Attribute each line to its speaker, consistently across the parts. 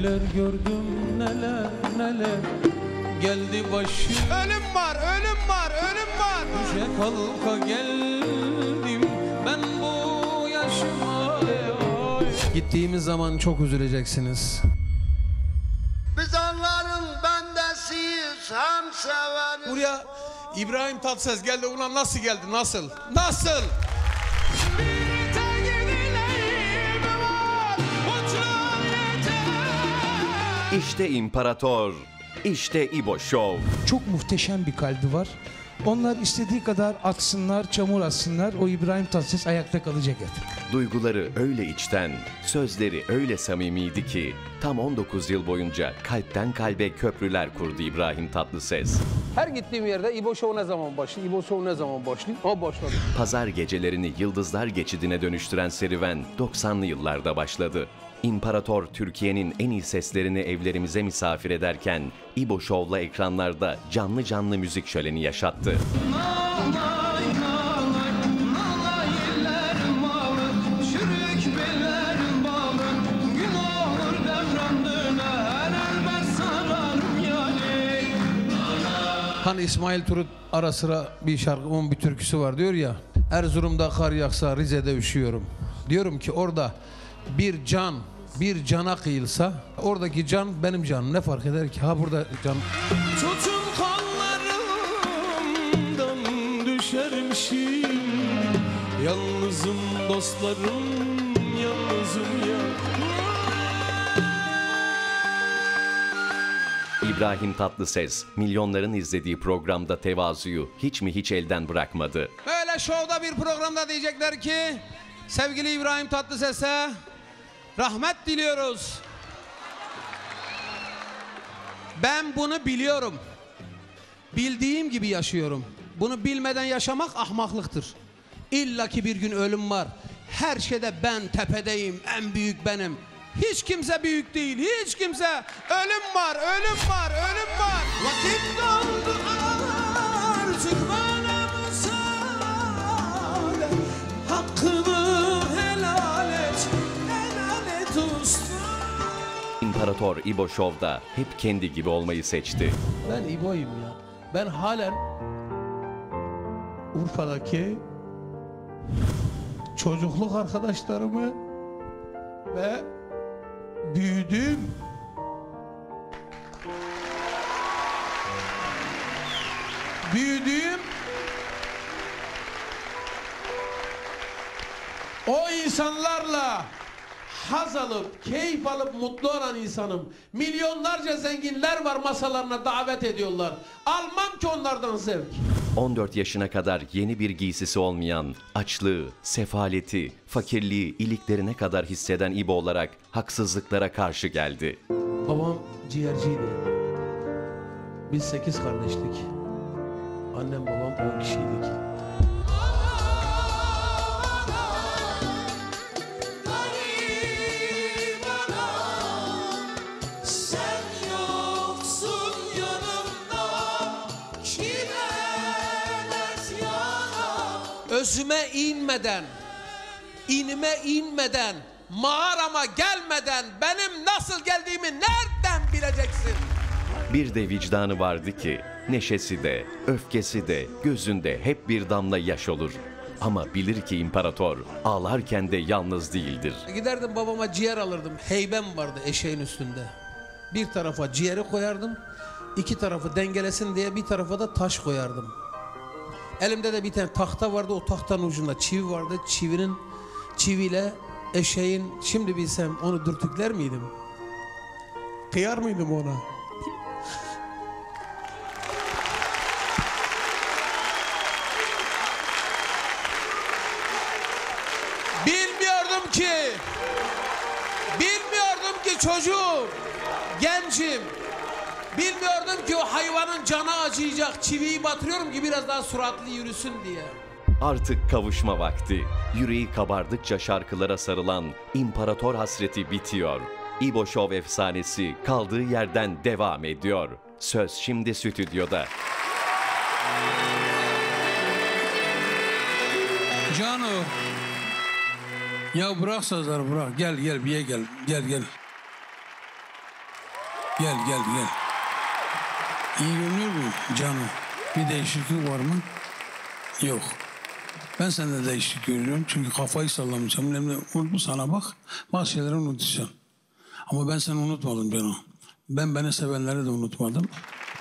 Speaker 1: Neler gördüm neler neler Geldi başım
Speaker 2: Ölüm var, ölüm var, ölüm var.
Speaker 1: Düşe kalka geldim Ben bu yaşıma ay. Gittiğimiz zaman çok üzüleceksiniz
Speaker 3: Biz onların bendesiyiz hem severiz.
Speaker 2: Buraya İbrahim Tatlıses geldi. Ulan nasıl geldi? Nasıl? Nasıl?
Speaker 4: İşte İmparator, işte İbo Show.
Speaker 5: Çok muhteşem bir kalbi var. Onlar istediği kadar atsınlar, çamur atsınlar. O İbrahim Tatlıses ayakta kalacak hep.
Speaker 4: Duyguları öyle içten, sözleri öyle samimiydi ki tam 19 yıl boyunca kalpten kalbe köprüler kurdu İbrahim Tatlıses.
Speaker 1: Her gittiğim yerde İbo Show ne zaman başlıyor? İbo Show ne zaman başlıyor? O başladı.
Speaker 4: Pazar gecelerini Yıldızlar Geçidi'ne dönüştüren serüven 90'lı yıllarda başladı. İmparator Türkiye'nin en iyi seslerini evlerimize misafir ederken İbo Show'la ekranlarda canlı canlı müzik şöleni yaşattı.
Speaker 1: Hani İsmail Turut ara sıra bir şarkımın bir türküsü var diyor ya. Erzurum'da kar yağsa Rize'de üşüyorum. Diyorum ki orada bir can bir cana kıyılsa oradaki can benim canım ne fark eder ki? Ha burada can. Tutun kollarımdan düşermişim Yalnızım dostlarım yalnızım ya
Speaker 4: İbrahim Tatlıses milyonların izlediği programda tevazuyu hiç mi hiç elden bırakmadı.
Speaker 1: Böyle şovda bir programda diyecekler ki sevgili İbrahim Tatlıses'e rahmet diliyoruz. Ben bunu biliyorum. Bildiğim gibi yaşıyorum. Bunu bilmeden yaşamak ahmaklıktır. İlla ki bir gün ölüm var. Her şeyde ben tepedeyim, en büyük benim. Hiç kimse büyük değil, hiç kimse.
Speaker 2: Ölüm var, ölüm var, ölüm var.
Speaker 1: Vakit doldu artık bana müsaade Hakkımı
Speaker 4: İmparator İbo Show'da hep kendi gibi olmayı seçti.
Speaker 1: Ben İbo'yum ya. Ben halen Urfa'daki çocukluk arkadaşlarımı ve büyüdüğüm büyüdüğüm o insanlarla haz alıp, keyif alıp mutlu olan insanım. Milyonlarca zenginler var masalarına davet ediyorlar. Almam ki onlardan zevk.
Speaker 4: 14 yaşına kadar yeni bir giysisi olmayan, açlığı, sefaleti, fakirliği iliklerine kadar hisseden İbo olarak haksızlıklara karşı geldi.
Speaker 1: Babam ciğerciydi. Biz sekiz kardeştik. Annem babam on kişiydik. Özüme inmeden, inime inmeden, mağarama gelmeden benim nasıl geldiğimi nereden bileceksin?
Speaker 4: Bir de vicdanı vardı ki neşesi de, öfkesi de, gözünde hep bir damla yaş olur. Ama bilir ki imparator ağlarken de yalnız değildir.
Speaker 1: Giderdim babama ciğer alırdım. Heybem vardı eşeğin üstünde. Bir tarafa ciğeri koyardım. iki tarafı dengelesin diye bir tarafa da taş koyardım. Elimde de bir tane tahta vardı. O tahtanın ucunda çivi vardı. Çivinin çiviyle eşeğin şimdi bilsem onu dürtükler miydim? Kıyar mıydım ona? Bilmiyordum ki Bilmiyordum ki çocuğum Gencim Bilmiyordum ki o hayvanın canı acıyacak Çiviyi batırıyorum ki biraz daha suratlı yürüsün diye
Speaker 4: Artık kavuşma vakti. Yüreği kabardıkça şarkılara sarılan imparator hasreti bitiyor. İbo Show efsanesi kaldığı yerden devam ediyor. Söz şimdi stüdyoda.
Speaker 1: Cano Ya bırak sazları bırak gel gel bir gel gel gel
Speaker 6: Gel gel gel. İyi görünüyor mu canım? Bir değişiklik var mı? Yok. Ben sende değişiklik görüyorum. Çünkü kafayı sallamayacağım. De unutma sana bak. Bazı şeyleri unutacaksın. Ama ben seni unutmadım canım. Ben beni sevenleri de unutmadım.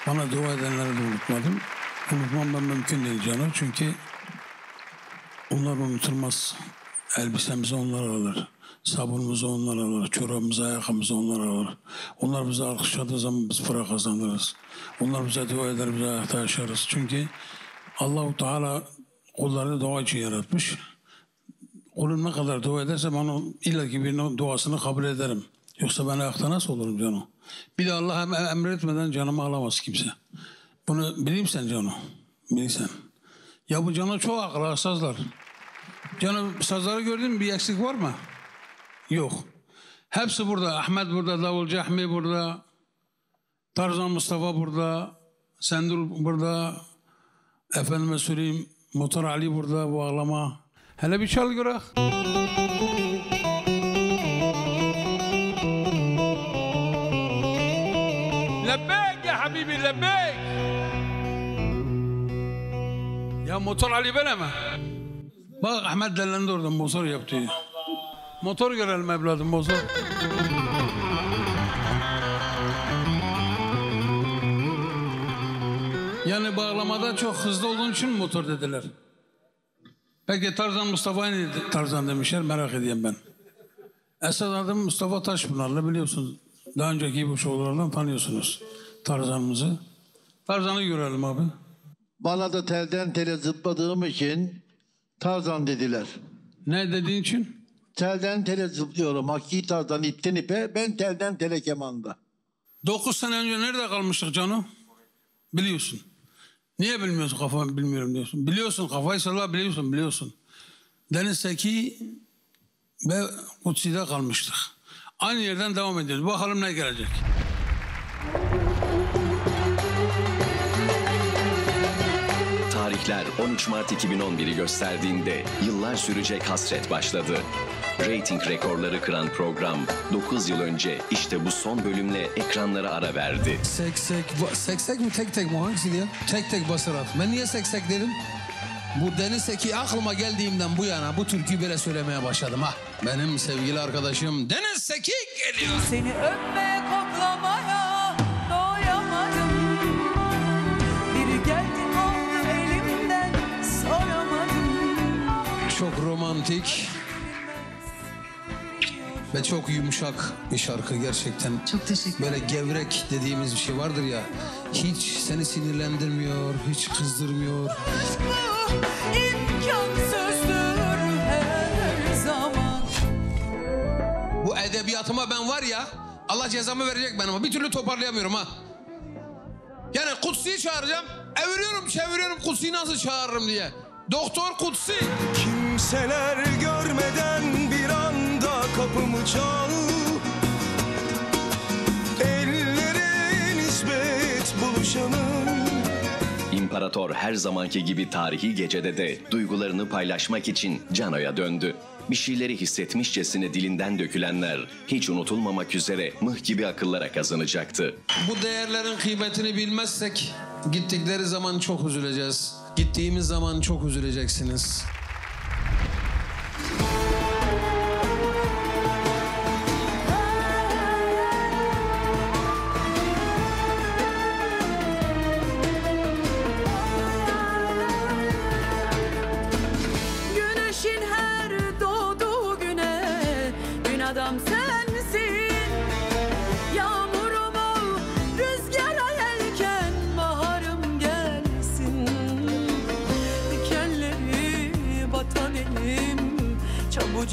Speaker 6: Bana dua edenleri de unutmadım. Unutmam ben mümkün değil canım. Çünkü onlar unutulmaz. Elbisemizi onlar alır. Sabunumuzu onlar alır. Çorabımızı, ayakkabımızı onlar alır. Onlar bize alkışladığı zaman biz para kazanırız. Onlar bize dua eder, biz ayakta yaşarız. Çünkü Allahu Teala kulları dua için yaratmış. Kulum ne kadar dua ederse ben onun illaki birinin duasını kabul ederim. Yoksa ben ayakta nasıl olurum canım? Bir de Allah em- emretmeden canımı alamaz kimse. Bunu bileyim sen canım. Bilirsen. Ya bu canı çok akıllı sazlar. Canım sazları gördün mü bir eksik var mı? Yok. Hepsi burada. Ahmet burada, Davulcu Ahmet burada. Tarzan Mustafa burada. Sendur burada. Efendime söyleyeyim Motor Ali burada bağlama. Hele bir çal görek.
Speaker 1: Lebbek ya Habibi lebbek.
Speaker 6: Ya Motor Ali böyle mi? Bak Ahmet delendi orada motor yaptı. Motor görelim evladım motor. Yani bağlamada çok hızlı olduğun için motor dediler? Peki Tarzan Mustafa'ya ne Tarzan demişler merak ediyorum ben. Esas adım Mustafa Taşpınarlı biliyorsunuz. Daha önceki bu şovlardan tanıyorsunuz Tarzan'ımızı. Tarzan'ı görelim abi.
Speaker 7: Bana da telden tele zıpladığım için Tarzan dediler.
Speaker 6: Ne dediğin için?
Speaker 7: Telden tele zıplıyorum. Hakiki Tarzan ipten ipe. Ben telden tele kemanda.
Speaker 6: 9 sene önce nerede kalmıştık Cano? Biliyorsun. Niye bilmiyorsun kafamı bilmiyorum diyorsun. Biliyorsun kafayı salla biliyorsun biliyorsun. Deniz Seki ve Kutsi'de kalmıştık. Aynı yerden devam ediyoruz. Bakalım ne gelecek.
Speaker 4: Tarihler 13 Mart 2011'i gösterdiğinde yıllar sürecek hasret başladı. Rating rekorları kıran program 9 yıl önce işte bu son bölümle ekranlara ara verdi.
Speaker 8: Seksek, ba- seksek mi tek tek mi hangisiydi ya? Tek tek basarak. Ben niye seksek dedim? Bu Deniz Seki aklıma geldiğimden bu yana bu türküyü böyle söylemeye başladım ha. Benim sevgili arkadaşım Deniz Seki geliyor.
Speaker 9: Seni öpmeye koklamaya doyamadım Biri geldi aldı elimden soramadım
Speaker 8: Çok romantik ve çok yumuşak bir şarkı gerçekten.
Speaker 9: Çok teşekkür
Speaker 8: Böyle gevrek dediğimiz bir şey vardır ya. Hiç seni sinirlendirmiyor, hiç kızdırmıyor.
Speaker 9: İmkansızdır her zaman
Speaker 8: Bu edebiyatıma ben var ya Allah cezamı verecek ben ama bir türlü toparlayamıyorum ha. Yani Kutsi'yi çağıracağım. Eviriyorum çeviriyorum Kutsi'yi nasıl çağırırım diye. Doktor Kutsi.
Speaker 10: Kimseler görmeden kapımı çal Ellere nispet buluşalım
Speaker 4: İmparator her zamanki gibi tarihi gecede de duygularını paylaşmak için Cano'ya döndü. Bir şeyleri hissetmişçesine dilinden dökülenler hiç unutulmamak üzere mıh gibi akıllara kazanacaktı.
Speaker 8: Bu değerlerin kıymetini bilmezsek gittikleri zaman çok üzüleceğiz. Gittiğimiz zaman çok üzüleceksiniz.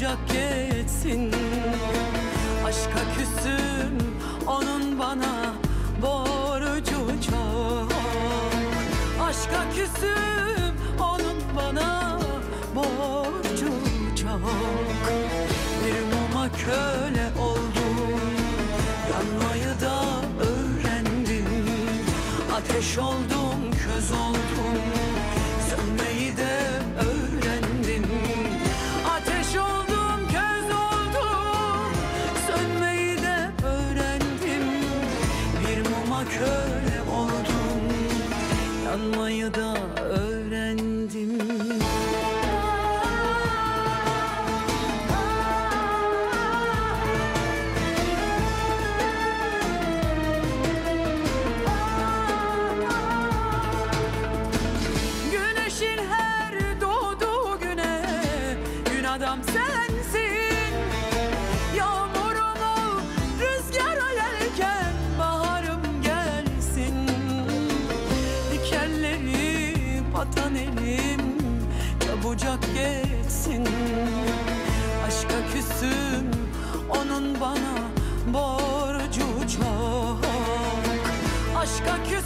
Speaker 9: Çabucak geçsin. Aşka küsüm Onun bana borcu çok. Aşka küsüm onun bana borcu çok. Bir muma köle oldum Yanmayı da öğrendim. Ateş oldum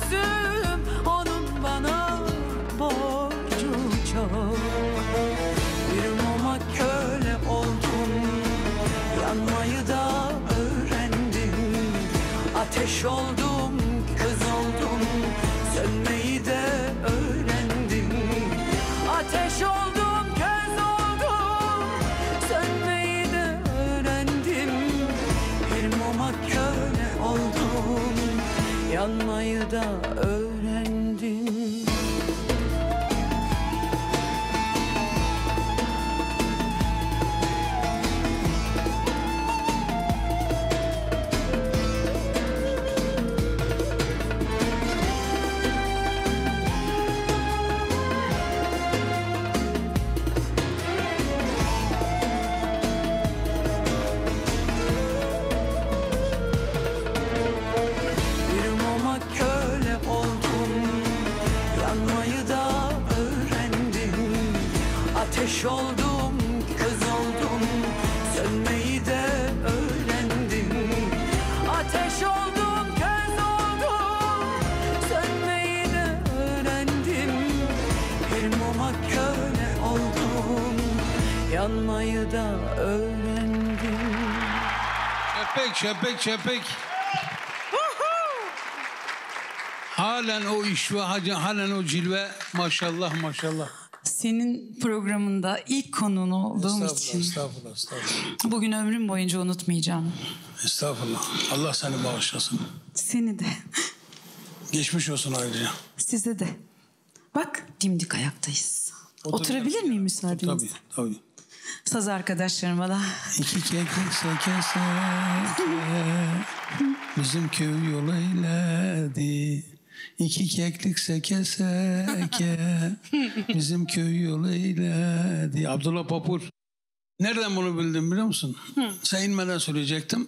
Speaker 9: Küsüm onun bana borcu çok. Bir muma köle oldum Yanmayı da öğrendim. Ateş oldum,
Speaker 6: Şepek, şepek, şepek. halen o iş ve halen o cilve maşallah maşallah.
Speaker 11: Senin programında ilk konun olduğum
Speaker 6: Estağfurullah,
Speaker 11: için
Speaker 6: estağfurullah, estağfurullah.
Speaker 11: bugün ömrüm boyunca unutmayacağım.
Speaker 6: Estağfurullah. Allah seni bağışlasın.
Speaker 11: Seni de,
Speaker 6: Geçmiş olsun ayrıca.
Speaker 11: size de. Bak dimdik ayaktayız.
Speaker 6: Otur
Speaker 11: Oturabilir miyim müsaadenizle?
Speaker 6: Tabii, tabii.
Speaker 11: Saz arkadaşlarıma da.
Speaker 6: İki keklik seke seke Bizim köy yolu eyledi İki keklik seke seke Bizim köy yolu eyledi Abdullah Papur Nereden bunu bildim biliyor musun? Sen inmeden söyleyecektim.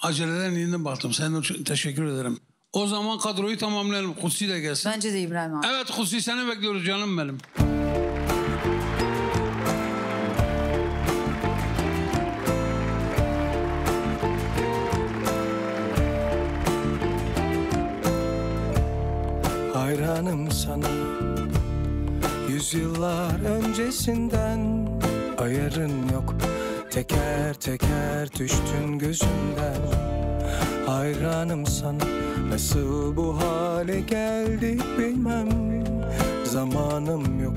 Speaker 6: Aceleden indim baktım. Sen de teşekkür ederim. O zaman kadroyu tamamlayalım. Kutsi de gelsin.
Speaker 11: Bence de İbrahim abi.
Speaker 6: Evet Kutsi seni bekliyoruz canım benim.
Speaker 12: Hayranım sana. Yüzyıllar öncesinden Ayarın yok. Teker teker düştün gözümden. Hayranım sana. Nasıl bu hale geldik bilmem. Zamanım yok.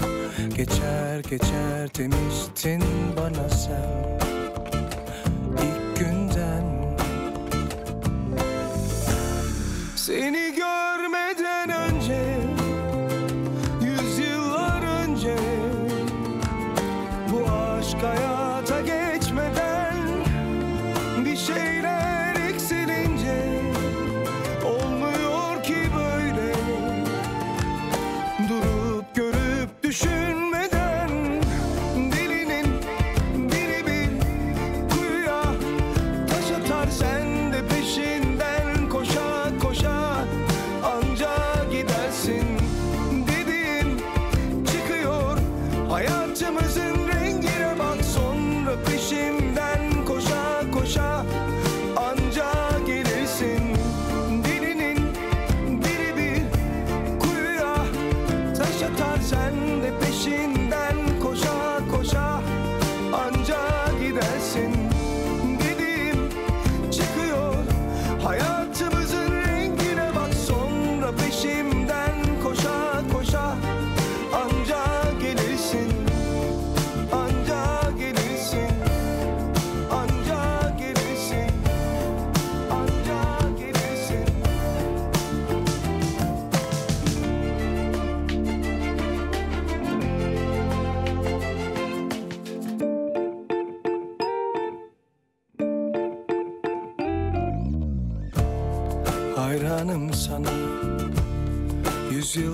Speaker 12: Geçer geçer demiştin bana sen. İlk günden. Seni görmeden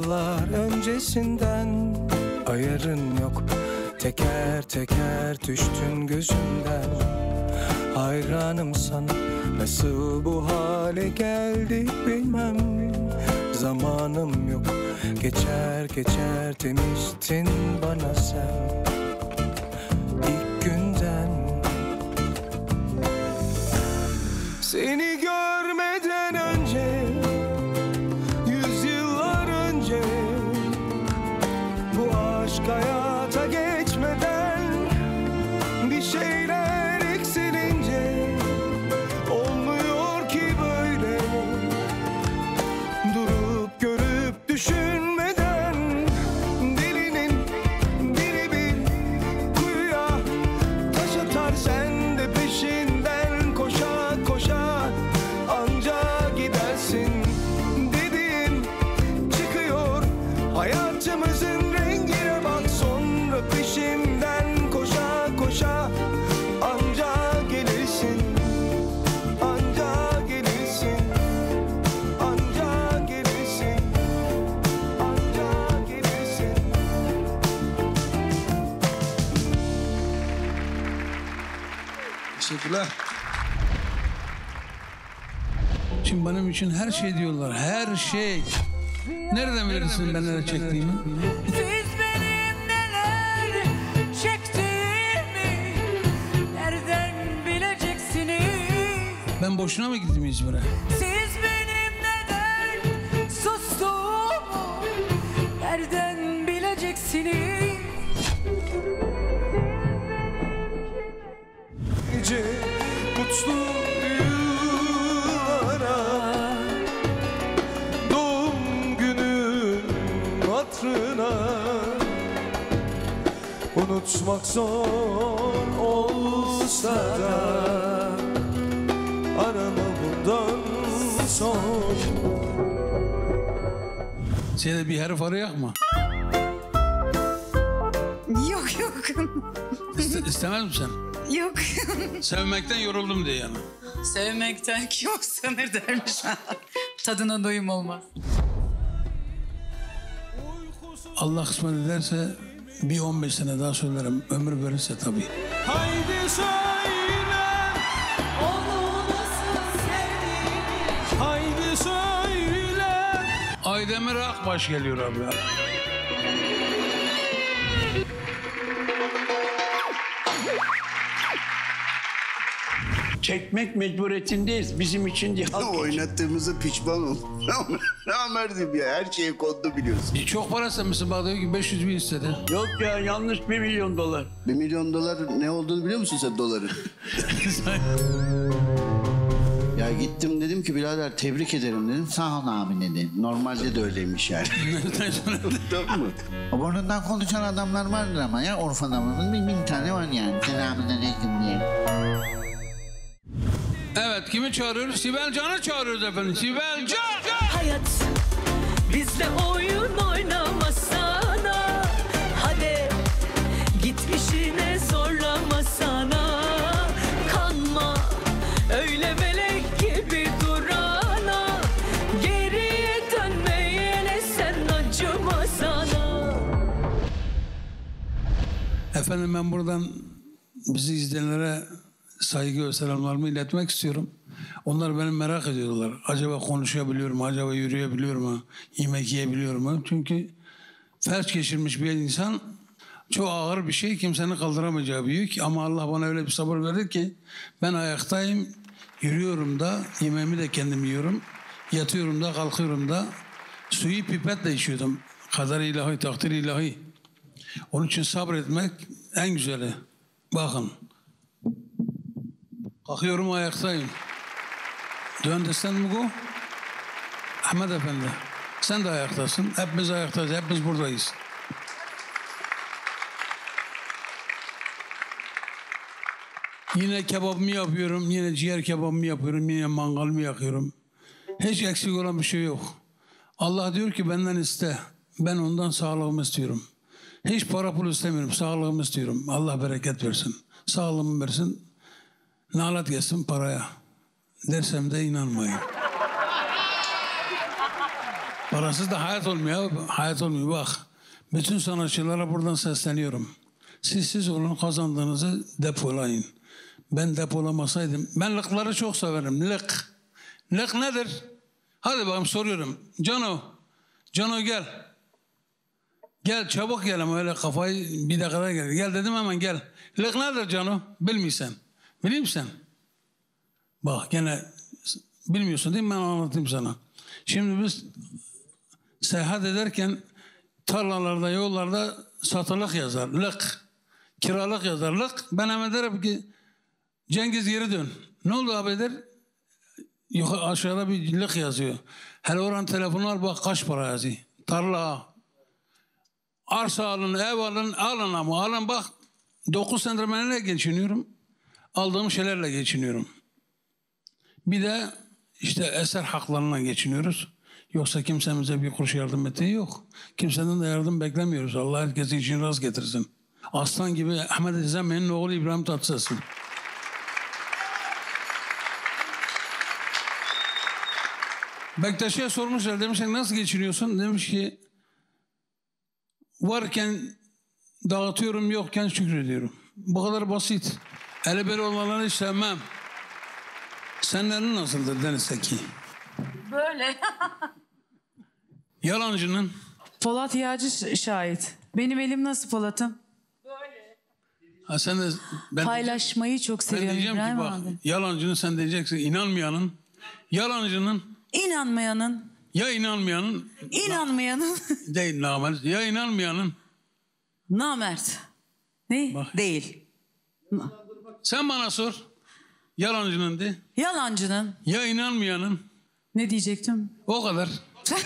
Speaker 12: Yüzyıllar
Speaker 10: öncesinden Ayarın yok. Teker teker düştün gözümden. Hayranım sana Nasıl bu hale geldik bilmem. Zamanım yok Geçer geçer demiştin bana sen
Speaker 6: için her şey diyorlar. Her şey. Nereden bilirsin ben neler çektiğimi?
Speaker 13: Siz benim neler çektiğimi nereden bileceksiniz?
Speaker 6: Ben boşuna mı gittim İzmir'e?
Speaker 13: Siz
Speaker 10: Unutmak zor olsa da Arama bundan sonra
Speaker 6: Seni bir herif arayak mı?
Speaker 11: Yok yok.
Speaker 6: İste, istemez misin?
Speaker 11: yok.
Speaker 6: Sevmekten yoruldum diye yani.
Speaker 11: Sevmekten kim sanır dermiş. Tadına doyum olmaz.
Speaker 6: Allah kısmet ederse bir 15 sene daha söylerim. Ömür verirse tabii.
Speaker 10: Haydi söyle
Speaker 13: Onu nasıl sevdiğimi
Speaker 10: Haydi söyle
Speaker 6: Aydemir Akbaş geliyor abi.
Speaker 14: Çekmek mecburiyetindeyiz. Bizim için değil. halk için.
Speaker 15: Oynattığımızı pişman ol. Namerdim ya her şeye kondu biliyorsun.
Speaker 6: E, Çok para istemişsin bana ki 500 bin istedi.
Speaker 14: Yok ya yanlış bir milyon dolar.
Speaker 15: Bir milyon dolar ne olduğunu biliyor musun sen doların? ya gittim dedim ki birader tebrik ederim dedim. Sağ ol abi dedi. Normalde de öyleymiş yani. tamam mı?
Speaker 3: O burnundan konuşan adamlar vardır ama ya Urfa adamının bin, bin tane var yani. Selamünaleyküm diye.
Speaker 6: Evet kimi çağırıyoruz? Sibel Can'ı çağırıyoruz efendim. Sibel Can!
Speaker 13: Hayat. Bizle oyun oynamasana. Hadi git işine zorlamasana. Kanma öyle melek gibi durana. Geriye dönmeyene sen acımasana.
Speaker 6: Efendim ben buradan bizi izleyenlere saygı ve selamlarımı iletmek istiyorum. Onlar beni merak ediyorlar. Acaba konuşabiliyor mu? Acaba yürüyebiliyor mu? Yemek yiyebiliyor mu? Çünkü felç geçirmiş bir insan çok ağır bir şey. Kimsenin kaldıramayacağı bir yük. Ama Allah bana öyle bir sabır verdi ki ben ayaktayım, yürüyorum da, yemeğimi de kendim yiyorum. Yatıyorum da, kalkıyorum da. Suyu pipetle içiyordum. Kader ilahi, takdir ilahi. Onun için sabretmek en güzeli. Bakın. Kalkıyorum ayaktayım. Do you understand Mugo? Ahmet Efendi. Sen de ayaktasın. Hepimiz ayaktayız. Hepimiz buradayız. Yine kebabımı yapıyorum. Yine ciğer kebabımı yapıyorum. Yine mangalımı yakıyorum. Hiç eksik olan bir şey yok. Allah diyor ki benden iste. Ben ondan sağlığımı istiyorum. Hiç para pul istemiyorum. Sağlığımı istiyorum. Allah bereket versin. Sağlığımı versin. Nalet gelsin paraya. Dersem de inanmayın. Parasız da hayat olmuyor. Hayat olmuyor bak. Bütün sanatçılara buradan sesleniyorum. Siz siz olun kazandığınızı depolayın. Ben depolamasaydım. Ben lıkları çok severim. Lık. Lık nedir? Hadi bakalım soruyorum. Cano. Cano gel. Gel çabuk gel ama öyle kafayı bir dakikada gel. Gel dedim hemen gel. Lık nedir Cano? Bilmiyorsan. Biliyor? Bak gene bilmiyorsun değil mi? Ben anlatayım sana. Şimdi biz seyahat ederken tarlalarda, yollarda satılık yazar. Lık. Kiralık yazar. Lık. Ben hemen derim ki Cengiz geri dön. Ne oldu abi der? Yukarı aşağıda bir lık yazıyor. Hele oran telefonu al bak kaç para yazıyor. Tarla. Arsa alın, ev alın, alın ama alın bak. 9 senedir ben neyle geçiniyorum? Aldığım şeylerle geçiniyorum. Bir de işte eser haklarına geçiniyoruz. Yoksa kimsemize bir kuruş yardım ettiği yok. Kimseden de yardım beklemiyoruz. Allah herkesi için rast getirsin. Aslan gibi Ahmet Ezemen'in oğlu İbrahim Tatlıses'in. Bektaş'a sormuşlar demişler nasıl geçiniyorsun? Demiş ki varken dağıtıyorum yokken şükrediyorum. Bu kadar basit. Ele bel olmalarını hiç sevmem. Senlerin nasıldır Deniz Seki?
Speaker 11: Böyle.
Speaker 6: Yalancının
Speaker 11: Polat Yağcı şahit. Benim elim nasıl Polat'ım?
Speaker 6: ha sen de ben,
Speaker 11: Paylaşmayı çok
Speaker 6: ben
Speaker 11: seviyorum
Speaker 6: diyeceğim
Speaker 11: İbrahim
Speaker 6: ki bak
Speaker 11: abi.
Speaker 6: yalancının sen diyeceksin inanmayanın yalancının
Speaker 11: İnanmayanın,
Speaker 6: ya inanmayanın
Speaker 11: inanmayanın
Speaker 6: değil namert ya inanmayanın
Speaker 11: namert. Ne? Değil.
Speaker 6: sen bana sor yalancının de
Speaker 11: Yalancının.
Speaker 6: ya inanmayanın
Speaker 11: Ne diyecektim?
Speaker 6: o kadar.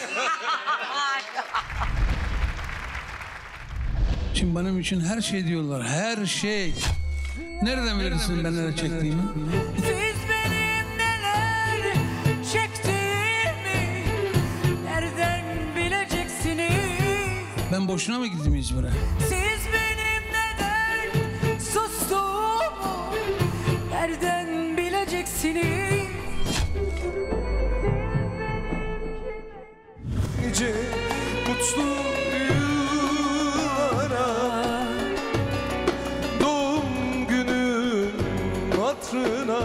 Speaker 6: Şimdi benim için her şey diyorlar. Her şey. Nereden bilirsin ben neler çektiğimi?
Speaker 13: Siz benim neler çektiğimi nereden bileceksiniz?
Speaker 6: Ben boşuna mı gittim İzmir'e?
Speaker 13: Siz benim neden sustuğumu nereden bileceksiniz?
Speaker 10: Nice mutlu yıllara Doğum günün hatırına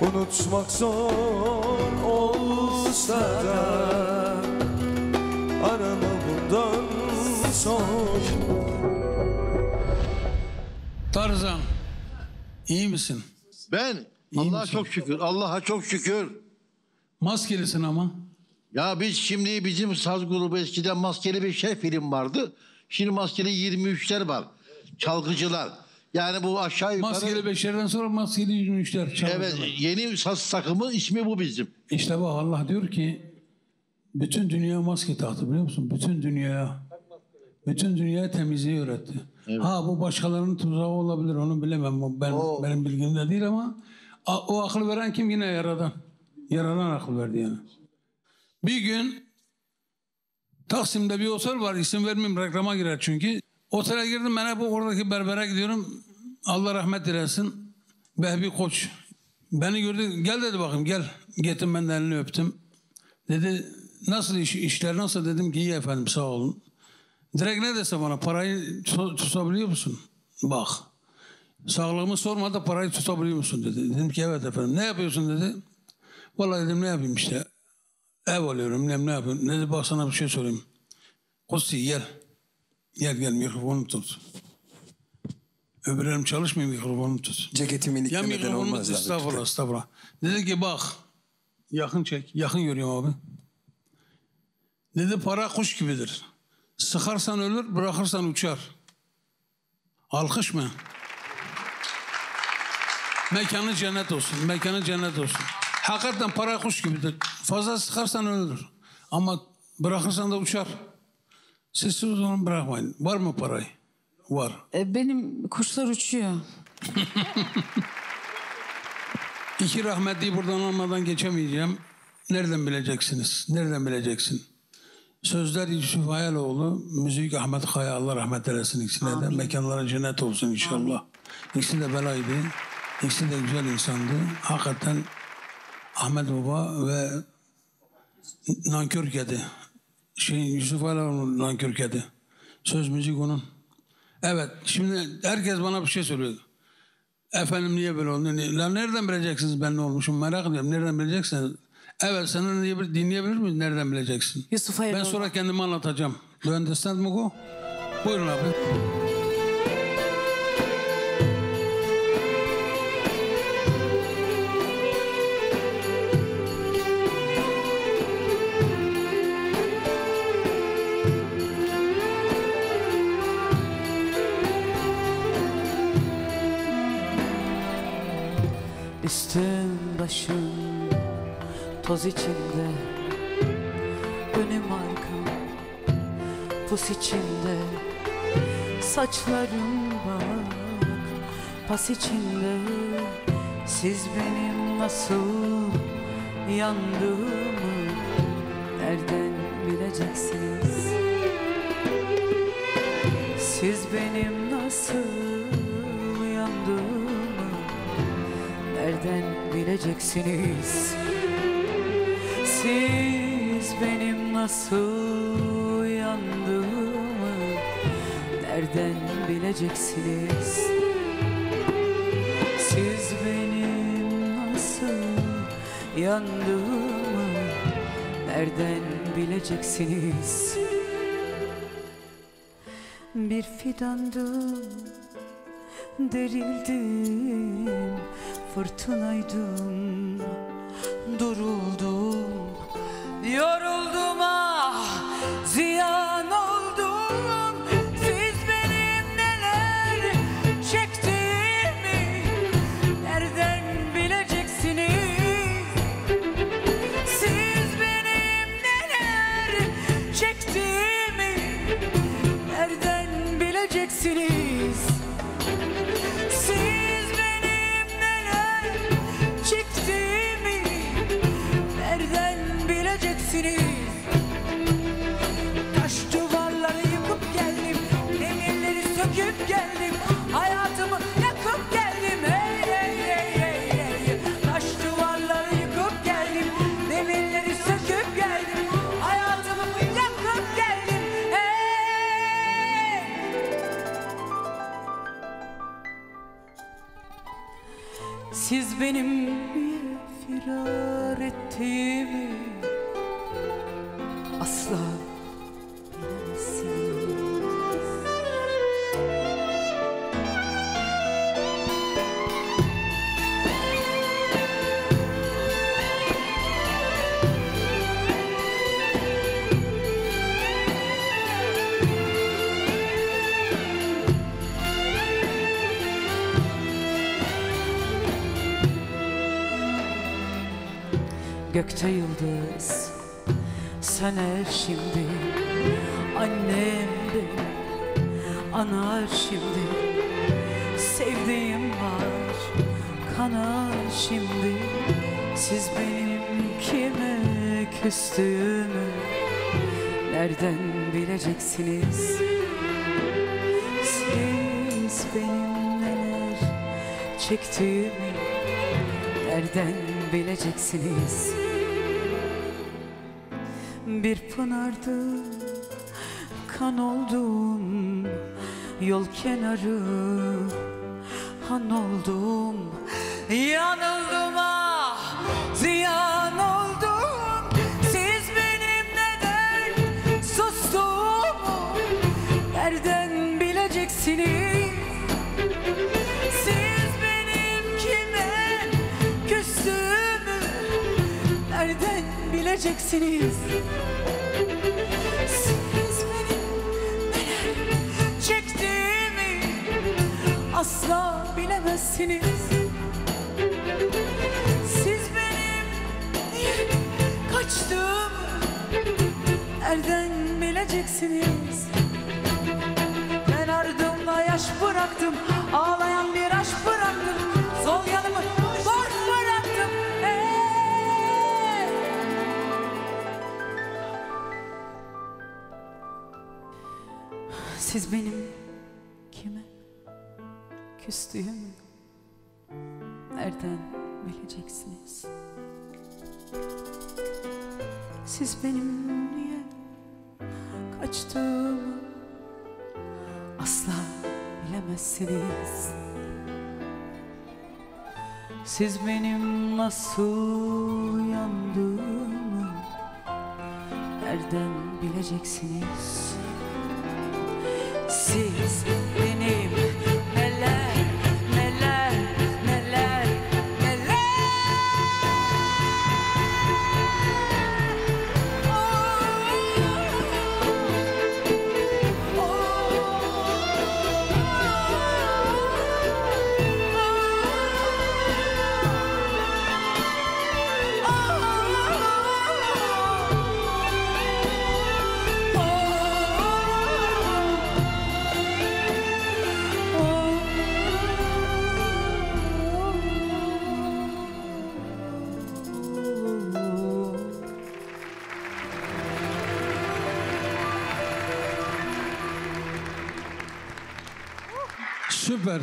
Speaker 10: Unutmak zor olsa da Arama bundan sonra
Speaker 6: Tarzan. İyi misin?
Speaker 15: Ben Allah'a çok şükür. Allah'a çok şükür.
Speaker 6: Maskelisin ama.
Speaker 15: Ya biz şimdi bizim saz grubu eskiden maskeli bir şey film vardı. Şimdi maskeli 23'ler var. Çalgıcılar. Yani bu aşağı yukarı...
Speaker 6: Maskeli beşerden sonra maskeli yürüyüşler.
Speaker 15: Evet yeni saz takımı ismi bu bizim.
Speaker 6: İşte bak Allah diyor ki bütün dünya maske taktı biliyor musun? Bütün dünyaya. Bütün dünyaya temizliği öğretti. Ha bu başkalarının tuzağı olabilir onu bilemem. O Ben, benim bilgimde değil ama a- o akıl veren kim yine yaradan. Yaradan akıl verdi yani. Bir gün Taksim'de bir otel var isim vermeyeyim reklama girer çünkü. Otele girdim ben hep oradaki berbere gidiyorum. Allah rahmet dilesin. Behbi Koç. Beni gördü gel dedi bakayım gel. Gittim ben de elini öptüm. Dedi nasıl iş, işler nasıl dedim ki iyi efendim sağ olun. Direkt ne dese bana parayı tu- tutabiliyor musun? Bak. Sağlığımı sormadı parayı tutabiliyor musun dedi. Dedim ki evet efendim. Ne yapıyorsun dedi. Vallahi dedim ne yapayım işte. Ev alıyorum ne, ne yapıyorum. Dedi bak sana bir şey sorayım. Kutsi gel. Gel gel mikrofonu tut. Öbür elim çalışmıyor mikrofonu tut.
Speaker 16: Ceketimi iliklemeden olmaz abi.
Speaker 6: estağfurullah estağfurullah. Dedi ki bak. Yakın çek. Yakın görüyorum abi. Dedi para kuş gibidir. Sıkarsan ölür, bırakırsan uçar. Alkış mı? Mekanı cennet olsun. Mekanı cennet olsun. Hakikaten para kuş gibidir. Fazla sıkarsan ölür. Ama bırakırsan da uçar. Siz siz onu bırakmayın. Var mı parayı? Var.
Speaker 11: E, benim kuşlar uçuyor.
Speaker 6: İki rahmetliyi buradan almadan geçemeyeceğim. Nereden bileceksiniz? Nereden bileceksin? Sözler Yusuf Hayaloğlu, müzik Ahmet Kaya, Allah rahmet eylesin ikisine de. Mekanlara cennet olsun inşallah. İkisi de belaydı. İkisi de güzel insandı. Hakikaten Ahmet Baba ve nankör kedi. Şey, Yusuf Alaoğlu nankör kedi. Söz müzik onun. Evet şimdi herkes bana bir şey söylüyor. Efendim niye böyle oldu? Lan nereden bileceksiniz ben ne olmuşum merak ediyorum. Nereden bileceksiniz? Evet sen dinleyebilir, miyiz? Nereden bileceksin?
Speaker 11: Yusuf
Speaker 6: Ben
Speaker 11: Hayroğlu.
Speaker 6: sonra kendimi anlatacağım. Do you understand Mugo? Buyurun abi.
Speaker 9: Üstüm başım toz içinde Önüm arkam. Pus içinde Saçlarım bak. Pas içinde Siz benim nasıl yandığımı Nereden bileceksiniz? Siz benim nasıl yandığımı Nereden bileceksiniz Siz benim nasıl yandığımı Nereden bileceksiniz? Siz benim nasıl yandığımı Nereden bileceksiniz? Bir fidandım Derildim, fırtınaydım Duruldum, yoruldum ah Gökte yıldız. Söner şimdi Annem beni anar şimdi Sevdiğim var. Kanar şimdi Siz benim kime küstüğümü Nereden bileceksiniz? Siz benim neler çektiğimi Nereden bileceksiniz Bir pınardı. Kan oldum Yol kenarı bileceksiniz Siz benim neler çektiğimi Asla bilemezsiniz. Siz benim niye kaçtığımı Nereden bileceksiniz. Ben ardımda yaş bıraktım kaçtığımı asla bilemezsiniz. Siz benim nasıl yandığımı nereden bileceksiniz? Siz benim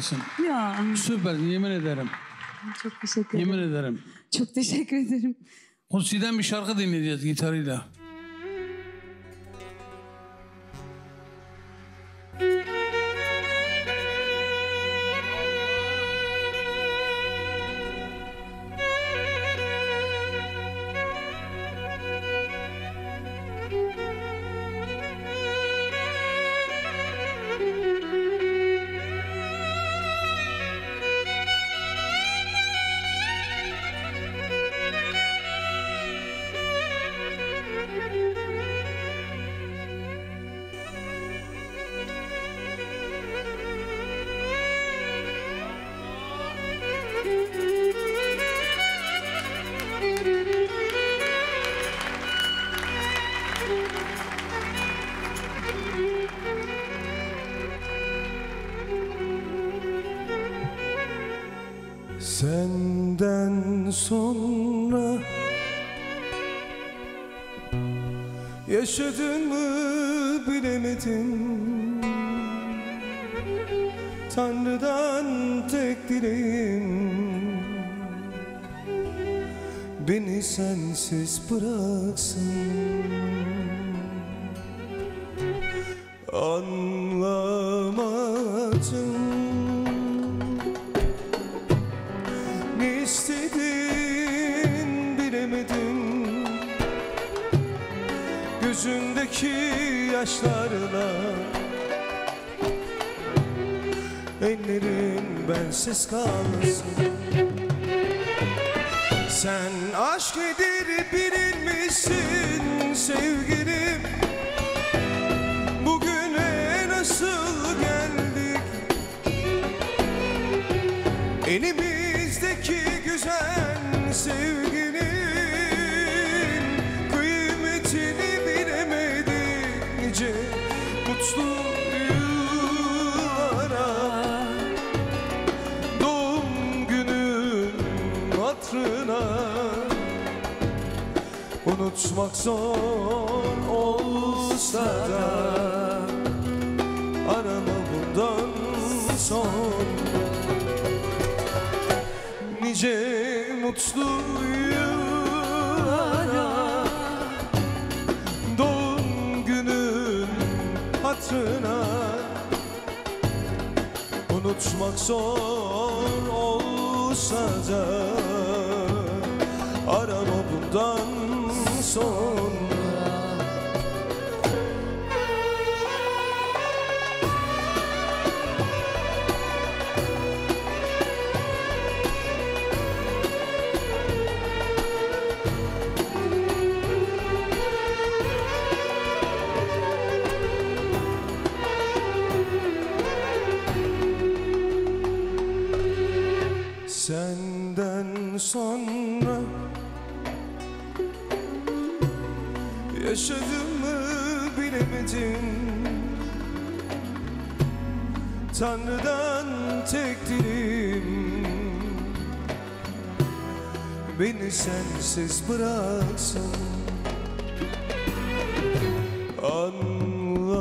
Speaker 6: Süpersin.
Speaker 13: Ya
Speaker 6: Süpersin yemin ederim.
Speaker 13: çok teşekkür ederim.
Speaker 6: Yemin ederim.
Speaker 13: Çok teşekkür ederim.
Speaker 6: Kutsi'den bir şarkı dinleyeceğiz gitarıyla.
Speaker 10: Yaşadın mı bilemedim Tanrı'dan tek dileğim. Beni sensiz bıraksın. Anlamadım Gözündeki yaşlarla Ellerin bensiz kalsın. Sen aşk nedir bilir misin sevgilim. Bugüne nasıl geldik? Elimizdeki güzel sevginin Unutmak zor olsa da Arama bundan sonra nice mutlu Unutmak zor olsa da Tanrı'dan tek dilim Beni sensiz bıraksın Anlamadım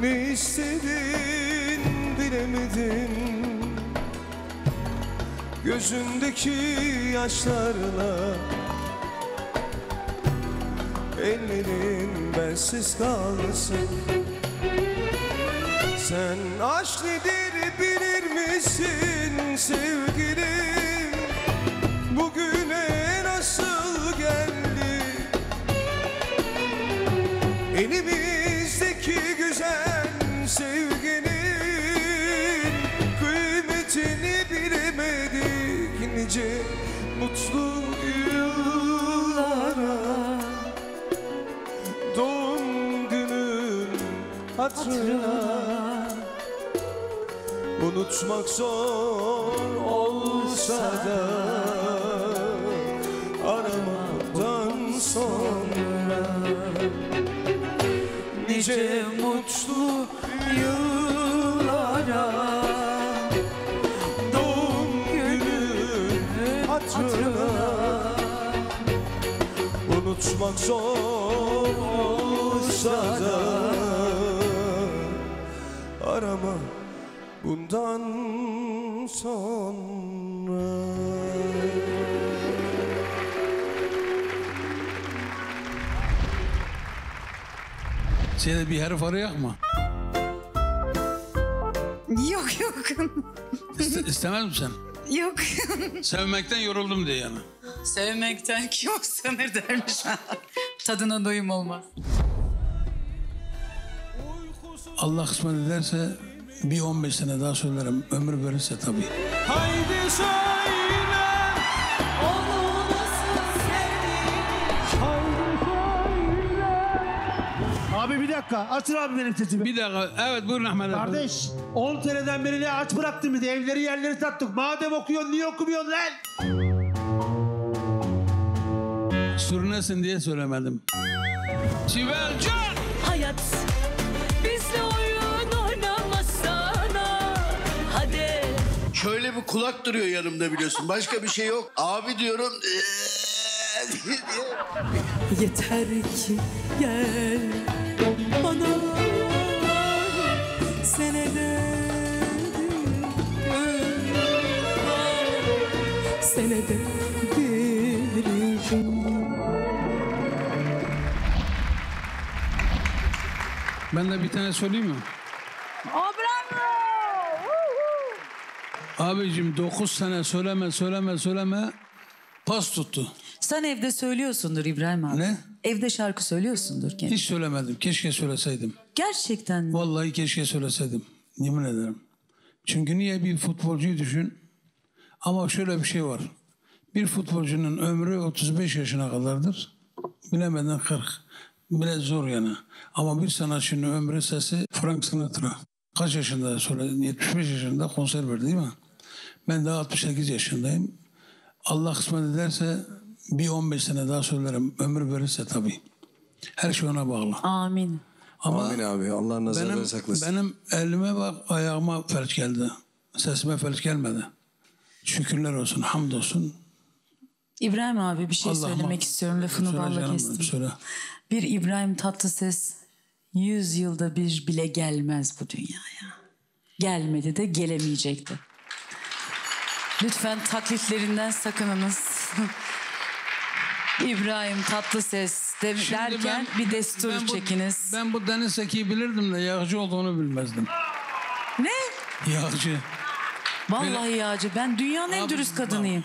Speaker 10: Ne istedin bilemedim Gözündeki yaşlarla Bensiz kalsın. Sen aşk nedir bilir misin sevgilim? Bugüne nasıl geldi? Elimizdeki hatırına Unutmak zor olsa da Aramadan sonra Nice mutlu yıllara Doğum günün hatırına Unutmak zor olsa da bundan sonra
Speaker 6: Seni bir herif arayak mı?
Speaker 11: Yok yok.
Speaker 6: İste, istemez misin?
Speaker 11: yok.
Speaker 6: Sevmekten yoruldum diye yani.
Speaker 11: Sevmekten kim hoşlanır dermiş. Tadına doyum olmaz.
Speaker 6: Allah kısmet ederse bir 15 sene daha söylerim. Ömür verirse tabii.
Speaker 10: Haydi söyle
Speaker 13: Onu nasıl sevdin
Speaker 16: Abi bir dakika. Açın abi benim sesimi.
Speaker 6: Bir dakika. Evet buyurun Ahmet abi.
Speaker 16: Kardeş 10 seneden beri ne aç bıraktın de evleri yerleri sattık. Madem okuyorsun niye okumuyorsun lan?
Speaker 6: Sürünesin diye söylemedim. Sibelcan!
Speaker 13: Hayat
Speaker 15: kulak duruyor yanımda biliyorsun. Başka bir şey yok. Abi diyorum. Diye.
Speaker 13: Yeter ki gel bana senede senede bir gün
Speaker 6: Ben de bir tane söyleyeyim mi? Abicim 9 sene söyleme söyleme söyleme pas tuttu.
Speaker 11: Sen evde söylüyorsundur İbrahim abi.
Speaker 6: Ne?
Speaker 11: Evde şarkı söylüyorsundur kendi.
Speaker 6: Hiç söylemedim. Keşke söyleseydim.
Speaker 11: Gerçekten mi?
Speaker 6: Vallahi keşke söyleseydim. Yemin ederim. Çünkü niye bir futbolcuyu düşün. Ama şöyle bir şey var. Bir futbolcunun ömrü 35 yaşına kadardır. Bilemeden 40. Bile zor yani. Ama bir sanatçının ömrü sesi Frank Sinatra. Kaç yaşında söyledi? 75 yaşında konser verdi değil mi? Ben daha 68 yaşındayım. Allah kısmet ederse bir 15 sene daha söylerim. Ömür verirse tabii. Her şey ona bağlı.
Speaker 11: Amin.
Speaker 6: Ama
Speaker 10: Amin abi Allah nazardan
Speaker 6: benim,
Speaker 10: saklasın.
Speaker 6: benim elime bak ayağıma felç geldi. Sesime felç gelmedi. Şükürler olsun, hamdolsun.
Speaker 11: İbrahim abi bir şey
Speaker 6: Allah'ıma-
Speaker 11: söylemek istiyorum lafını
Speaker 6: Söyle
Speaker 11: balla kestim.
Speaker 6: söyle.
Speaker 11: Bir İbrahim Tatlıses 100 yılda bir bile gelmez bu dünyaya. Gelmedi de gelemeyecekti. Lütfen taklitlerinden sakınınız. İbrahim Tatlıses de,
Speaker 6: Şimdi
Speaker 11: derken
Speaker 6: ben-
Speaker 11: bir destur
Speaker 6: ben bu-
Speaker 11: çekiniz.
Speaker 6: Ben bu Deniz Seki'yi bilirdim de yağcı olduğunu bilmezdim.
Speaker 11: Ne?
Speaker 6: Yağcı.
Speaker 11: Vallahi yağcı. Ben dünyanın en
Speaker 6: Abi,
Speaker 11: dürüst kadınıyım.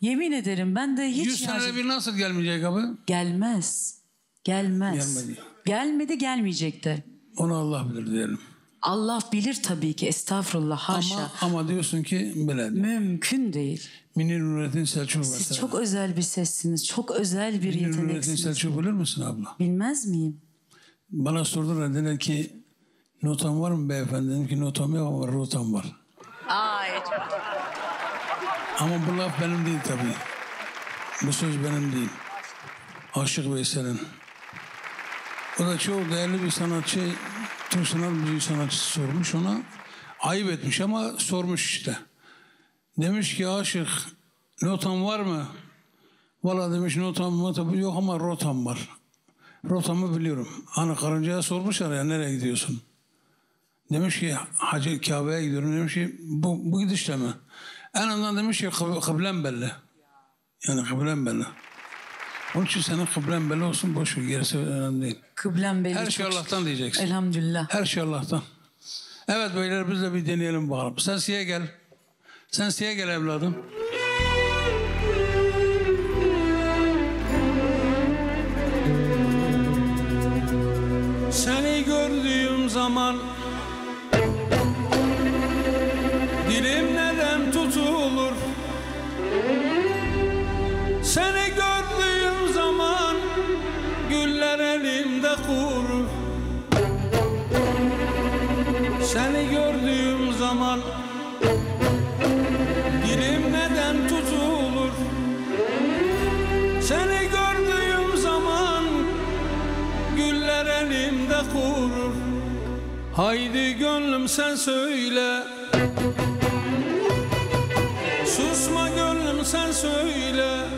Speaker 11: Yemin ederim ben de hiç
Speaker 6: 100
Speaker 11: yağcı-
Speaker 6: senede bir nasıl gelmeyecek abi?
Speaker 11: Gelmez. Gelmez.
Speaker 6: Gelmedi.
Speaker 11: Gelmedi gelmeyecek de.
Speaker 6: Onu Allah bilir diyelim.
Speaker 11: Allah bilir tabii ki estağfurullah haşa.
Speaker 6: Ama, ama diyorsun ki biledim.
Speaker 11: Mümkün değil.
Speaker 6: Münir Nurettin Selçuk
Speaker 11: Siz
Speaker 6: mesela.
Speaker 11: çok özel bir sessiniz. Çok özel bir
Speaker 6: Münir Nurettin
Speaker 11: yeteneksiniz.
Speaker 6: Selçuk bilir misin abla?
Speaker 11: Bilmez miyim?
Speaker 6: Bana sordular dediler ki notam var mı beyefendi? Dedim ki notam yok ama rotam var.
Speaker 11: Ay.
Speaker 6: Ama bu laf benim değil tabii. Bu söz benim değil. Aşık Veysel'in. O da çok değerli bir sanatçı, Türk sanat müziği sanatçısı sormuş ona. Ayıp etmiş ama sormuş işte. Demiş ki aşık notan var mı? Valla demiş notam, notam yok ama rotam var. Rotamı biliyorum. Hani karıncaya sormuşlar ya nereye gidiyorsun? Demiş ki Hacı Kabe'ye gidiyorum. Demiş ki bu, bu gidişle mi?
Speaker 17: En azından demiş ki kıblem belli. Yani kıblem belli. Onun için senin kıblem belli olsun boş ver gerisi önemli değil.
Speaker 11: Kıblem belli.
Speaker 17: Her şey
Speaker 11: çok...
Speaker 17: Allah'tan diyeceksin.
Speaker 11: Elhamdülillah.
Speaker 17: Her şey Allah'tan. Evet beyler biz de bir deneyelim bakalım. Sen siye gel. Sen siye gel evladım.
Speaker 6: Seni gördüğüm zaman Dilim neden tutulur Seni Haydi gönlüm sen söyle. Susma gönlüm sen söyle.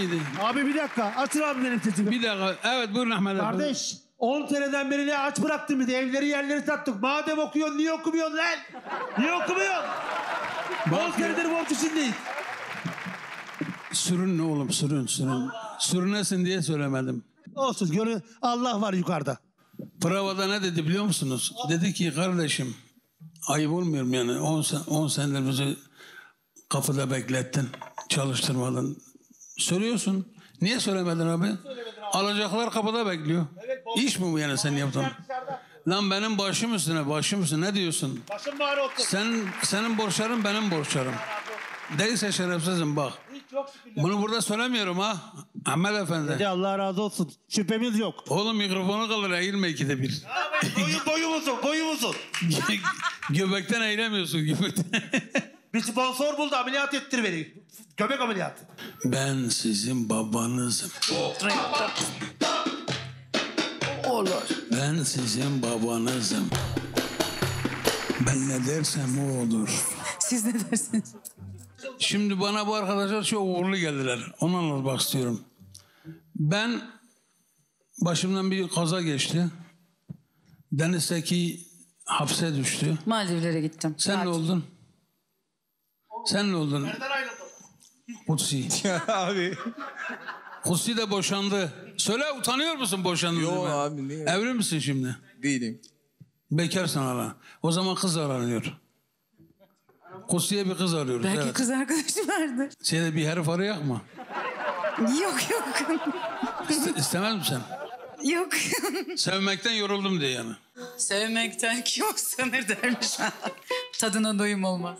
Speaker 6: Miydi?
Speaker 16: Abi bir dakika. Açın abi benim sesimi.
Speaker 6: Bir dakika. Evet buyurun Ahmet abi.
Speaker 16: Kardeş 10 seneden beri ne aç bıraktın de evleri yerleri sattık. Madem okuyorsun niye okumuyorsun lan? Niye okumuyorsun? 10 senedir borç içindeyiz.
Speaker 6: Sürün ne oğlum sürün sürün. Sürünesin diye söylemedim.
Speaker 16: Olsun gönül Allah var yukarıda.
Speaker 6: Provada ne dedi biliyor musunuz? Dedi ki kardeşim ayıp olmuyor mu yani 10 sen, 10 senedir bizi kapıda beklettin, çalıştırmadın. Söylüyorsun. Niye söylemedin abi? Alacaklar kapıda bekliyor. İş mi bu yani sen yaptın? Lan benim başım üstüne, başım üstüne ne diyorsun?
Speaker 16: Başım bari otur.
Speaker 6: Sen, senin borçların benim borçlarım. Değilse şerefsizim bak. Bunu burada söylemiyorum ha. Ahmet Efendi.
Speaker 16: Hadi Allah razı olsun. Şüphemiz yok.
Speaker 6: Oğlum mikrofonu kalır eğilme ikide bir.
Speaker 16: boyu, boyumuzun boyumuzun.
Speaker 6: Göbekten eğilemiyorsun göbekten.
Speaker 16: Bir sponsor buldu ameliyat ettir beni. Göbek ameliyatı.
Speaker 6: Ben sizin babanızım.
Speaker 16: Olur.
Speaker 6: Ben sizin babanızım. Ben ne dersem o olur.
Speaker 11: Siz ne dersiniz?
Speaker 6: Şimdi bana bu arkadaşlar çok uğurlu geldiler. Onu anlatmak istiyorum. Ben başımdan bir kaza geçti. Denizdeki hapse düştü.
Speaker 11: Maldivlere gittim.
Speaker 6: Sen ne
Speaker 11: Tatil.
Speaker 6: oldun? Sen ne oldun? Kutsi.
Speaker 10: abi.
Speaker 6: Kutsi de boşandı. Söyle utanıyor musun boşandın?
Speaker 10: Yo
Speaker 6: diye?
Speaker 10: abi, niye?
Speaker 6: Evli misin şimdi?
Speaker 10: Değilim.
Speaker 6: Bekarsın hala. O zaman kız aranıyor. Kutsi'ye bir kız arıyoruz.
Speaker 11: Belki
Speaker 6: evet.
Speaker 11: kız arkadaşı vardır.
Speaker 6: Şeyde bir herif arayak mı?
Speaker 11: Yok yok.
Speaker 6: İste, istemez misin?
Speaker 11: yok.
Speaker 6: Sevmekten yoruldum diye yani.
Speaker 11: Sevmekten kim hoşlanır dermiş. Tadına doyum olmaz.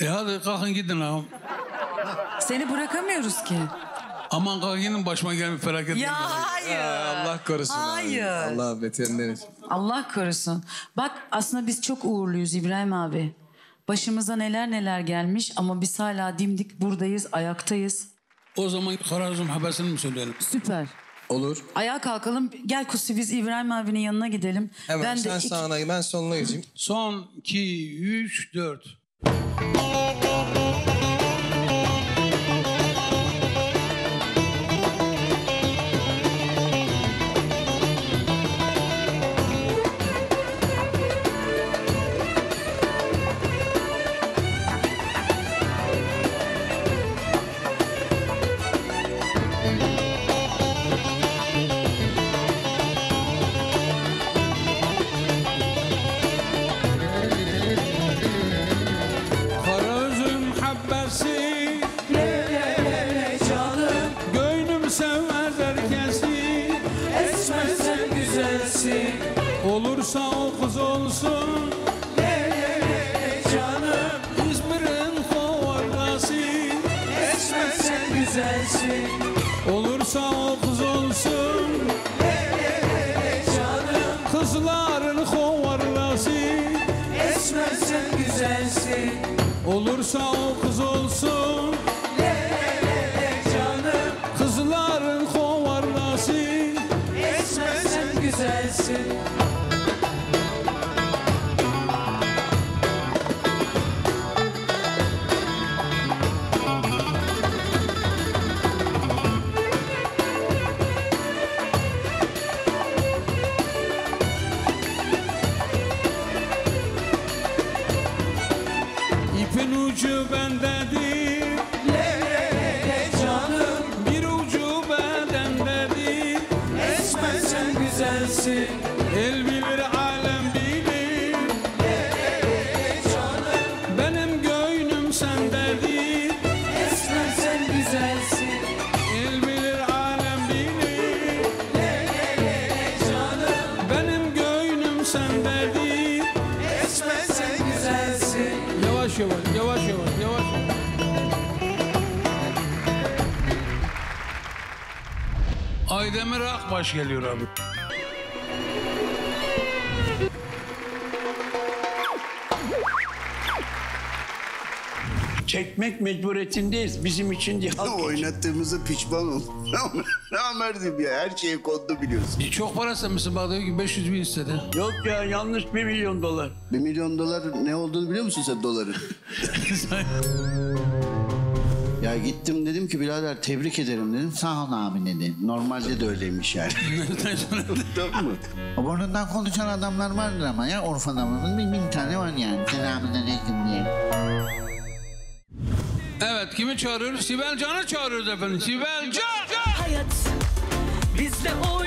Speaker 6: E hadi kalkın gidin ağam.
Speaker 11: Seni bırakamıyoruz ki.
Speaker 6: Aman kalkın başıma gelmiş felaket.
Speaker 11: Ya hayır.
Speaker 10: Allah korusun
Speaker 11: Hayır.
Speaker 10: abi. Allah beterinden etsin.
Speaker 11: Allah korusun. Bak aslında biz çok uğurluyuz İbrahim abi. Başımıza neler neler gelmiş ama biz hala dimdik buradayız, ayaktayız.
Speaker 6: O zaman Karazum habersini mi söyleyelim?
Speaker 11: Süper.
Speaker 10: Olur.
Speaker 11: Ayağa kalkalım. Gel Kusi biz İbrahim abinin yanına gidelim.
Speaker 10: Hemen
Speaker 11: ben
Speaker 10: sen
Speaker 11: iki-
Speaker 10: sağına ben soluna geçeyim.
Speaker 6: Son 2, 3, 4.
Speaker 13: you
Speaker 6: Olursa o kız olsun Akbaş geliyor abi.
Speaker 14: Çekmek mecburiyetindeyiz. Bizim için değil. halk için.
Speaker 18: Oynattığımıza pişman ol. Namerdim ya her şeye kondu biliyorsun.
Speaker 6: E, Çok para istemişsin bak diyor ki 500 bin istedi.
Speaker 14: Yok ya yanlış bir milyon dolar.
Speaker 18: Bir milyon dolar ne olduğunu biliyor musun sen doların? ya gittim dedim ki birader tebrik ederim dedim. Sağ ol abi dedi. Normalde de öyleymiş yani. tamam mı?
Speaker 3: O burnundan konuşan adamlar vardır ama ya Urfa adamının bin, bin tane var yani. Selamünaleyküm diye.
Speaker 6: Evet kimi çağırıyoruz? Sibel Can'ı çağırıyoruz efendim. Sibel Can!
Speaker 13: Hayat bizle oyun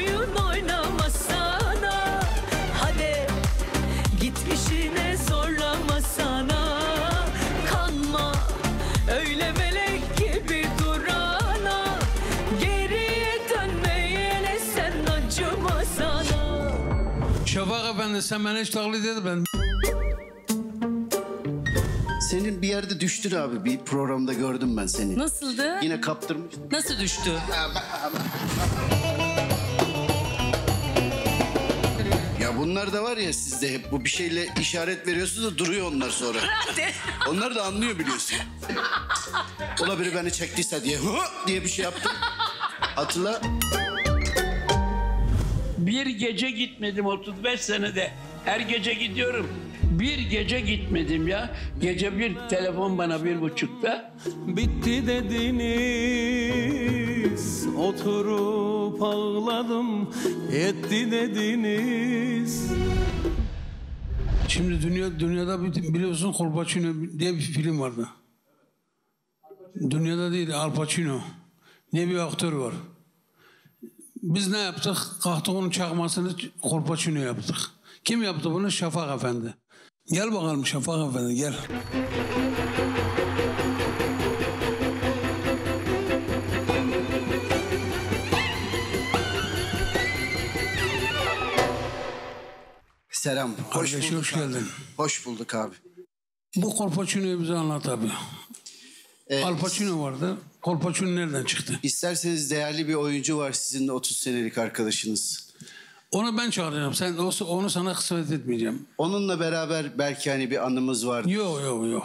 Speaker 6: Efendi sen beni hiç taklit et ben.
Speaker 18: Senin bir yerde düştür abi. Bir programda gördüm ben seni.
Speaker 11: Nasıldı?
Speaker 18: Yine kaptırmış.
Speaker 11: Nasıl düştü?
Speaker 18: Ya bunlar da var ya sizde hep bu bir şeyle işaret veriyorsunuz da duruyor onlar sonra. onlar da anlıyor biliyorsun. Ola biri beni çektiyse diye diye bir şey yaptım. Hatırla.
Speaker 14: Bir gece gitmedim 35 senede. Her gece gidiyorum. Bir gece gitmedim ya. Gece bir telefon bana bir buçukta.
Speaker 2: Bitti dediniz Oturup ağladım Etti dediniz
Speaker 6: Şimdi dünya dünyada biliyorsun Kolpaçino diye bir film vardı. Dünyada değil Al Pacino diye bir aktör var. Biz ne yaptık? Onun çakmasını Kolpaçino yaptık. Kim yaptı bunu? Şafak Efendi. Gel bakalım Şafak Efendi gel.
Speaker 18: Selam. Hoş
Speaker 6: Kardeşim,
Speaker 18: bulduk
Speaker 6: hoş
Speaker 18: abi.
Speaker 6: geldin.
Speaker 18: Hoş bulduk abi.
Speaker 6: Bu Kolpaçino'yu bize anlat abi.
Speaker 18: Ee,
Speaker 6: Al Pacino vardı. Kolpaçino nereden çıktı?
Speaker 18: İsterseniz değerli bir oyuncu var sizin de 30 senelik arkadaşınız.
Speaker 6: Onu ben çağıracağım. Sen o- onu sana kısmet etmeyeceğim.
Speaker 18: Onunla beraber belki hani bir anımız var.
Speaker 6: Yok yok yok.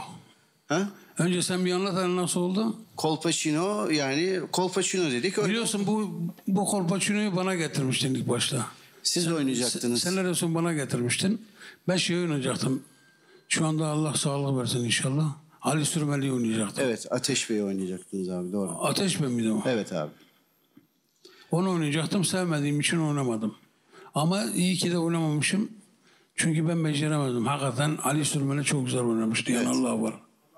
Speaker 18: Ha?
Speaker 6: Önce sen bir anlat hani nasıl oldu?
Speaker 18: Kolpaçino yani Kolpaçino dedik. Öyle.
Speaker 6: Biliyorsun bu bu Kolpaçino'yu bana getirmiştin ilk başta.
Speaker 18: Siz oynayacaktınız.
Speaker 6: Sen, seneler sonra bana getirmiştin. Ben şey oynayacaktım. Şu anda Allah sağlık versin inşallah. Ali Sürmeli'yi oynayacaktım.
Speaker 18: Evet Ateş Bey'i oynayacaktınız abi doğru.
Speaker 6: Ateş Bey miydi o?
Speaker 18: Evet abi.
Speaker 6: Onu oynayacaktım. Sevmediğim için oynamadım. Ama iyi ki de oynamamışım. Çünkü ben beceremedim. Hakikaten Ali Sürmeli çok güzel oynamıştı. Yani Allah var.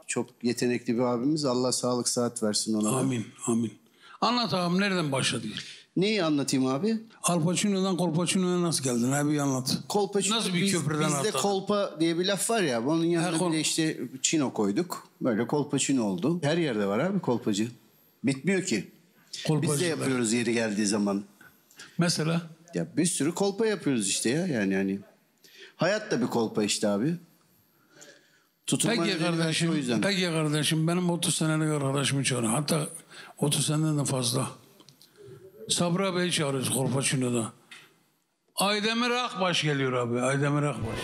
Speaker 18: Çok yetenekli bir abimiz. Allah sağlık saat versin ona.
Speaker 6: Amin, amin. Anlat ağam nereden başladı?
Speaker 18: Neyi anlatayım abi?
Speaker 6: Al Pacino'dan Kolpaçino'ya nasıl geldin? Ha bir anlat.
Speaker 18: Kolpaçino
Speaker 6: Nasıl bir
Speaker 18: biz-
Speaker 6: köprüden
Speaker 18: Bizde
Speaker 6: atladın?
Speaker 18: kolpa diye bir laf var ya. Onun yanına
Speaker 6: kol-
Speaker 18: bir de işte çino koyduk. Böyle kolpaçino oldu. Her yerde var abi kolpacı. Bitmiyor ki. Biz de yapıyoruz yeri geldiği zaman.
Speaker 6: Mesela?
Speaker 18: Ya bir sürü kolpa yapıyoruz işte ya. Yani hani hayat da bir kolpa işte abi.
Speaker 15: Tutulma
Speaker 6: Peki kardeşim,
Speaker 15: o yüzden.
Speaker 6: peki kardeşim benim 30 senelik arkadaşımı çağırın. Hatta 30 seneden de fazla. Sabra Bey'i çağırıyoruz Kolpaçino'da. Aydemir Akbaş geliyor abi. Aydemir Akbaş.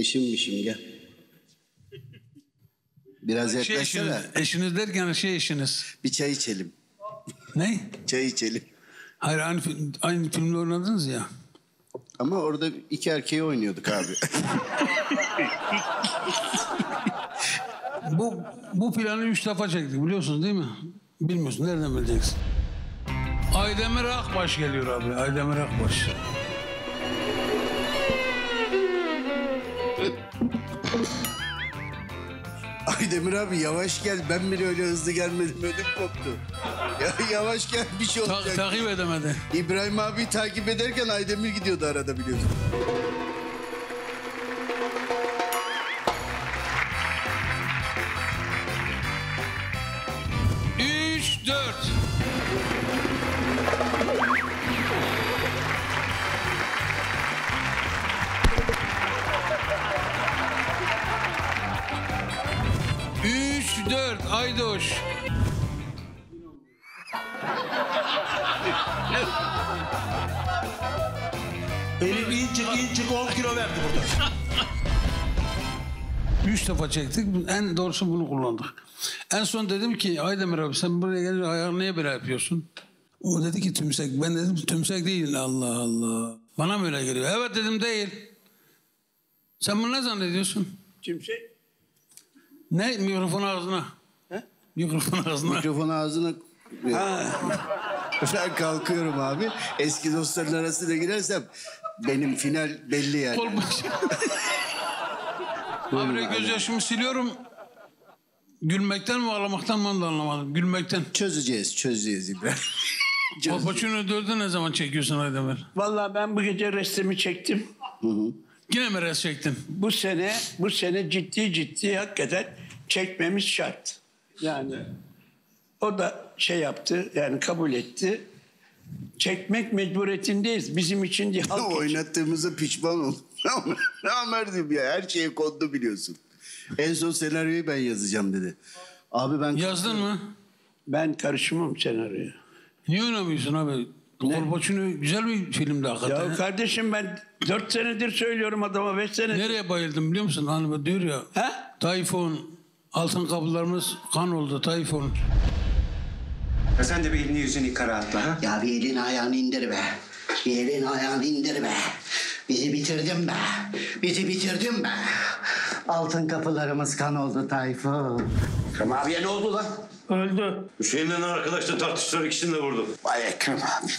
Speaker 18: Eşimmişim gel. Biraz
Speaker 6: Şey
Speaker 18: yaklaşsana.
Speaker 6: eşiniz, eşiniz derken şey eşiniz.
Speaker 18: Bir çay içelim.
Speaker 6: Ne?
Speaker 18: Çay içelim.
Speaker 6: Hayır aynı, aynı filmde oynadınız ya.
Speaker 18: Ama orada iki erkeği oynuyorduk abi.
Speaker 6: Bu bu planı üç defa çektik biliyorsunuz değil mi? Bilmiyorsun nereden bileceksin? Aydemir Akbaş geliyor abi. Aydemir Akbaş.
Speaker 18: Aydemir abi yavaş gel. Ben bile öyle hızlı gelmedim. Ödüm koptu. Ya yavaş gel bir şey
Speaker 6: Ta-
Speaker 18: olacak.
Speaker 6: takip edemedi.
Speaker 18: İbrahim abi takip ederken Aydemir gidiyordu arada biliyorsun.
Speaker 6: Üç, dört. Üç, dört. Aydoş.
Speaker 16: Elim in çık in çık 10 kilo verdi burada.
Speaker 6: Üç defa çektik. En doğrusu bunu kullandık. En son dedim ki Aydemir abi sen buraya gelince ayağını niye böyle yapıyorsun? O dedi ki tümsek. Ben dedim tümsek değil. Allah Allah. Bana mı öyle geliyor? Evet dedim değil. Sen bunu ne zannediyorsun?
Speaker 14: Kimse.
Speaker 6: Ne? Mikrofon ağzına. Mikrofon ağzına.
Speaker 18: Mikrofon ağzına... ben kalkıyorum abi. Eski dostların arasına girersem benim final belli yani.
Speaker 6: Kol başı. Habire gözyaşımı siliyorum. Gülmekten mi ağlamaktan mı da anlamadım. Gülmekten.
Speaker 18: Çözeceğiz, çözeceğiz İbrahim.
Speaker 6: Kolpaçino dördü ne zaman çekiyorsun Aydemir?
Speaker 14: Vallahi ben bu gece restimi çektim.
Speaker 6: Yine mi res çektin?
Speaker 14: Bu sene bu sene ciddi ciddi hakikaten çekmemiz şart. Yani o da şey yaptı yani kabul etti. Çekmek mecburiyetindeyiz. Bizim için değil. halk için.
Speaker 18: Oynattığımıza pişman oldum. Namerdim ya her şeye kondu biliyorsun. En son senaryoyu ben yazacağım dedi. Abi ben...
Speaker 6: Yazdın mı?
Speaker 14: Ben karışmam senaryoya.
Speaker 6: Niye oynamıyorsun abi? Kolpaçino güzel bir filmdi hakikaten.
Speaker 14: Ya kardeşim ben dört senedir söylüyorum adama beş senedir.
Speaker 6: Nereye bayıldım biliyor musun? Hani diyor ya.
Speaker 14: He?
Speaker 6: Tayfun. Altın kapılarımız kan oldu Tayfun.
Speaker 19: Ya sen de bir elini yüzünü yıka rahatla ha.
Speaker 3: Ya bir elini ayağını indir be. Bir elini ayağını indir be. Bizi bitirdin be. Bizi bitirdin be. Altın kapılarımız kan oldu Tayfun.
Speaker 19: Ekrem abiye ne oldu lan?
Speaker 14: Öldü.
Speaker 20: Hüseyin'le arkadaşla tartıştılar ikisini de vurdu.
Speaker 19: Vay Ekrem abi.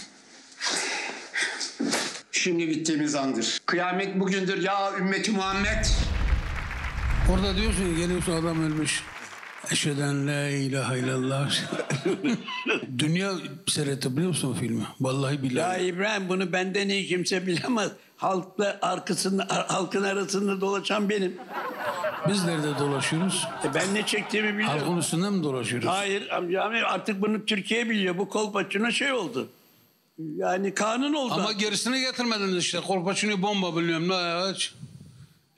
Speaker 19: Şimdi gittiğimiz andır. Kıyamet bugündür ya ümmeti Muhammed.
Speaker 6: Orada diyorsun geliyorsun adam ölmüş. Eşheden la ilahe illallah. Dünya seyretti biliyor musun o filmi? Vallahi
Speaker 14: Ya
Speaker 6: billahi.
Speaker 14: İbrahim bunu benden iyi kimse bilemez. Halkla arkasında ar- halkın arasında dolaşan benim.
Speaker 6: Biz nerede dolaşıyoruz?
Speaker 14: E ben ne çektiğimi biliyorum.
Speaker 6: Halkın üstünde mi dolaşıyoruz?
Speaker 14: Hayır amca abi artık bunu Türkiye biliyor. Bu kolpaçına şey oldu. Yani kanun oldu.
Speaker 6: Ama gerisini getirmediniz işte. Kolpaçino bomba biliyorum. Ne hiç.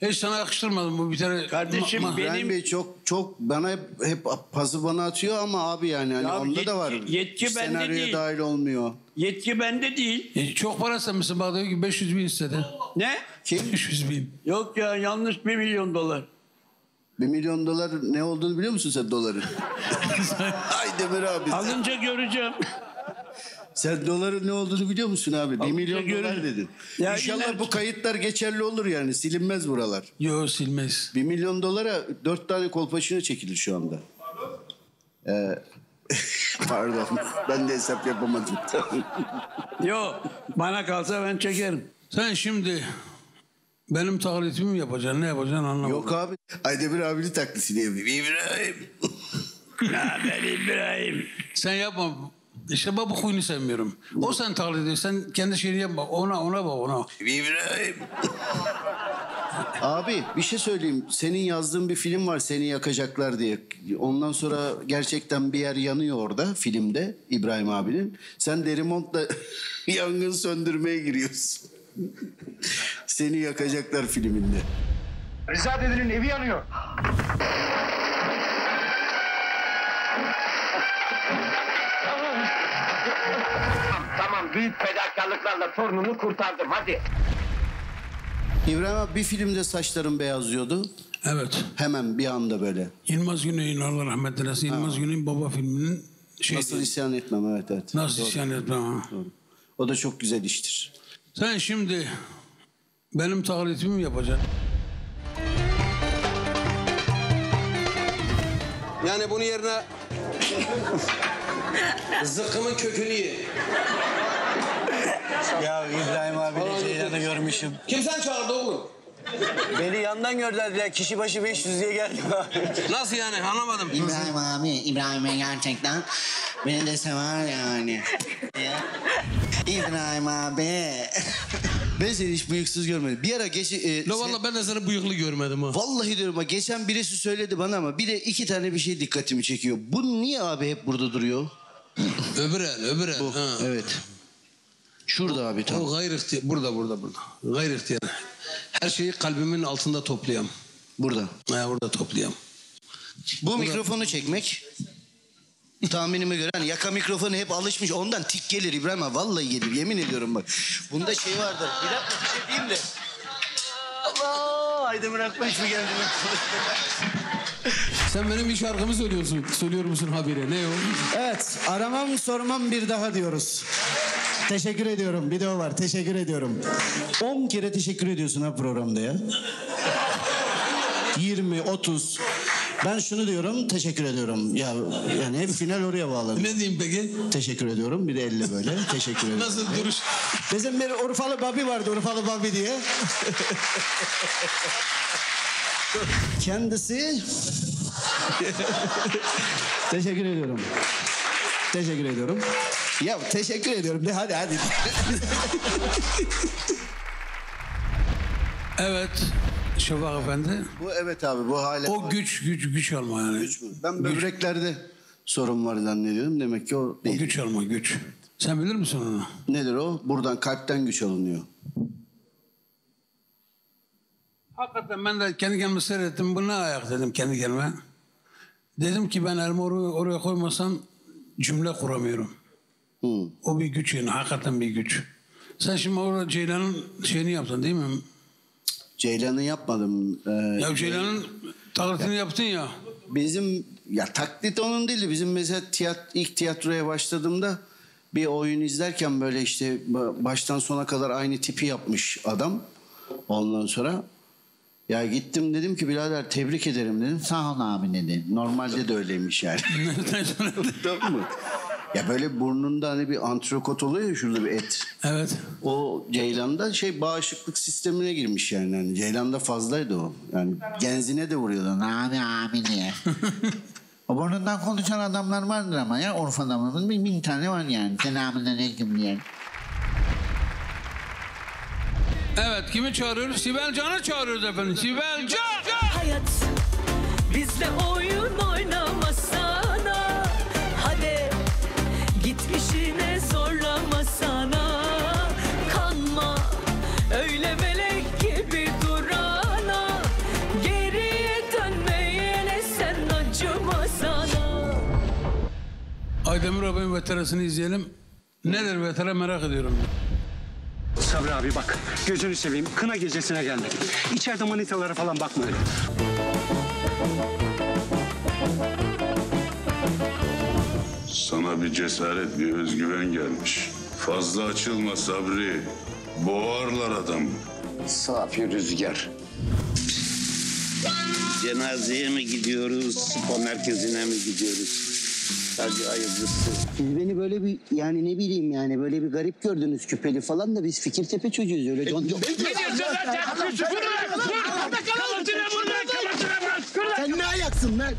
Speaker 6: Hiç sana yakıştırmadım bu bir tane.
Speaker 14: Kardeşim
Speaker 6: Ma-
Speaker 14: benim-
Speaker 18: Bey çok çok bana hep, hep pası bana atıyor ama abi yani hani
Speaker 14: Ya
Speaker 18: onda da var.
Speaker 14: yetki- yetki
Speaker 18: Hiç
Speaker 14: bende
Speaker 18: senaryoya
Speaker 14: değil.
Speaker 18: dahil olmuyor.
Speaker 14: Yetki bende değil.
Speaker 6: E, çok para istemişsin bana diyor ki 500 bin istedi.
Speaker 14: Ne?
Speaker 18: Kim?
Speaker 6: 500 bin.
Speaker 14: Yok ya yanlış bir milyon dolar.
Speaker 18: Bir milyon dolar ne olduğunu biliyor musun sen doların? Ay Demir abi.
Speaker 14: Alınca göreceğim.
Speaker 18: Sen doların ne olduğunu biliyor musun abi? Bir milyon dolar
Speaker 14: görürüm.
Speaker 18: dedin.
Speaker 14: Ya
Speaker 18: İnşallah
Speaker 14: yine-
Speaker 18: bu kayıtlar geçerli olur yani. Silinmez buralar.
Speaker 6: Yok silmez.
Speaker 18: Bir milyon dolara dört tane kolpaçino çekilir şu anda. Ee, pardon. Ben de hesap yapamadım.
Speaker 14: Yok bana kalsa ben çekerim.
Speaker 6: Sen şimdi benim taklitimi mi yapacaksın? Ne yapacaksın anlamadım.
Speaker 18: Yok abi. Aydemir abinin taklitini yapayım. İbrahim.
Speaker 14: Ya ben İbrahim.
Speaker 6: Sen yapma. İşte bu huyunu sevmiyorum. O sen taklit ediyor. Sen kendi şeyini yapma. Ona ona bak ona.
Speaker 14: İbrahim.
Speaker 18: Abi bir şey söyleyeyim. Senin yazdığın bir film var seni yakacaklar diye. Ondan sonra gerçekten bir yer yanıyor orada filmde İbrahim abinin. Sen Derimont'la yangın söndürmeye giriyorsun. seni yakacaklar filminde.
Speaker 21: Rıza dedenin evi yanıyor. Tamam büyük fedakarlıklarla torununu kurtardım hadi.
Speaker 18: İbrahim abi bir filmde saçların beyazlıyordu.
Speaker 6: Evet.
Speaker 18: Hemen bir anda böyle.
Speaker 6: Yılmaz Güney'in Allah rahmet eylesin. Yılmaz Güney'in baba filminin şey
Speaker 18: Nasıl isyan etmem evet evet.
Speaker 6: Nasıl
Speaker 18: Doğru.
Speaker 6: isyan etmem ha?
Speaker 18: Doğru. O da çok güzel iştir.
Speaker 6: Sen şimdi benim taklitimi mi yapacaksın?
Speaker 1: Yani bunun yerine zıkkımın kökünü ye.
Speaker 3: Ya İbrahim abiyle Ceylan'ı görmüşüm.
Speaker 1: Kim sen çağırdı oğlum?
Speaker 3: Beni yandan gördüler ya. Kişi başı 500 diye geldim abi.
Speaker 1: Nasıl yani anlamadım.
Speaker 3: İbrahim abi, İbrahim'e gerçekten beni de sever yani. İbrahim abi.
Speaker 18: Ben seni hiç bıyıksız görmedim. Bir ara geç... E,
Speaker 1: La valla ben de seni bıyıklı görmedim ha.
Speaker 18: Vallahi diyorum bak geçen birisi söyledi bana ama bir de iki tane bir şey dikkatimi çekiyor. Bu niye abi hep burada duruyor?
Speaker 1: öbür el, öbür el.
Speaker 18: Bu,
Speaker 1: Ha.
Speaker 18: evet. Şurada abi tam.
Speaker 1: O gayri ihtiyar, burada burada burada. Gayri ihtiyar. Her şeyi kalbimin altında toplayam.
Speaker 18: Burada.
Speaker 1: Ha, burada toplayam.
Speaker 18: Bu mikrofonu çekmek tahminime göre hani yaka mikrofonu hep alışmış ondan tik gelir İbrahim abi vallahi gelir yemin ediyorum bak. Bunda şey vardır. Bir dakika bir şey diyeyim de. Allah Aydemir Akbaş mı geldi?
Speaker 1: Sen benim bir şarkımı söylüyorsun. Söylüyor musun habire? Ne o?
Speaker 22: Evet, aramam sormam bir daha diyoruz. Teşekkür ediyorum. Bir de o var. Teşekkür ediyorum. 10 kere teşekkür ediyorsun ha programda ya. 20, 30. Ben şunu diyorum, teşekkür ediyorum. Ya yani hep final oraya bağladım.
Speaker 1: Ne diyeyim peki?
Speaker 22: Teşekkür ediyorum. Bir de elle böyle. Teşekkür ediyorum.
Speaker 1: Nasıl duruş?
Speaker 22: Bizim bir Urfalı Babi vardı, Urfalı Babi diye. Kendisi... teşekkür ediyorum. Teşekkür ediyorum. Ya teşekkür ediyorum. De hadi hadi.
Speaker 6: Evet. Şafak Efendi.
Speaker 18: Bu evet abi bu hala
Speaker 6: O güç güç güç alma yani.
Speaker 18: Güç mü? Ben böbreklerde sorun var zannediyorum. Demek ki o
Speaker 6: O
Speaker 18: değil.
Speaker 6: güç alma güç. Sen bilir misin onu?
Speaker 18: Nedir o? Buradan kalpten güç alınıyor.
Speaker 6: Hakikaten ben de kendi kendime seyrettim. Bu ne ayak dedim kendi kendime. Dedim ki ben elimi oraya, oraya koymasam cümle kuramıyorum. O bir güç yani. Hakikaten bir güç. Sen şimdi orada Ceylan'ın şeyini yaptın değil mi?
Speaker 18: Ceylan'ı yapmadım. Ee,
Speaker 6: Ya Ceylan'ın taklitini yaptın ya.
Speaker 18: Bizim ya taklit onun değildi. Bizim mesela tiyat, ilk tiyatroya başladığımda bir oyun izlerken böyle işte ba- baştan sona kadar aynı tipi yapmış adam. Ondan sonra ya gittim dedim ki birader tebrik ederim dedim. Sağ ol abi dedi. Normalde de öyleymiş yani. tamam mı? Ya böyle burnunda hani bir antrikot oluyor ya şurada bir et.
Speaker 6: Evet.
Speaker 18: O Ceylan'da şey bağışıklık sistemine girmiş yani. yani Ceylan'da fazlaydı o. Yani genzine de vuruyordu. Abi abi diye. o burnundan konuşan adamlar vardır ama ya Urfa'da mı? Bin, bin tane var yani. Selamun aleyküm diye.
Speaker 6: Evet kimi çağırıyoruz? Sibel Can'ı çağırıyoruz efendim. Sibel Can.
Speaker 13: Hayat bizle oyun oynamasana Hadi git işine zorlamasana Kanma öyle melek gibi durana Geriye dönmeyene sen acımasana
Speaker 6: Aydemir abinin veterasını izleyelim. Nedir vetera merak ediyorum.
Speaker 19: Sabri abi bak gözünü seveyim kına gecesine geldik. İçeride manitalara falan bakma öyle.
Speaker 23: Sana bir cesaret, bir özgüven gelmiş. Fazla açılma Sabri. Boğarlar adamı.
Speaker 14: Safi rüzgar. Cenazeye mi gidiyoruz, spor merkezine mi gidiyoruz? Hadi hayırlısı.
Speaker 3: Siz beni böyle bir yani ne bileyim yani böyle bir garip gördünüz küpeli falan da biz Fikirtepe çocuğuyuz öyle. Don, don. Sen ne ayaksın lan?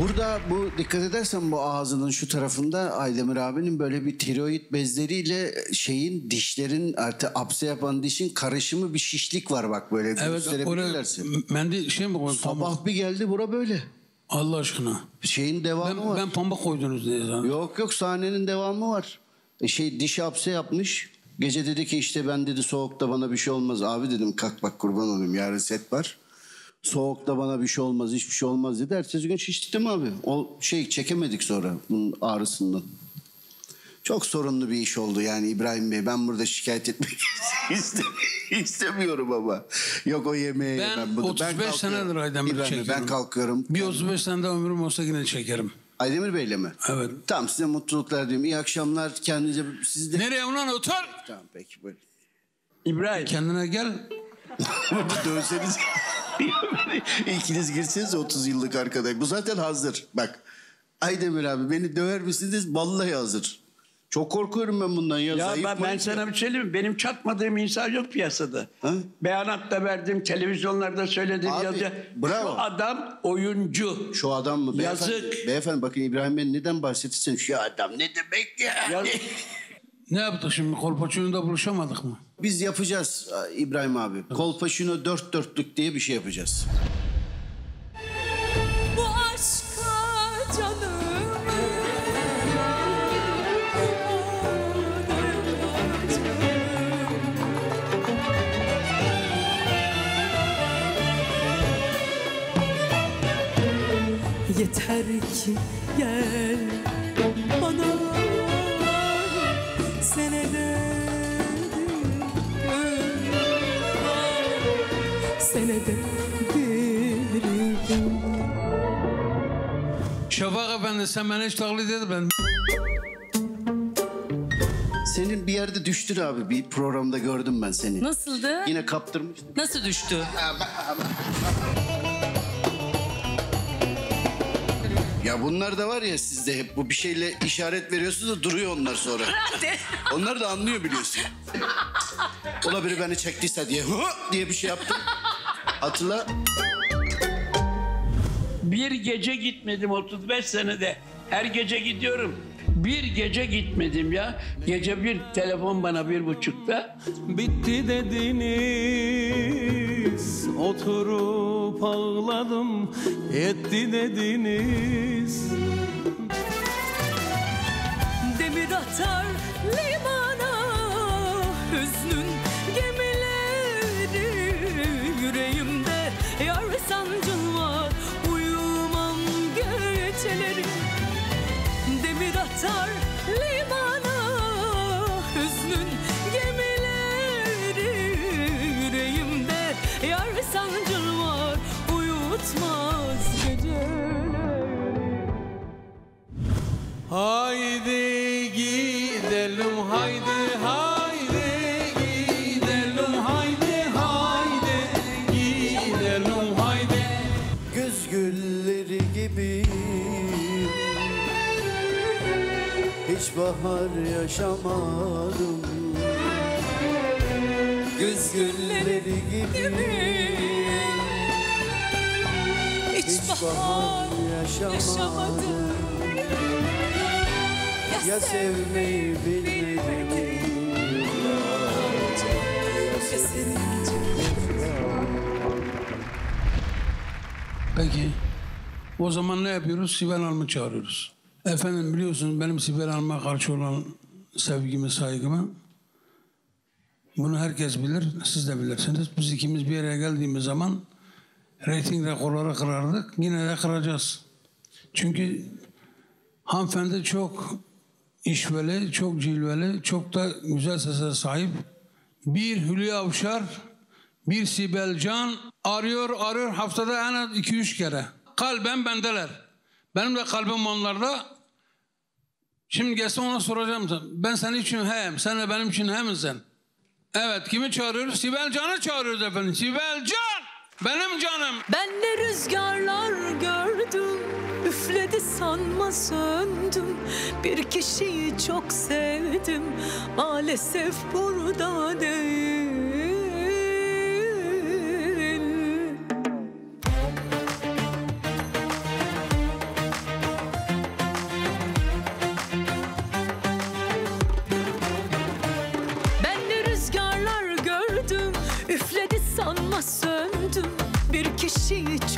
Speaker 18: Burada bu dikkat edersen bu ağzının şu tarafında Aydemir abinin böyle bir tiroid bezleriyle şeyin dişlerin artı apse yapan dişin karışımı bir şişlik var bak böyle
Speaker 6: Evet oraya
Speaker 18: gösterebilirlerse.
Speaker 6: mendil şey mi?
Speaker 18: Sabah bir geldi bura böyle.
Speaker 6: Allah aşkına.
Speaker 18: Şeyin devamı
Speaker 6: Ben,
Speaker 18: var.
Speaker 6: ben pamuk koydunuz diye zannettim.
Speaker 18: Yok yok sahnenin devamı var. E şey diş hapse yapmış. Gece dedi ki işte ben dedi soğukta bana bir şey olmaz. Abi dedim kalk bak kurban olayım yarın set var. Soğukta bana bir şey olmaz hiçbir şey olmaz dedi. Ertesi gün şişti değil mi abi? O şey çekemedik sonra bunun ağrısından. Çok sorunlu bir iş oldu yani İbrahim Bey. Ben burada şikayet etmek iste- istemiyorum ama. Yok o yemeği
Speaker 6: Ben
Speaker 18: yemem. bunu.
Speaker 6: 35
Speaker 18: kalkıyorum.
Speaker 6: senedir Aydemir
Speaker 18: İbrahim
Speaker 6: çekiyorum.
Speaker 18: Ben kalkıyorum.
Speaker 6: Bir 35 sene daha ömrüm olsa yine çekerim.
Speaker 18: Aydemir Bey'le mi?
Speaker 6: Evet.
Speaker 18: Tamam size mutluluklar diliyorum. İyi akşamlar. Kendinize siz de...
Speaker 6: Nereye ulan otur?
Speaker 18: Tamam peki buyurun.
Speaker 14: İbrahim.
Speaker 6: Kendine gel.
Speaker 18: Dönseniz. İkiniz girseniz 30 yıllık arkadaş. Bu zaten hazır. Bak. Aydemir abi beni döver misiniz? Vallahi hazır. Çok korkuyorum ben bundan ya.
Speaker 14: Ya ben, ben sana bir şey söyleyeyim mi? Benim çatmadığım insan yok piyasada. Beyanat da verdim, televizyonlarda söyledim.
Speaker 18: Abi,
Speaker 14: yazı-
Speaker 18: bravo.
Speaker 14: Şu adam oyuncu.
Speaker 18: Şu adam mı?
Speaker 14: Yazık.
Speaker 18: Beyefendi, beyefendi bakın İbrahim Bey neden bahsettin? Şu adam ne demek ya?
Speaker 6: Ne yaptık şimdi? Kolpaçino'da buluşamadık mı?
Speaker 18: Biz yapacağız İbrahim abi. Kolpaşino dört dörtlük diye bir şey yapacağız.
Speaker 13: Yeter ki gel bana senede senede bir gün
Speaker 6: Şafak Efendi sen beni hiç taklit et ben.
Speaker 18: Senin bir yerde düştür abi. Bir programda gördüm ben seni.
Speaker 11: Nasıldı?
Speaker 18: Yine kaptırmış.
Speaker 11: Nasıl düştü?
Speaker 18: Ya bunlar da var ya sizde hep bu bir şeyle işaret veriyorsunuz da duruyor onlar sonra. onlar da anlıyor biliyorsun. Ola biri beni çektiyse diye hı diye bir şey yaptım. Hatırla.
Speaker 14: Bir gece gitmedim 35 senede. Her gece gidiyorum. Bir gece gitmedim ya. Gece bir telefon bana bir buçukta.
Speaker 24: Bitti dediniz Oturup ağladım Etti dediniz
Speaker 13: Demir atar limana Hüznün gemileri Yüreğimde yar sancın var Uyumam geceleri Demir atar limana Hüznün gemileri Yüreğimde. Yar sancın var Uyutmaz geceleri.
Speaker 24: Haydi gidelim haydi haydi
Speaker 25: bahar yaşamadım Güz gülleri gibi
Speaker 13: Hiç bahar yaşamadım
Speaker 25: Ya sevmeyi bilmedim
Speaker 6: Peki. O zaman ne yapıyoruz? Sibel Hanım'ı çağırıyoruz. Efendim biliyorsunuz benim Sibel Hanım'a karşı olan sevgimi, saygımı. Bunu herkes bilir, siz de bilirsiniz. Biz ikimiz bir araya geldiğimiz zaman reyting rekorları kırardık. Yine de kıracağız. Çünkü hanımefendi çok işveli, çok cilveli, çok da güzel sese sahip. Bir Hülya Avşar, bir Sibel Can arıyor arıyor haftada en az 2-3 kere. Kalben bendeler. Benim de kalbim onlarda. Şimdi gelse ona soracağım. Ben senin için heyim. Sen de benim için hemizsin. Evet kimi çağırıyoruz? Sibel Can'ı çağırıyoruz efendim. Sibel Can! Benim canım.
Speaker 13: Ben ne rüzgarlar gördüm Üfledi sanma söndüm Bir kişiyi çok sevdim Maalesef burada değil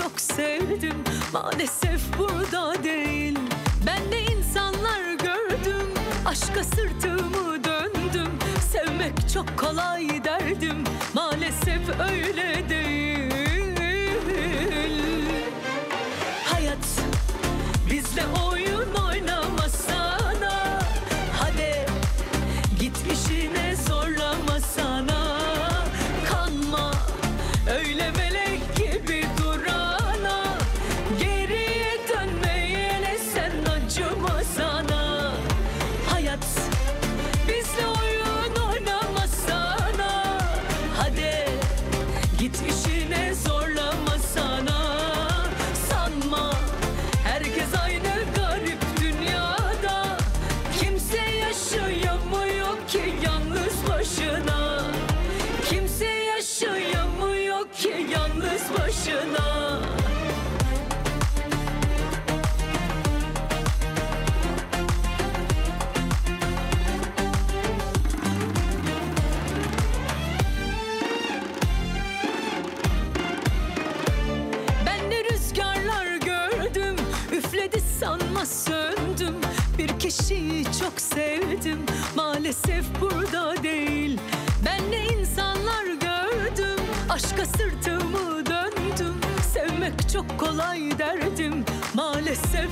Speaker 13: çok sevdim. Maalesef burada değil. Ben de insanlar gördüm. Aşka sırtımı döndüm. Sevmek çok kolay derdim. Maalesef öyle Maalesef burada değil. Ben de insanlar gördüm Aşka sırtımı döndüm. Sevmek çok kolay derdim Maalesef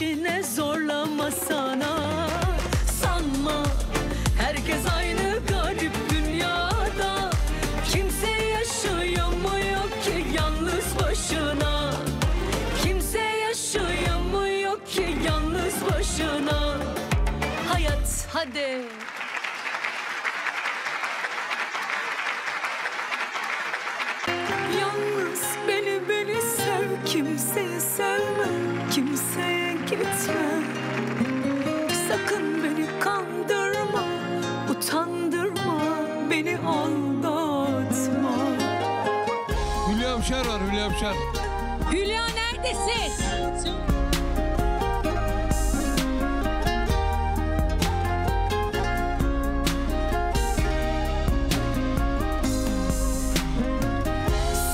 Speaker 13: git işine zorlamasana Sanma herkes aynı garip dünyada. Kimse yaşayamıyor ki yalnız başına. Kimse yaşayamıyor ki yalnız başına. Hayat hadi
Speaker 2: var Hülya
Speaker 13: neredesin?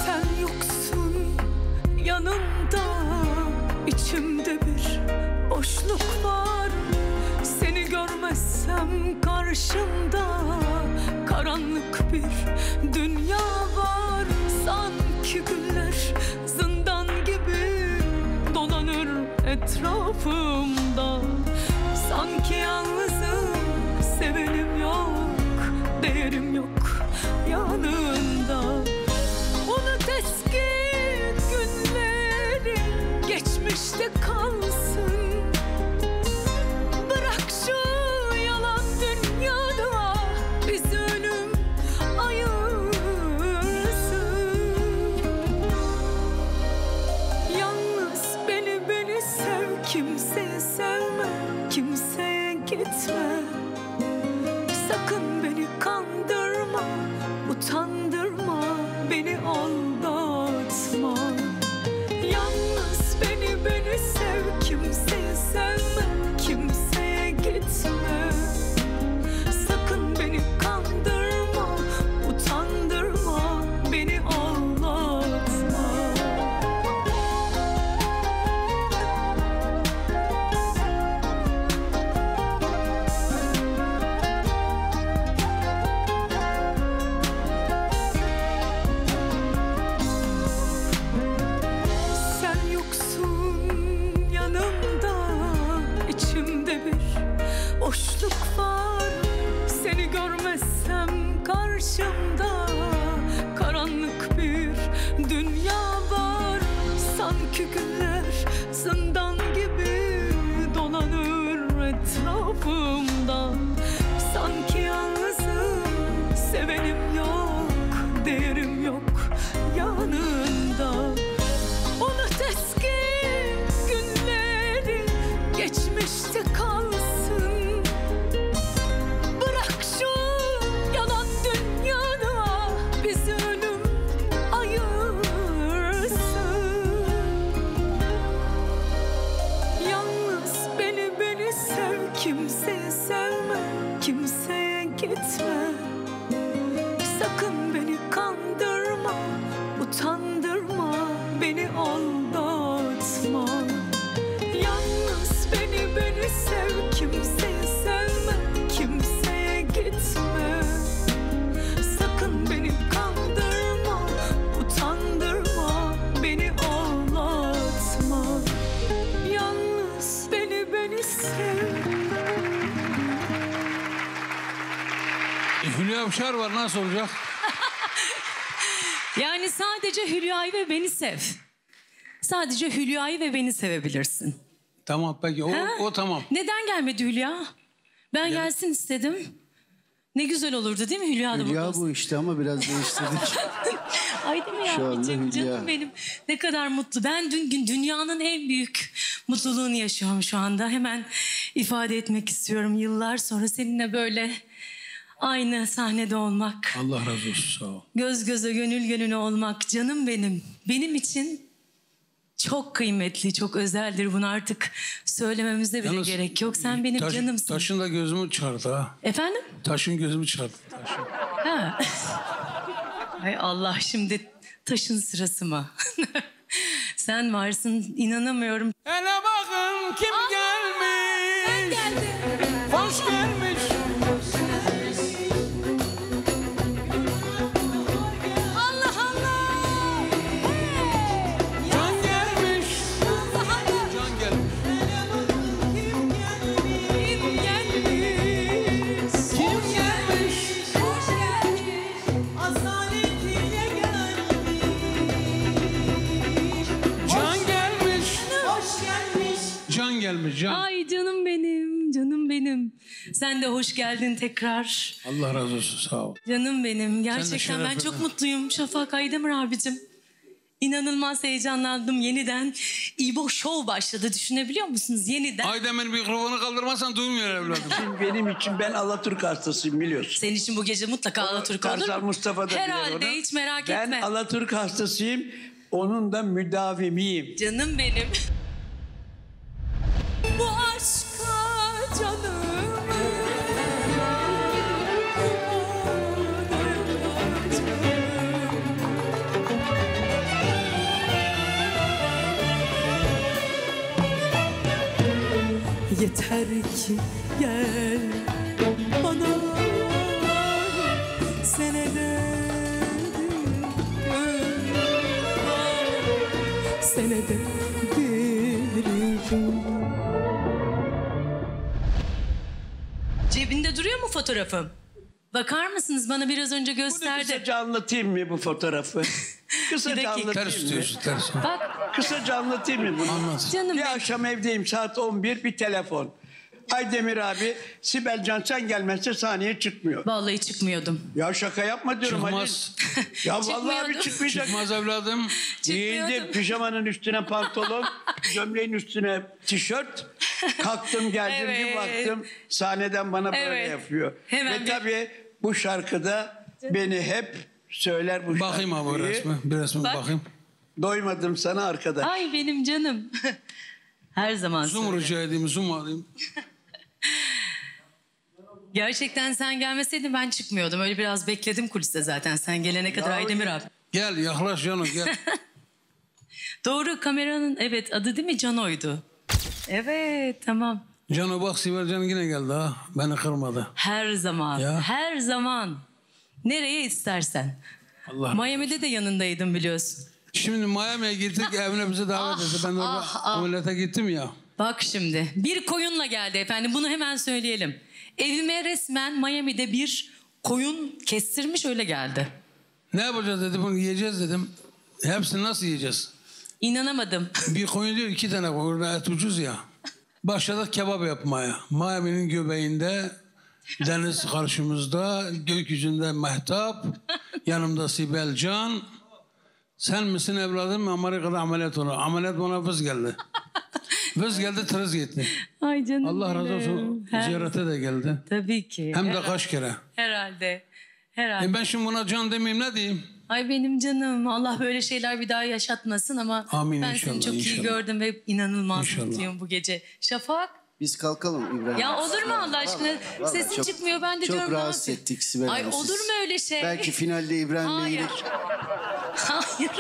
Speaker 13: Sen yoksun yanımda içimde bir boşluk var. Seni görmezsem karşımda karanlık bir dünya var. Sanki güller etrafımda. Sanki yalnızım sevenim yok değerim yok yanında. Unut eski sev kimseyi
Speaker 6: Nasıl olacak?
Speaker 13: Yani sadece Hülya'yı ve beni sev. Sadece Hülya'yı ve beni sevebilirsin.
Speaker 6: Tamam peki o,
Speaker 13: Ha?
Speaker 6: o tamam.
Speaker 13: Neden gelmedi Hülya? Ben gelsin istedim. Ne güzel olurdu değil mi Hülya da burada
Speaker 18: Hülya bu işte ama biraz değiştirdik.
Speaker 13: Ay değil mi yavrucuğum
Speaker 18: Hülya.
Speaker 13: canım benim. Ne kadar mutlu. Ben dün gün dünyanın en büyük mutluluğunu yaşıyorum şu anda. Hemen ifade etmek istiyorum. Yıllar sonra seninle böyle aynı sahnede olmak.
Speaker 6: Allah razı olsun sağ ol.
Speaker 13: Göz göze gönül gönüle olmak canım benim. Benim için çok kıymetli, çok özeldir. Bunu artık söylememize bile
Speaker 6: Yalnız
Speaker 13: gerek yok. Sen benim
Speaker 6: Taş-
Speaker 13: canımsın.
Speaker 6: Taşın da gözümü çıkardı ha.
Speaker 13: Efendim?
Speaker 6: Taşın gözümü çıkardı. Taşın.
Speaker 13: Ha. Ay Allah şimdi taşın sırası mı? Sen varsın inanamıyorum.
Speaker 1: Hele bakın kim gelmiş. Hoş gelmiş. Gelmiş can.
Speaker 13: Ay canım benim, canım benim. Sen de hoş geldin tekrar.
Speaker 6: Allah razı olsun sağ ol.
Speaker 13: Canım benim. Gerçekten ben çok mutluyum. Şafak Aydemir abicim. İnanılmaz heyecanlandım. Yeniden İbo Show başladı. Düşünebiliyor musunuz? Yeniden.
Speaker 6: Aydemir mikrofonu kaldırmazsan duymuyor evladım.
Speaker 14: Benim için ben Alaturk hastasıyım biliyorsun.
Speaker 13: Senin için bu gece mutlaka Alaturk olur
Speaker 14: Tarzan
Speaker 13: mu?
Speaker 14: Mustafa da bilir
Speaker 13: Herhalde
Speaker 14: onu.
Speaker 13: hiç merak
Speaker 14: ben
Speaker 13: etme.
Speaker 14: Alaturk hastasıyım. Onun da müdavimiyim.
Speaker 13: Canım benim.
Speaker 26: Bu aşka canım Yeter ki gel bana. Senede senede bir gün
Speaker 13: Cebinde duruyor mu fotoğrafım? Bakar mısınız? Bana biraz önce
Speaker 14: Bunu
Speaker 13: gösterdi.
Speaker 14: kısaca anlatayım mı bu fotoğrafı? Kısaca anlatayım
Speaker 6: Ters
Speaker 14: mı?
Speaker 6: ters.
Speaker 13: Bak
Speaker 14: Kısaca anlatayım mı bunu?
Speaker 6: Anlat.
Speaker 13: Canım
Speaker 14: bir akşam evdeyim saat 11 bir telefon. Aydemir abi Sibel Can sen gelmezse sahneye çıkmıyor.
Speaker 13: vallahi çıkmıyordum.
Speaker 14: Ya şaka yapma diyorum
Speaker 6: Çıkmaz.
Speaker 14: Ali. Ya vallahi abi çıkmayacak.
Speaker 6: Çıkmaz evladım.
Speaker 14: Giyindim pijamanın üstüne pantolon, gömleğin üstüne tişört. Kalktım geldim bir
Speaker 13: Evet.
Speaker 14: baktım sahneden bana böyle
Speaker 13: Evet.
Speaker 14: yapıyor.
Speaker 13: Hemen
Speaker 14: Ve
Speaker 13: bir-
Speaker 14: tabii bu şarkıda beni hep söyler bu
Speaker 6: Bakayım abi o
Speaker 14: şarkıyı.
Speaker 6: resme. Bir resme
Speaker 13: Bak.
Speaker 6: bakayım.
Speaker 14: Doymadım sana arkadaş.
Speaker 13: Ay benim canım. Her zaman
Speaker 6: Zoom
Speaker 13: söyle.
Speaker 6: rica edeyim, zoom alayım.
Speaker 13: Gerçekten sen gelmeseydin ben çıkmıyordum. Öyle biraz bekledim kuliste zaten. Sen gelene kadar Aydemir abi.
Speaker 6: Gel yaklaş canım gel.
Speaker 13: Doğru kameranın evet adı değil mi Cano'ydu? Evet tamam.
Speaker 6: Cano bak Sibel Can yine geldi ha. Beni kırmadı.
Speaker 13: Her zaman.
Speaker 6: Ya.
Speaker 13: Her zaman. Nereye istersen.
Speaker 6: Allah
Speaker 13: Miami'de de yanındaydım biliyorsun.
Speaker 6: Şimdi Miami'ye gittik evine bizi davet etti. Ben de
Speaker 13: ah, ah.
Speaker 6: ameliyata gittim ya.
Speaker 13: Bak şimdi bir koyunla geldi efendim bunu hemen söyleyelim. Evime resmen Miami'de bir koyun kestirmiş öyle geldi.
Speaker 6: Ne yapacağız dedi bunu yiyeceğiz dedim. Hepsini nasıl yiyeceğiz?
Speaker 13: İnanamadım.
Speaker 6: Bir koyun diyor iki tane koyun. Et ucuz ya. Başladık kebap yapmaya. Miami'nin göbeğinde deniz karşımızda, gökyüzünde mehtap, yanımda Sibel Can. Sen misin evladım Amerika'da ameliyat olur. Ameliyat bana vız geldi. vız geldi tırız gitti.
Speaker 13: Ay canım
Speaker 6: Allah razı olsun.
Speaker 13: Her-
Speaker 6: Ziyarete de geldi.
Speaker 13: Tabii ki.
Speaker 6: Hem de kaç kere.
Speaker 13: Herhalde. Herhalde.
Speaker 6: E ben şimdi buna can demeyeyim ne diyeyim?
Speaker 13: Ay benim canım. Allah böyle şeyler bir daha yaşatmasın ama
Speaker 6: Amin
Speaker 13: ben
Speaker 6: inşallah,
Speaker 13: seni çok iyi
Speaker 6: inşallah.
Speaker 13: gördüm ve inanılmaz
Speaker 6: İnşallah.
Speaker 13: mutluyum bu gece. Şafak
Speaker 18: Biz kalkalım İbrahim.
Speaker 13: ya olur mu Allah aşkına?
Speaker 18: Vallahi
Speaker 13: Sesin
Speaker 18: çok-
Speaker 13: çıkmıyor ben de
Speaker 18: Çok
Speaker 13: diyorum ne
Speaker 18: rahatsız
Speaker 13: yapayım?
Speaker 18: ettik Sibel
Speaker 13: Ay
Speaker 18: Hanım
Speaker 13: olur
Speaker 18: siz.
Speaker 13: mu öyle şey?
Speaker 18: Belki finalde İbrahim'le
Speaker 13: Hayır.
Speaker 18: iyilik.
Speaker 13: Hayır.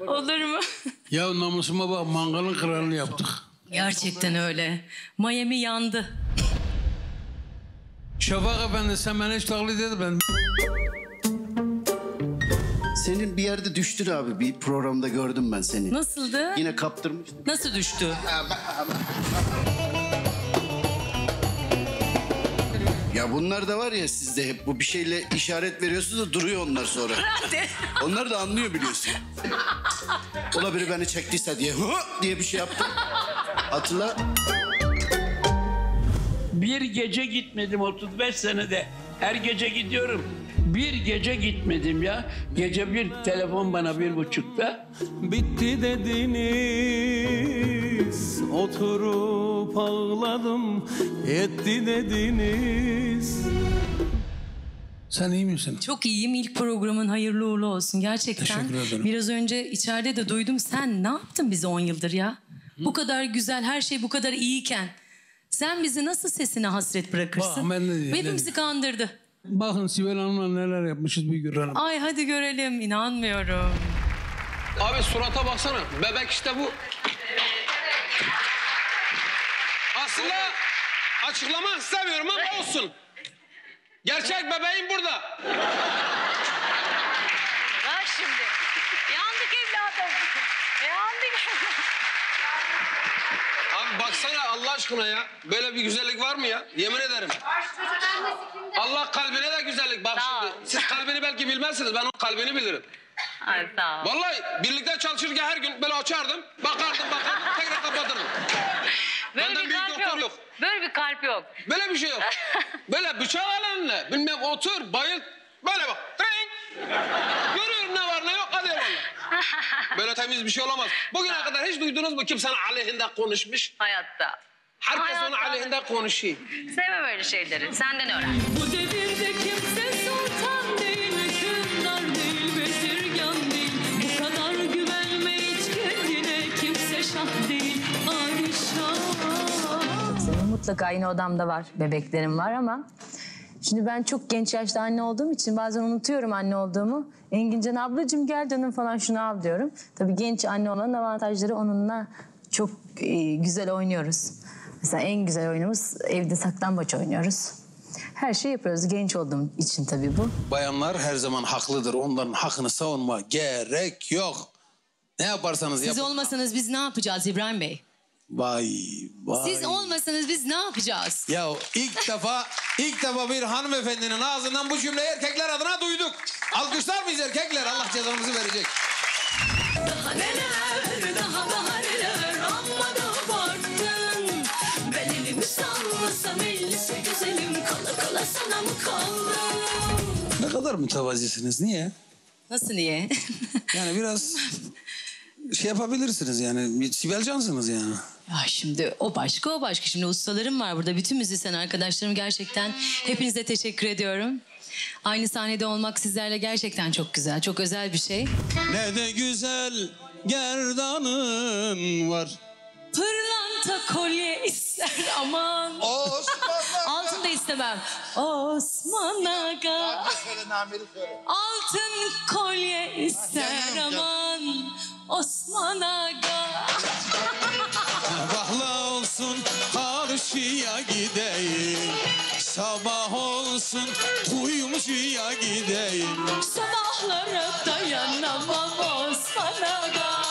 Speaker 13: olur mu?
Speaker 6: Ya namusuma bak mangalın kralını yaptık.
Speaker 13: Gerçekten öyle. Miami yandı.
Speaker 6: Şafak efendi sen beni hiç taklit et ben.
Speaker 18: Senin bir yerde düştün abi. Bir programda gördüm ben seni.
Speaker 13: Nasıldı?
Speaker 18: Yine kaptırmış.
Speaker 13: Nasıl düştü?
Speaker 18: Ya bunlar da var ya sizde hep bu bir şeyle işaret veriyorsunuz da duruyor onlar sonra. Onlar da anlıyor biliyorsun. Ola biri beni çektiyse diye hı diye bir şey yaptı. Hatırla.
Speaker 14: Bir gece gitmedim 35 senede. Her gece gidiyorum. Bir gece gitmedim ya. Gece bir telefon bana bir buçukta.
Speaker 1: Bitti dediniz Oturup ağladım Etti dediniz
Speaker 6: Sen iyi misin?
Speaker 13: Çok iyiyim. İlk programın hayırlı uğurlu olsun. Gerçekten.
Speaker 6: Teşekkür ederim.
Speaker 13: Biraz önce içeride de duydum. Sen ne yaptın bize 10 yıldır ya? Bu kadar güzel, her şey bu kadar iyiyken. Sen bizi nasıl sesine hasret bırakırsın?
Speaker 6: Bak, ben ne diyeyim,
Speaker 13: Hepimizi kandırdı.
Speaker 6: Bakın Sibel Hanım'la neler yapmışız bir görelim.
Speaker 13: Ay hadi görelim. İnanmıyorum.
Speaker 8: Abi surata baksana. Bebek işte bu. Aslında açıklamak istemiyorum ama olsun. Gerçek bebeğim burada.
Speaker 27: Bak şimdi. Yandık evladım. Yandık.
Speaker 8: Abi baksana Allah aşkına ya. Böyle bir güzellik var mı ya? Yemin ederim. Allah kalbine de güzellik. Bak şimdi siz kalbini belki bilmezsiniz. Ben onun kalbini bilirim.
Speaker 27: Ay sağ ol.
Speaker 8: Vallahi birlikte çalışırken her gün böyle açardım. Bakardım bakardım tekrar kapatırdım.
Speaker 27: Böyle
Speaker 8: Benden
Speaker 27: bir
Speaker 8: büyük
Speaker 27: kalp
Speaker 8: doktor
Speaker 27: yok.
Speaker 8: yok.
Speaker 27: Böyle bir kalp yok.
Speaker 8: Böyle bir şey yok. Böyle bıçak al eline. Bilmem otur, bayıl. Böyle bak. Tring. Görüyorum ne var ne yok. Hadi eyvallah. Böyle temiz bir şey olamaz. Bugüne kadar hiç duydunuz mu kimsenin aleyhinde konuşmuş?
Speaker 27: Hayatta.
Speaker 8: Herkes onun
Speaker 27: Hayatta.
Speaker 8: aleyhinde konuşuyor.
Speaker 27: Sevme böyle şeyleri. Senden öğren.
Speaker 28: Bu devirde kimse sultan değil, hükümdar değil, bezirgan değil. Bu kadar güvenme hiç kendine, kimse şah değil, padişah.
Speaker 29: Senin mutlaka yine odamda var. Bebeklerim var ama şimdi ben çok genç yaşta anne olduğum için bazen unutuyorum anne olduğumu. Engincan ablacığım gel canım falan şunu al diyorum. Tabii genç anne olmanın avantajları onunla çok e, güzel oynuyoruz. Mesela en güzel oyunumuz evde saklambaç oynuyoruz. Her şey yapıyoruz genç olduğum için tabii bu.
Speaker 6: Bayanlar her zaman haklıdır. Onların hakkını savunma gerek yok. Ne yaparsanız
Speaker 13: Siz
Speaker 6: yapın.
Speaker 13: olmasanız biz ne yapacağız İbrahim Bey?
Speaker 6: Vay vay.
Speaker 13: Siz olmasanız biz ne yapacağız?
Speaker 8: Ya ilk defa ilk defa bir hanımefendinin ağzından bu cümleyi erkekler adına duyduk. Alkışlar mıyız erkekler? Allah cezamızı verecek.
Speaker 28: Daha neler, daha daha neler amma da abarttın. Ben elimi sallasam ellisi güzelim kala kala sana mı kaldım?
Speaker 6: Ne kadar mütevazisiniz. Niye?
Speaker 13: Nasıl niye?
Speaker 6: Yani biraz şey yapabilirsiniz yani. Bir Sibel Cansınız yani.
Speaker 13: Ya şimdi o başka o başka. Şimdi ustalarım var burada. Bütün müzisyen arkadaşlarım gerçekten hepinize teşekkür ediyorum. Aynı sahnede olmak sizlerle gerçekten çok güzel. Çok özel bir şey.
Speaker 1: Ne de güzel gerdanın var
Speaker 13: Pırlanta kolye ister aman. Altın da istemem. Osman Aga. Altın kolye ister aman. Osman Aga.
Speaker 1: Vahla olsun karşıya gideyim. Sabah olsun kuyumcuya gideyim.
Speaker 28: Sabahlara dayanamam Osman Aga.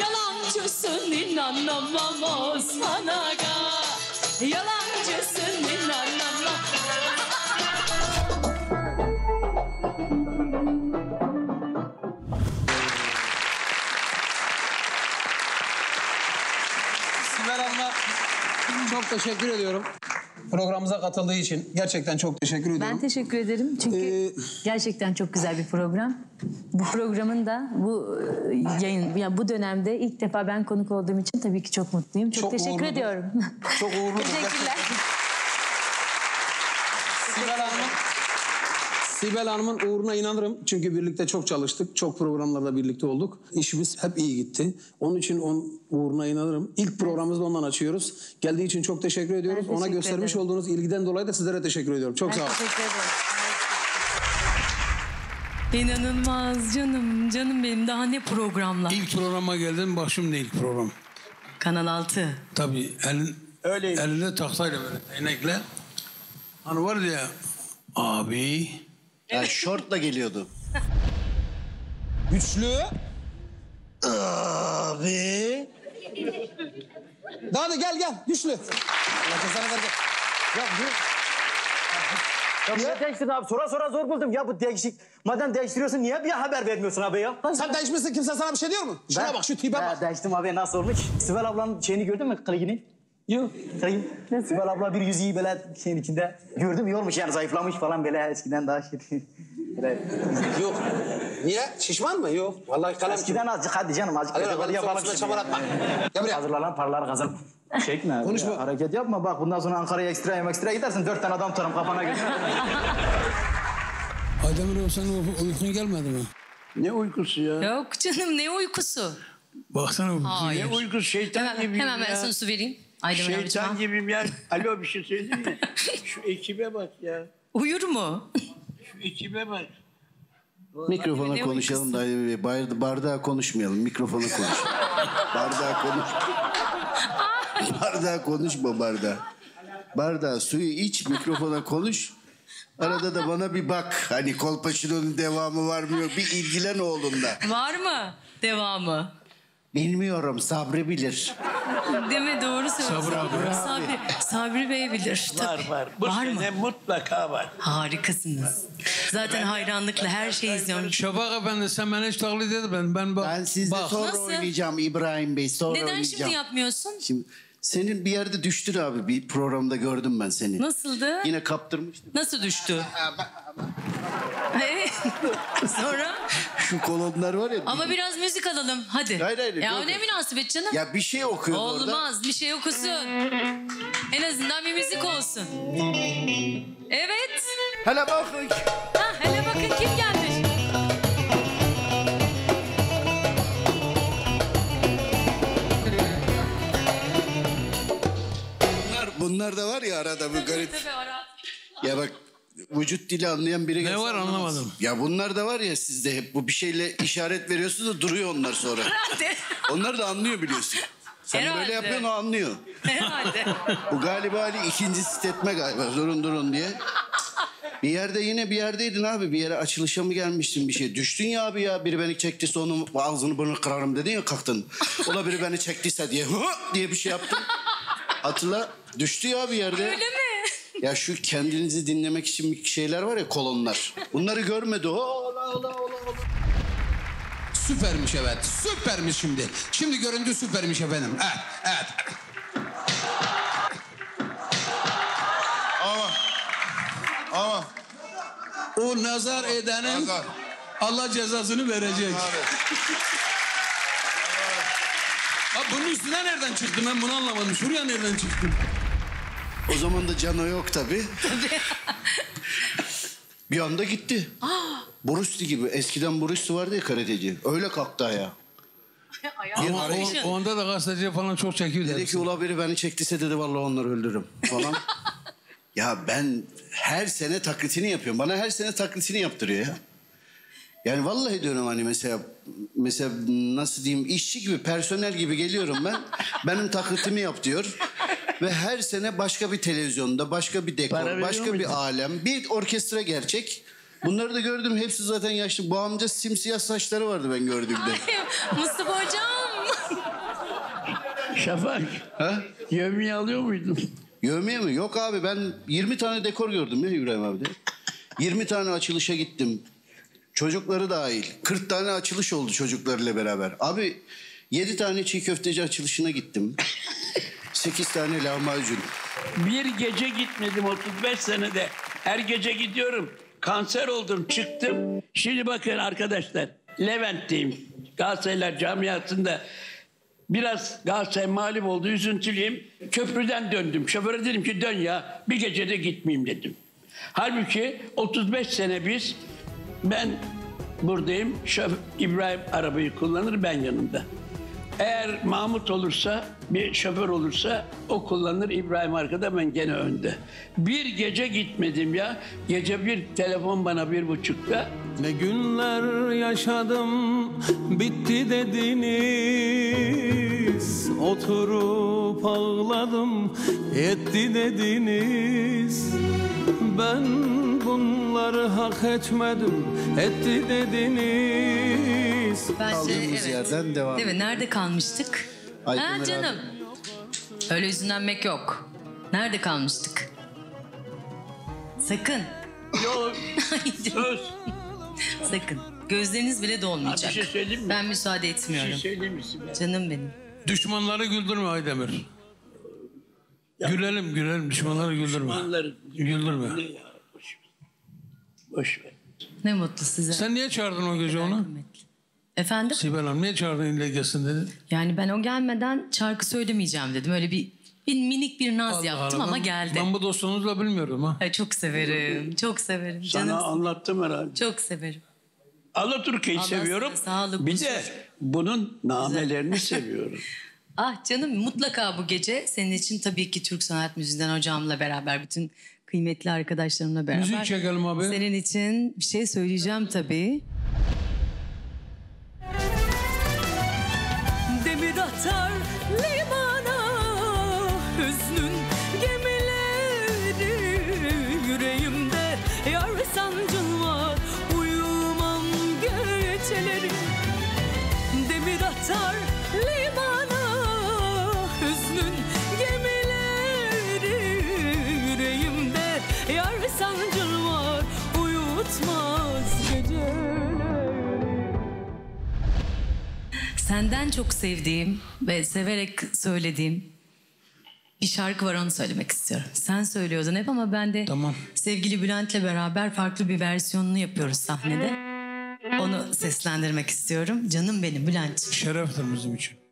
Speaker 28: Yalancısın inanamam Osman Aga. Yalancısın inanamam
Speaker 8: Hanım'a çok teşekkür ediyorum. Programımıza katıldığı için gerçekten çok teşekkür ediyorum.
Speaker 30: Ben teşekkür ederim çünkü gerçekten çok güzel bir program. Bu programın da bu e, yayın, yani bu dönemde ilk defa ben konuk olduğum için tabii ki çok mutluyum. Çok,
Speaker 8: Çok
Speaker 30: teşekkür
Speaker 8: uğurludur.
Speaker 30: ediyorum.
Speaker 8: Çok uğurludur.
Speaker 30: Teşekkürler.
Speaker 8: Hanım'ın Sibel Hanım'ın uğruna inanırım. Çünkü birlikte çok çalıştık. Çok programlarda birlikte olduk. İşimiz hep iyi gitti. Onun için onun uğruna inanırım. İlk programımızı da ondan açıyoruz. Geldiği için çok teşekkür ediyoruz. Ona
Speaker 30: teşekkür
Speaker 8: göstermiş
Speaker 30: ederim.
Speaker 8: olduğunuz ilgiden dolayı da sizlere teşekkür ediyorum. Çok
Speaker 30: Ben
Speaker 8: sağ olun.
Speaker 30: teşekkür ederim.
Speaker 31: İnanılmaz canım, canım benim. Daha ne programlar?
Speaker 6: İlk programa geldim başım değil program.
Speaker 31: Kanal 6.
Speaker 6: Tabii elin, elinde tahtayla böyle değnekle. Hani vardı ya abi.
Speaker 18: Ya şortla geliyordu.
Speaker 8: Güçlü.
Speaker 18: Abi.
Speaker 8: Daha da gel gel güçlü. Allah cezanı ver gel. Ya bu...
Speaker 32: Ya niye değiştirdin abi? Sonra sonra zor buldum. Ya bu değişik. Madem değiştiriyorsun niye bir haber vermiyorsun abi ya?
Speaker 8: Sen değişmişsin kimse sana bir şey diyor mu? Şuna bak şu tipe bak.
Speaker 32: Değiştim abi nasıl olmuş? Sibel ablanın şeyini gördün mü kılıgını? Yok. Kılıgını. Sibel abla bir yüzüğü böyle şeyin içinde. Gördüm iyi olmuş yani zayıflamış falan böyle eskiden daha şey. Böyle.
Speaker 8: Yok. Niye? Şişman mı? Yok. Vallahi kalem
Speaker 32: Eskiden azıcık hadi canım azıcık.
Speaker 8: Hadi bakalım,
Speaker 32: yapalım şimdi.
Speaker 8: çamur atma. Gel buraya.
Speaker 32: Hazırlanan paralar kazan. Çekme.
Speaker 8: Konuşma.
Speaker 32: Ya, hareket yapma bak bundan sonra Ankara'ya ekstra yemek ekstra gidersin. Dört tane adam tutarım kafana göre.
Speaker 6: Aydemir o senin uy- uykun gelmedi mi?
Speaker 14: Ne uykusu ya?
Speaker 31: Yok canım ne uykusu?
Speaker 6: Baksana
Speaker 31: Hayır.
Speaker 14: Ne uykusu şeytan
Speaker 31: Hemen,
Speaker 14: gibiyim
Speaker 31: hemen ben
Speaker 14: ya.
Speaker 31: sana su vereyim. Abicim
Speaker 14: Şeytan gibiyim ya. Alo bir şey söyleyeyim mi? Şu ekibe bak ya.
Speaker 31: Uyur mu?
Speaker 14: Şu ekibe bak.
Speaker 18: Mikrofona konuşalım da Aydemir Bey. Bar- bardağa konuşmayalım. Mikrofona konuşalım. bardağa konuş. bardağa konuşma bardağa. Bardağa suyu iç, mikrofona konuş. Arada da bana bir bak. Hani Kolpaçino'nun devamı var mı yok. Bir ilgilen oğlumla.
Speaker 31: Var mı devamı?
Speaker 18: Bilmiyorum Sabri bilir.
Speaker 31: Değil mi? Doğru söylüyorsun.
Speaker 6: Sabri abi.
Speaker 31: Sabri, Sabri Bey bilir.
Speaker 14: Var
Speaker 31: Tabii.
Speaker 14: var. Bu
Speaker 31: Var mı?
Speaker 14: sene mutlaka var.
Speaker 31: Harikasınız. Zaten hayranlıkla her şeyi izliyorum.
Speaker 6: Şafak Efendi sen beni hiç taklit edin. Ben, bak,
Speaker 18: Ben sizle
Speaker 6: bak.
Speaker 18: sonra
Speaker 31: Nasıl?
Speaker 18: oynayacağım İbrahim Bey. Sonra
Speaker 31: Neden
Speaker 18: oynayacağım.
Speaker 31: şimdi yapmıyorsun?
Speaker 18: Şimdi senin bir yerde düştün abi. Bir programda gördüm ben seni.
Speaker 31: Nasıldı?
Speaker 18: Yine kaptırmıştım.
Speaker 31: Nasıl düştü? Sonra?
Speaker 18: Şu kolonlar var ya.
Speaker 30: Ama biraz müzik alalım hadi.
Speaker 18: Hayır, hayır,
Speaker 30: Ya o ne münasebet canım.
Speaker 18: Ya bir şey okuyor orada.
Speaker 30: Olmaz bir şey okusun. En azından bir müzik olsun. Evet.
Speaker 18: Hele bakın.
Speaker 30: Ha, hele bakın kim gelmiş.
Speaker 18: Bunlar, da var ya arada bu garip. Ya bak vücut dili anlayan biri gelse
Speaker 6: var,
Speaker 18: anlamaz.
Speaker 6: anlamadım.
Speaker 18: Ya bunlar da var ya sizde hep bu bir şeyle işaret veriyorsunuz da duruyor onlar sonra. onlar da anlıyor biliyorsun. Sen
Speaker 30: Herhalde.
Speaker 18: böyle yapıyorsun o anlıyor.
Speaker 30: Herhalde.
Speaker 18: Bu galiba Ali ikinci stetme galiba durun durun diye. Bir yerde yine bir yerdeydin abi. Bir yere açılışa mı gelmiştin bir şey? Düştün ya abi ya. Biri beni çektiyse onun ağzını burnunu kırarım dedin ya kalktın. O da biri beni çektiyse diye diye bir şey yaptın. Hatırla. Düştü ya bir yerde.
Speaker 30: Öyle mi?
Speaker 18: Ya şu kendinizi dinlemek için bir şeyler var ya kolonlar. Bunları görmedi o. Ola, ola, ola, ola.
Speaker 1: Süpermiş evet. Süpermiş şimdi. Şimdi görüntü süpermiş efendim. Evet, evet.
Speaker 2: Ama. Ama.
Speaker 1: O nazar edenin
Speaker 2: Nazar.
Speaker 1: Allah cezasını verecek. Ha bunun üstüne nereden çıktı ben bunu anlamadım. Şuraya nereden çıktı?
Speaker 18: O zaman da Cano yok tabii. bir anda gitti. Bruce Lee gibi. Eskiden Bruce Lee vardı ya karateci. Öyle kalktı ayağa.
Speaker 6: Ama o, onda da gazeteci falan çok çekiyor.
Speaker 18: Dedi ki ula biri beni çektiyse dedi vallahi onları öldürürüm falan. ya ben her sene taklitini yapıyorum. Bana her sene taklitini yaptırıyor ya. Yani vallahi diyorum hani mesela mesela nasıl diyeyim işçi gibi personel gibi geliyorum ben. Benim taklitimi yap diyor. Ve her sene başka bir televizyonda, başka bir dekor, başka
Speaker 14: muydun?
Speaker 18: bir alem, bir orkestra gerçek. Bunları da gördüm. Hepsi zaten yaşlı. Bu amca simsiyah saçları vardı ben gördüğümde.
Speaker 30: Mustafa hocam.
Speaker 14: Şafak.
Speaker 18: Ha?
Speaker 14: Yevmiye alıyor muydun?
Speaker 18: Yövmeye mi? Yok abi ben 20 tane dekor gördüm ya İbrahim abi de. 20 tane açılışa gittim. Çocukları dahil. 40 tane açılış oldu çocuklarıyla beraber. Abi 7 tane çiğ köfteci açılışına gittim. 8 tane lahmacun.
Speaker 14: Bir gece gitmedim 35 senede. Her gece gidiyorum. Kanser oldum çıktım. Şimdi bakın arkadaşlar Levent'teyim. Galatasaraylar camiasında biraz Galatasaray mağlup oldu üzüntülüyüm. Köprüden döndüm. Şoföre dedim ki dön ya bir gecede gitmeyeyim dedim. Halbuki 35 sene biz ben buradayım. Şoför, İbrahim arabayı kullanır ben yanında. Eğer Mahmut olursa, bir şoför olursa o kullanır İbrahim arkada ben gene önde. Bir gece gitmedim ya. Gece bir telefon bana bir buçukta.
Speaker 6: Ne günler yaşadım bitti dediniz Oturup ağladım etti dediniz Ben bunları hak etmedim etti dediniz
Speaker 13: Bence
Speaker 18: Kaldığımız
Speaker 13: evet.
Speaker 18: yerden devam
Speaker 13: Değil mi? Nerede kalmıştık?
Speaker 18: Ay,
Speaker 13: ha canım. Öyle üzünlenmek yok. Nerede kalmıştık? Sakın.
Speaker 14: Yok. Söz.
Speaker 13: Sakın. Gözleriniz bile dolmayacak.
Speaker 14: Bir şey söyleyeyim mi?
Speaker 13: Ben müsaade
Speaker 14: Bir
Speaker 13: etmiyorum.
Speaker 14: şey söyleyeyim mi Sibel?
Speaker 13: Canım benim.
Speaker 33: Düşmanları güldürme Aydemir. Gülelim gülelim düşmanları güldürme.
Speaker 14: Düşmanları-
Speaker 33: Güldürme.
Speaker 14: Ne ya? Boş ver. Boş ver.
Speaker 13: Ne mutlu size.
Speaker 33: Sen niye çağırdın o gece onu?
Speaker 13: Efendim?
Speaker 33: Sibel Hanım niye çağırdın ille gelsin dedi.
Speaker 13: Yani ben o gelmeden şarkı söylemeyeceğim dedim. Öyle bir, bir minik bir naz
Speaker 33: Allah
Speaker 13: yaptım
Speaker 33: Allah,
Speaker 13: ama
Speaker 33: ben-
Speaker 13: geldi.
Speaker 33: Ben bu dostluğunuzla bilmiyordum ha.
Speaker 13: Ay, çok severim. Çok severim.
Speaker 14: Sana
Speaker 13: Canım.
Speaker 14: anlattım herhalde.
Speaker 13: Çok severim.
Speaker 14: Alaturka'yı
Speaker 13: Allah
Speaker 14: seviyorum.
Speaker 13: size sağlık,
Speaker 14: bir de bunun namelerini seviyorum.
Speaker 13: Ah canım mutlaka bu gece senin için tabii ki Türk Sanat Müziği'nden hocamla beraber bütün kıymetli arkadaşlarımla beraber.
Speaker 33: Müzik çekelim abi.
Speaker 13: Senin için bir şey söyleyeceğim tabii. Senden çok sevdiğim ve severek söylediğim bir şarkı var onu söylemek istiyorum. Sen söylüyordun hep ama ben de sevgili Bülent'le beraber farklı bir versiyonunu yapıyoruz sahnede. Onu seslendirmek istiyorum. Canım benim Bülent.
Speaker 33: Şereftir bizim için.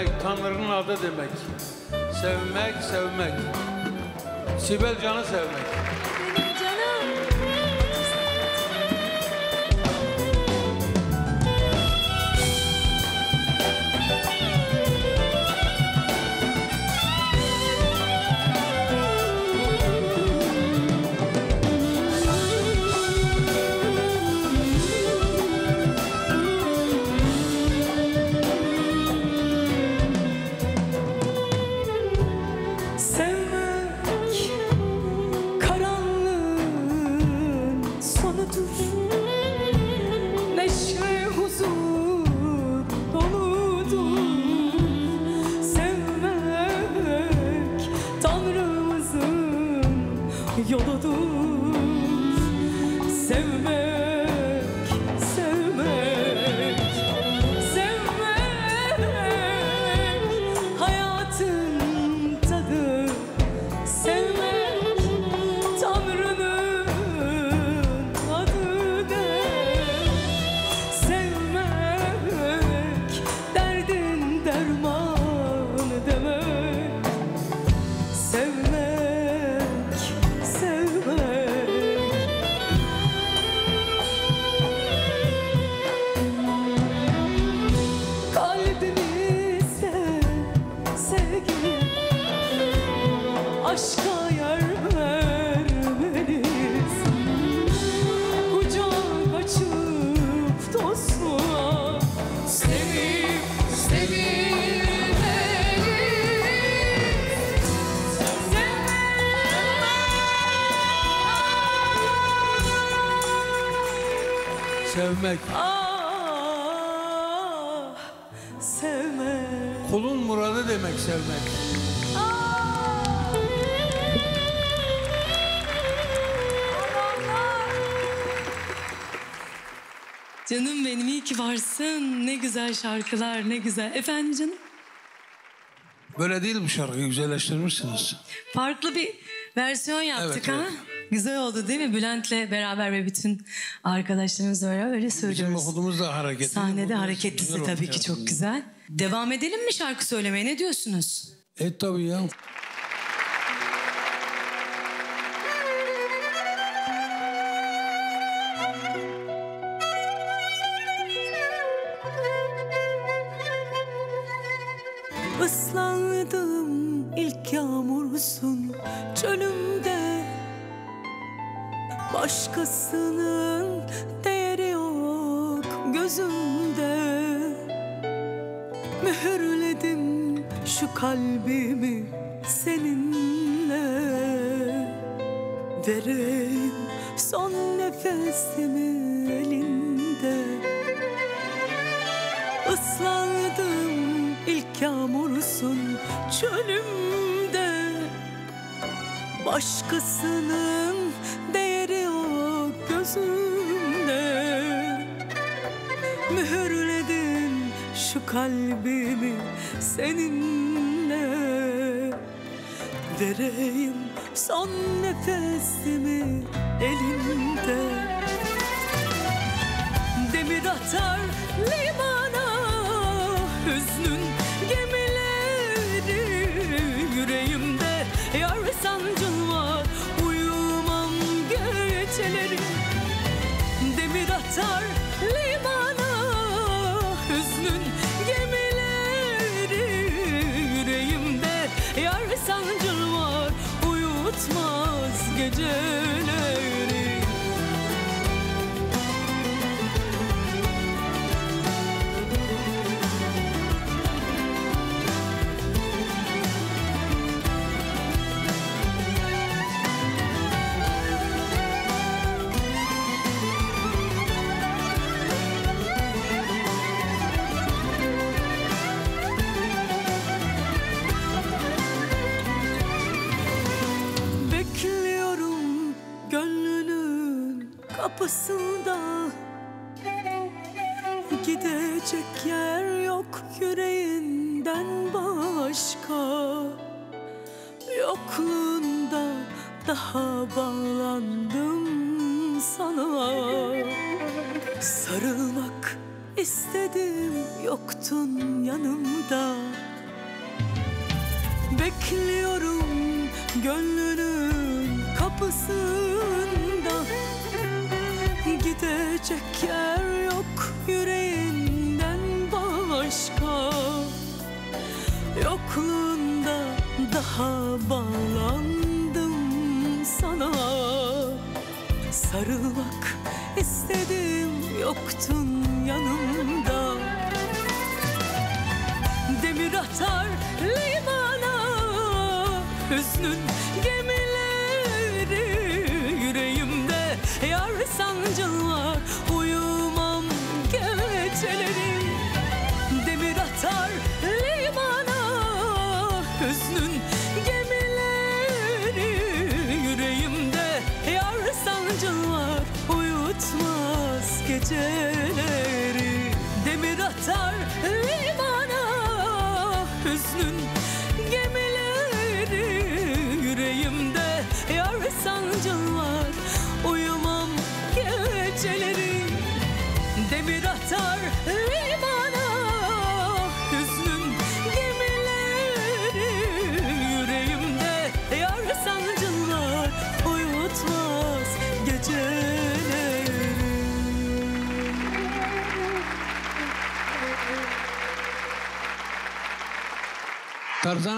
Speaker 6: Sevmek Tanrı'nın adı demek. Sevmek, sevmek. Sibel Can'ı. Sevmek
Speaker 34: Sevmek. Ah sevmek
Speaker 6: Kulun muradı demek sevmek.
Speaker 35: Canım benim iyi ki varsın. Ne güzel şarkılar ne güzel. Efendim canım?
Speaker 13: Böyle değil bu şarkıyı güzelleştirmişsiniz.
Speaker 35: Farklı bir versiyon yaptık
Speaker 13: Evet,
Speaker 35: ha.
Speaker 13: evet.
Speaker 35: Güzel oldu değil mi? Bülent'le beraber ve bütün arkadaşlarımız öyle öyle
Speaker 13: Bizim
Speaker 35: söylüyoruz.
Speaker 13: okulumuz da hareketli.
Speaker 35: Sahnede hareketlisi tabii ki çok güzel. Devam edelim mi şarkı söylemeye ne diyorsunuz?
Speaker 13: E tabii ya.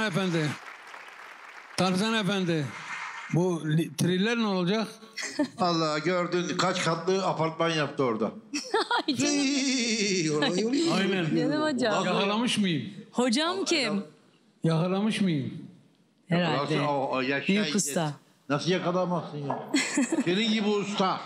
Speaker 6: Tarzan Efendi. Tarzan Efendi. Bu li- triller ne olacak?
Speaker 7: Allah gördün kaç katlı apartman yaptı orada.
Speaker 6: Aynen.
Speaker 36: Canım hocam.
Speaker 6: Yakalamış mıyım?
Speaker 36: Hocam kim?
Speaker 6: Yakalamış mıyım?
Speaker 36: Herhalde.
Speaker 7: O, o yaşa
Speaker 36: Büyük
Speaker 7: iyice.
Speaker 36: usta.
Speaker 7: Nasıl yakalamazsın ya? Senin gibi usta.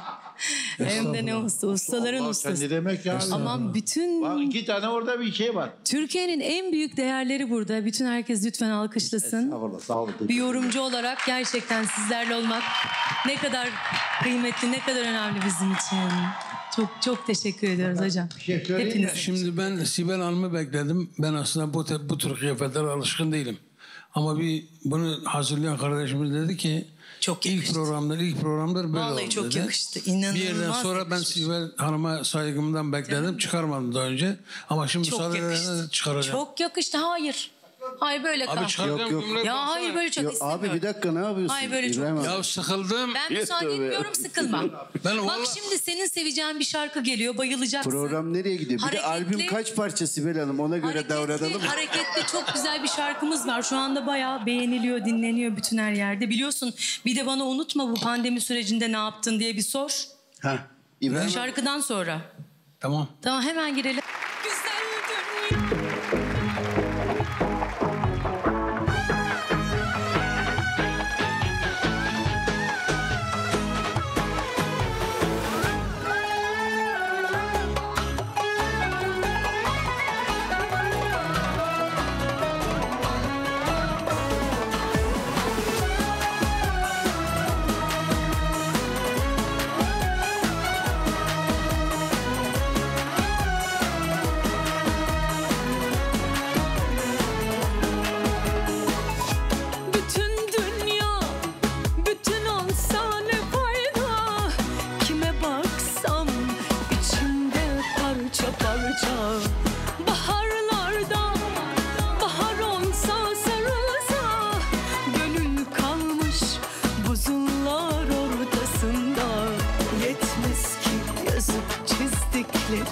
Speaker 36: Hem de ne usta, ustaların
Speaker 7: Allah,
Speaker 36: ustası.
Speaker 7: Sen ne demek ya?
Speaker 36: Aman bütün...
Speaker 7: Bak iki tane orada bir şey var.
Speaker 36: Türkiye'nin en büyük değerleri burada. Bütün herkes lütfen alkışlasın.
Speaker 7: Estağfurullah sağ olun.
Speaker 36: Bir yorumcu olarak gerçekten sizlerle olmak ne kadar kıymetli, ne kadar önemli bizim için. Çok çok teşekkür ediyoruz hocam. Hepiniz.
Speaker 6: Şimdi ben Sibel Hanım'ı bekledim. Ben aslında bu, bu tür kıyafetlere alışkın değilim. Ama bir bunu hazırlayan kardeşimiz dedi ki
Speaker 36: çok
Speaker 6: ilk programdır, ilk programdır böyle
Speaker 36: Vallahi
Speaker 6: oldu
Speaker 36: çok
Speaker 6: dedi.
Speaker 36: yakıştı. İnanılmaz
Speaker 6: Bir yerden sonra ben Sibel Hanım'a saygımdan bekledim. Çıkarmadım daha önce. Ama şimdi
Speaker 36: Çok
Speaker 6: müsaade
Speaker 36: yakıştı.
Speaker 6: ederseniz çıkaracağım.
Speaker 36: Çok yakıştı. Hayır. Hayır böyle kal.
Speaker 6: Abi çıkaracağım
Speaker 18: Yok, yok.
Speaker 36: Ya hayır böyle çok
Speaker 18: Yok,
Speaker 36: istemiyorum.
Speaker 18: abi bir dakika ne yapıyorsun?
Speaker 36: Hayır böyle çok
Speaker 18: İbrahim abi.
Speaker 6: Ya sıkıldım.
Speaker 36: Ben müsaade etmiyorum sıkılma.
Speaker 6: Ben
Speaker 36: Bak
Speaker 6: vallahi-
Speaker 36: şimdi senin seveceğin bir şarkı geliyor bayılacaksın.
Speaker 18: Program nereye gidiyor? Bir de
Speaker 36: Hareketli-
Speaker 18: albüm kaç parça Sibel Hanım ona göre davranalım.
Speaker 36: Hareketli çok güzel bir şarkımız var. Şu anda bayağı beğeniliyor, dinleniyor bütün her yerde. Biliyorsun bir de bana unutma bu pandemi sürecinde ne yaptın diye bir sor.
Speaker 18: Ha. İbrahim
Speaker 36: Şarkıdan sonra.
Speaker 6: Tamam.
Speaker 36: Tamam hemen girelim.
Speaker 13: Bütün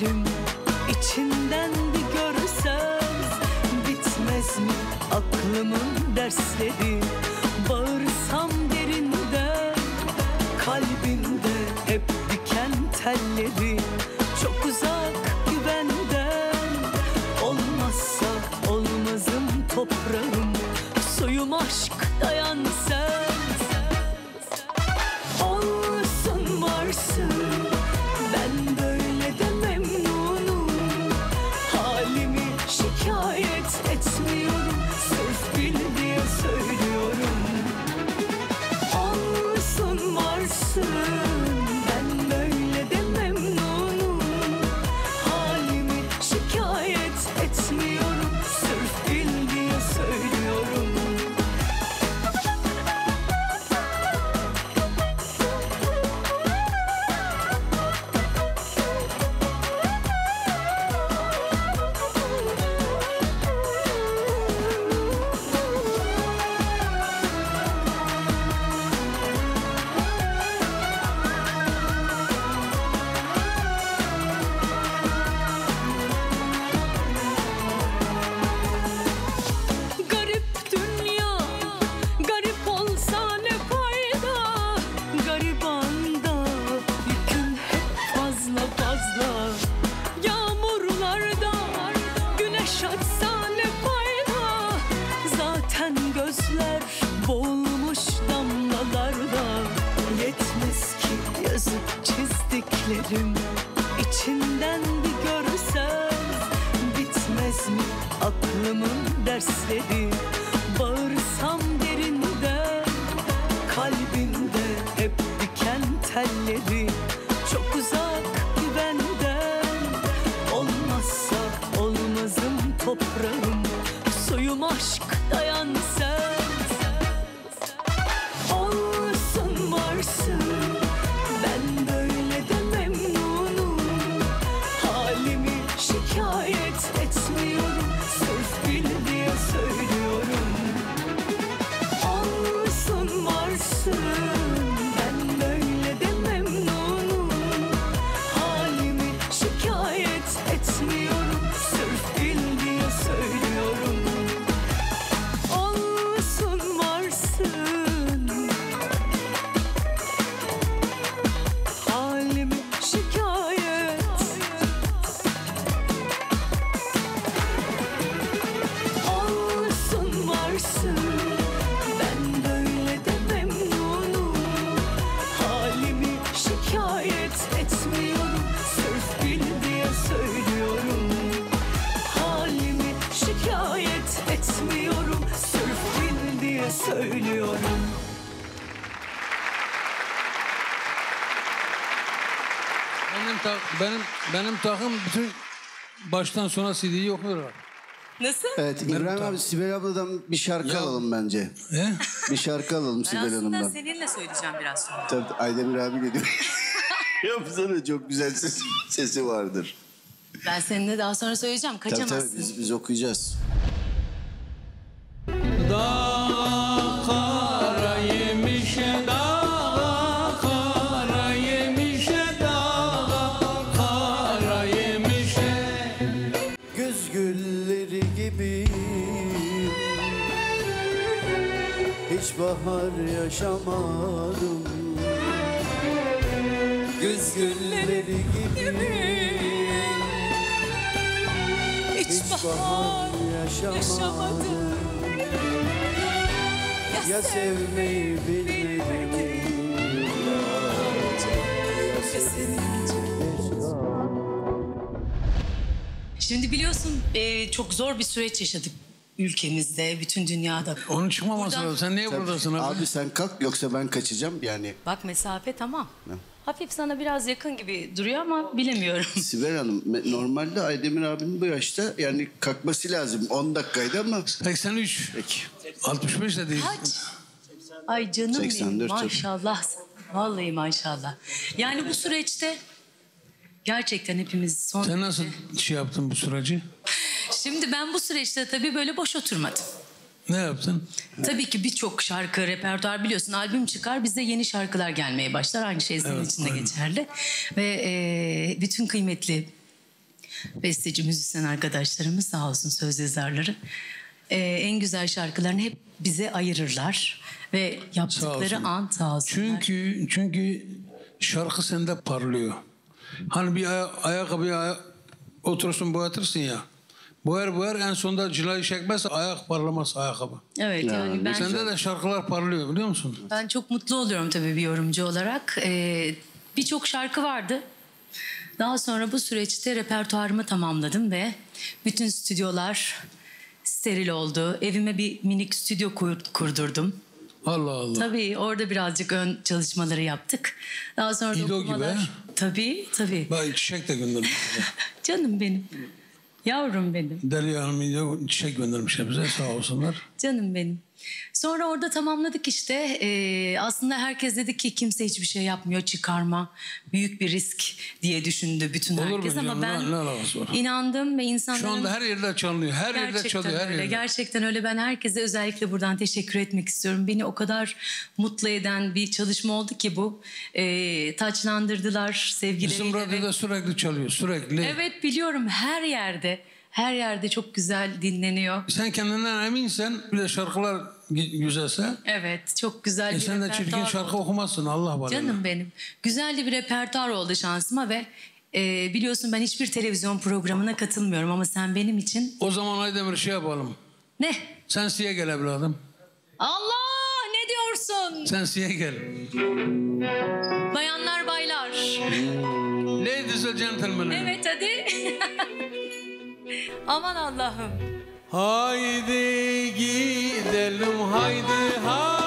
Speaker 13: çizdiklerim içinden bir görsen Bitmez mi aklımın dersleri? Bağırsam derinden Kalbimde hep diken telleri
Speaker 6: takım bütün baştan sona CD'yi okuyorlar.
Speaker 13: Nasıl?
Speaker 18: Evet İbrahim abi Sibel abladan bir şarkı alalım bence. Bir şarkı alalım
Speaker 13: Ben
Speaker 18: Sibel
Speaker 13: aslında
Speaker 18: Hanım'dan.
Speaker 13: seninle söyleyeceğim biraz sonra.
Speaker 18: Tabii Aydemir abi geliyor. Yapsana çok güzel ses, sesi vardır.
Speaker 13: Ben seninle daha sonra söyleyeceğim.
Speaker 18: Tabii
Speaker 13: Kaçamazsın.
Speaker 18: tabii biz, biz okuyacağız.
Speaker 37: Gülleri gibi. Hiç bahar yaşamadım. Güz gülleri gibi.
Speaker 38: Hiç bahar yaşamadım.
Speaker 37: Ya sevmeyi bilmedim. Ya
Speaker 13: Şimdi biliyorsun e, çok zor bir süreç yaşadık ülkemizde, bütün dünyada.
Speaker 6: Onun çıkmaması lazım. Sen niye
Speaker 18: Tabii.
Speaker 6: buradasın abi?
Speaker 18: Abi sen kalk yoksa ben kaçacağım yani.
Speaker 13: Bak mesafe tamam.
Speaker 18: Ne?
Speaker 13: Hafif sana biraz yakın gibi duruyor ama bilemiyorum.
Speaker 18: Sibel Hanım normalde Aydemir abinin bu yaşta yani kalkması lazım 10 dakikaydı ama.
Speaker 6: 83.
Speaker 18: Peki.
Speaker 6: 65 de değil.
Speaker 13: Kaç? Ay canım
Speaker 18: 84
Speaker 13: benim
Speaker 18: tabii.
Speaker 13: maşallah. Vallahi maşallah. Yani bu süreçte gerçekten hepimiz son...
Speaker 6: Sen nasıl şey yaptın bu süreci?
Speaker 13: Şimdi ben bu süreçte tabii böyle boş oturmadım.
Speaker 6: Ne yaptın?
Speaker 13: Tabii ki birçok şarkı, repertuar biliyorsun albüm çıkar bize yeni şarkılar gelmeye başlar. Aynı şey senin
Speaker 6: Evet,
Speaker 13: için de geçerli. Ve e, bütün kıymetli besteci, müzisyen arkadaşlarımız sağ olsun söz yazarları. e, en güzel şarkılarını hep bize ayırırlar. Ve
Speaker 6: Sağ
Speaker 13: yaptıkları
Speaker 6: olsun.
Speaker 13: an sağ olsunlar.
Speaker 6: Çünkü çünkü şarkı sende parlıyor. Hani bir aya- ayakkabıya aya- oturursun boyatırsın ya. Boyar boyar en sonunda cilayı çekmezse ayak parlamaz ayakkabı.
Speaker 13: Evet yani ben
Speaker 6: Sende de şarkılar parlıyor biliyor musun?
Speaker 13: Ben çok mutlu oluyorum tabii bir yorumcu olarak. Ee, Birçok şarkı vardı. Daha sonra bu süreçte repertuarımı tamamladım ve bütün stüdyolar steril oldu. Evime bir minik stüdyo kur- kurdurdum.
Speaker 6: Allah Allah.
Speaker 13: Tabii orada birazcık ön çalışmaları yaptık. Daha sonra
Speaker 6: İdo gibi,
Speaker 13: okumalar-
Speaker 6: ha?
Speaker 13: Tabii tabii.
Speaker 6: Bak çiçek de göndermiş.
Speaker 13: Canım benim. Yavrum benim.
Speaker 6: Derya Hanım çiçek göndermişler bize sağ olsunlar.
Speaker 13: Canım benim. Sonra orada tamamladık işte. Ee, aslında herkes dedi ki kimse hiçbir şey yapmıyor çıkarma. Büyük bir risk diye düşündü bütün
Speaker 6: Olur
Speaker 13: herkes ama ben
Speaker 6: Ne- ne
Speaker 13: inandım ve insanların...
Speaker 6: Şu anda her yerde çalınıyor. Her yerde çalıyor. Her
Speaker 13: öyle.
Speaker 6: yerde.
Speaker 13: Gerçekten öyle. Ben herkese özellikle buradan teşekkür etmek istiyorum. Beni o kadar mutlu eden bir çalışma oldu ki bu. Ee, taçlandırdılar sevgileriyle.
Speaker 6: Bizim
Speaker 13: ve-
Speaker 6: radyoda sürekli çalıyor. Sürekli.
Speaker 13: Evet biliyorum her yerde. Her yerde çok güzel dinleniyor.
Speaker 6: Sen kendinden eminsen bir de şarkılar güzelse.
Speaker 13: Evet çok güzel
Speaker 6: e
Speaker 13: bir
Speaker 6: sen de çirkin şarkı okumazsın Allah var.
Speaker 13: Canım benim. Güzel bir repertuar oldu şansıma ve e, biliyorsun ben hiçbir televizyon programına katılmıyorum ama sen benim için.
Speaker 6: O zaman Aydemir şey yapalım.
Speaker 13: Ne?
Speaker 6: Sen siye gel evladım.
Speaker 13: Allah ne diyorsun?
Speaker 39: Sen siye gel.
Speaker 13: Bayanlar baylar.
Speaker 39: Ladies and gentlemen.
Speaker 13: Evet hadi. Aman Allah'ım.
Speaker 6: Haydi gidelim haydi haydi.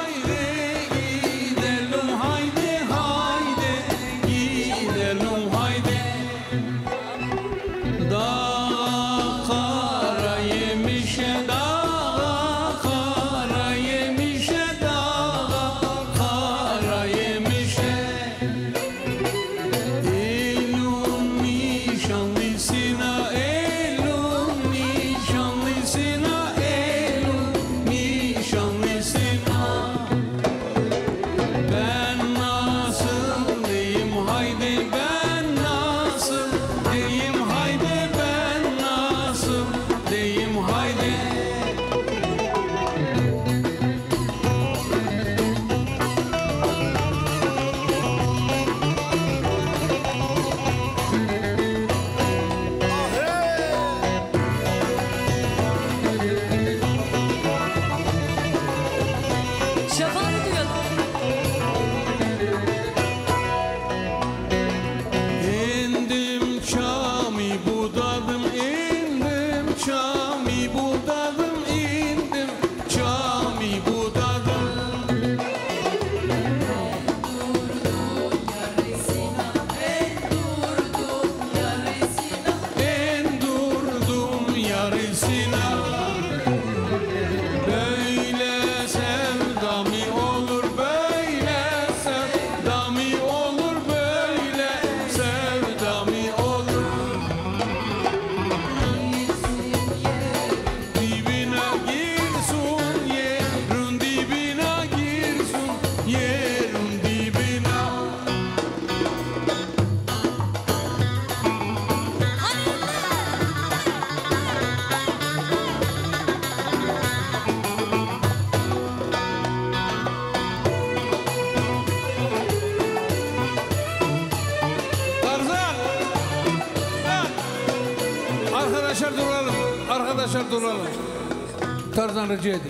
Speaker 6: rica ederim.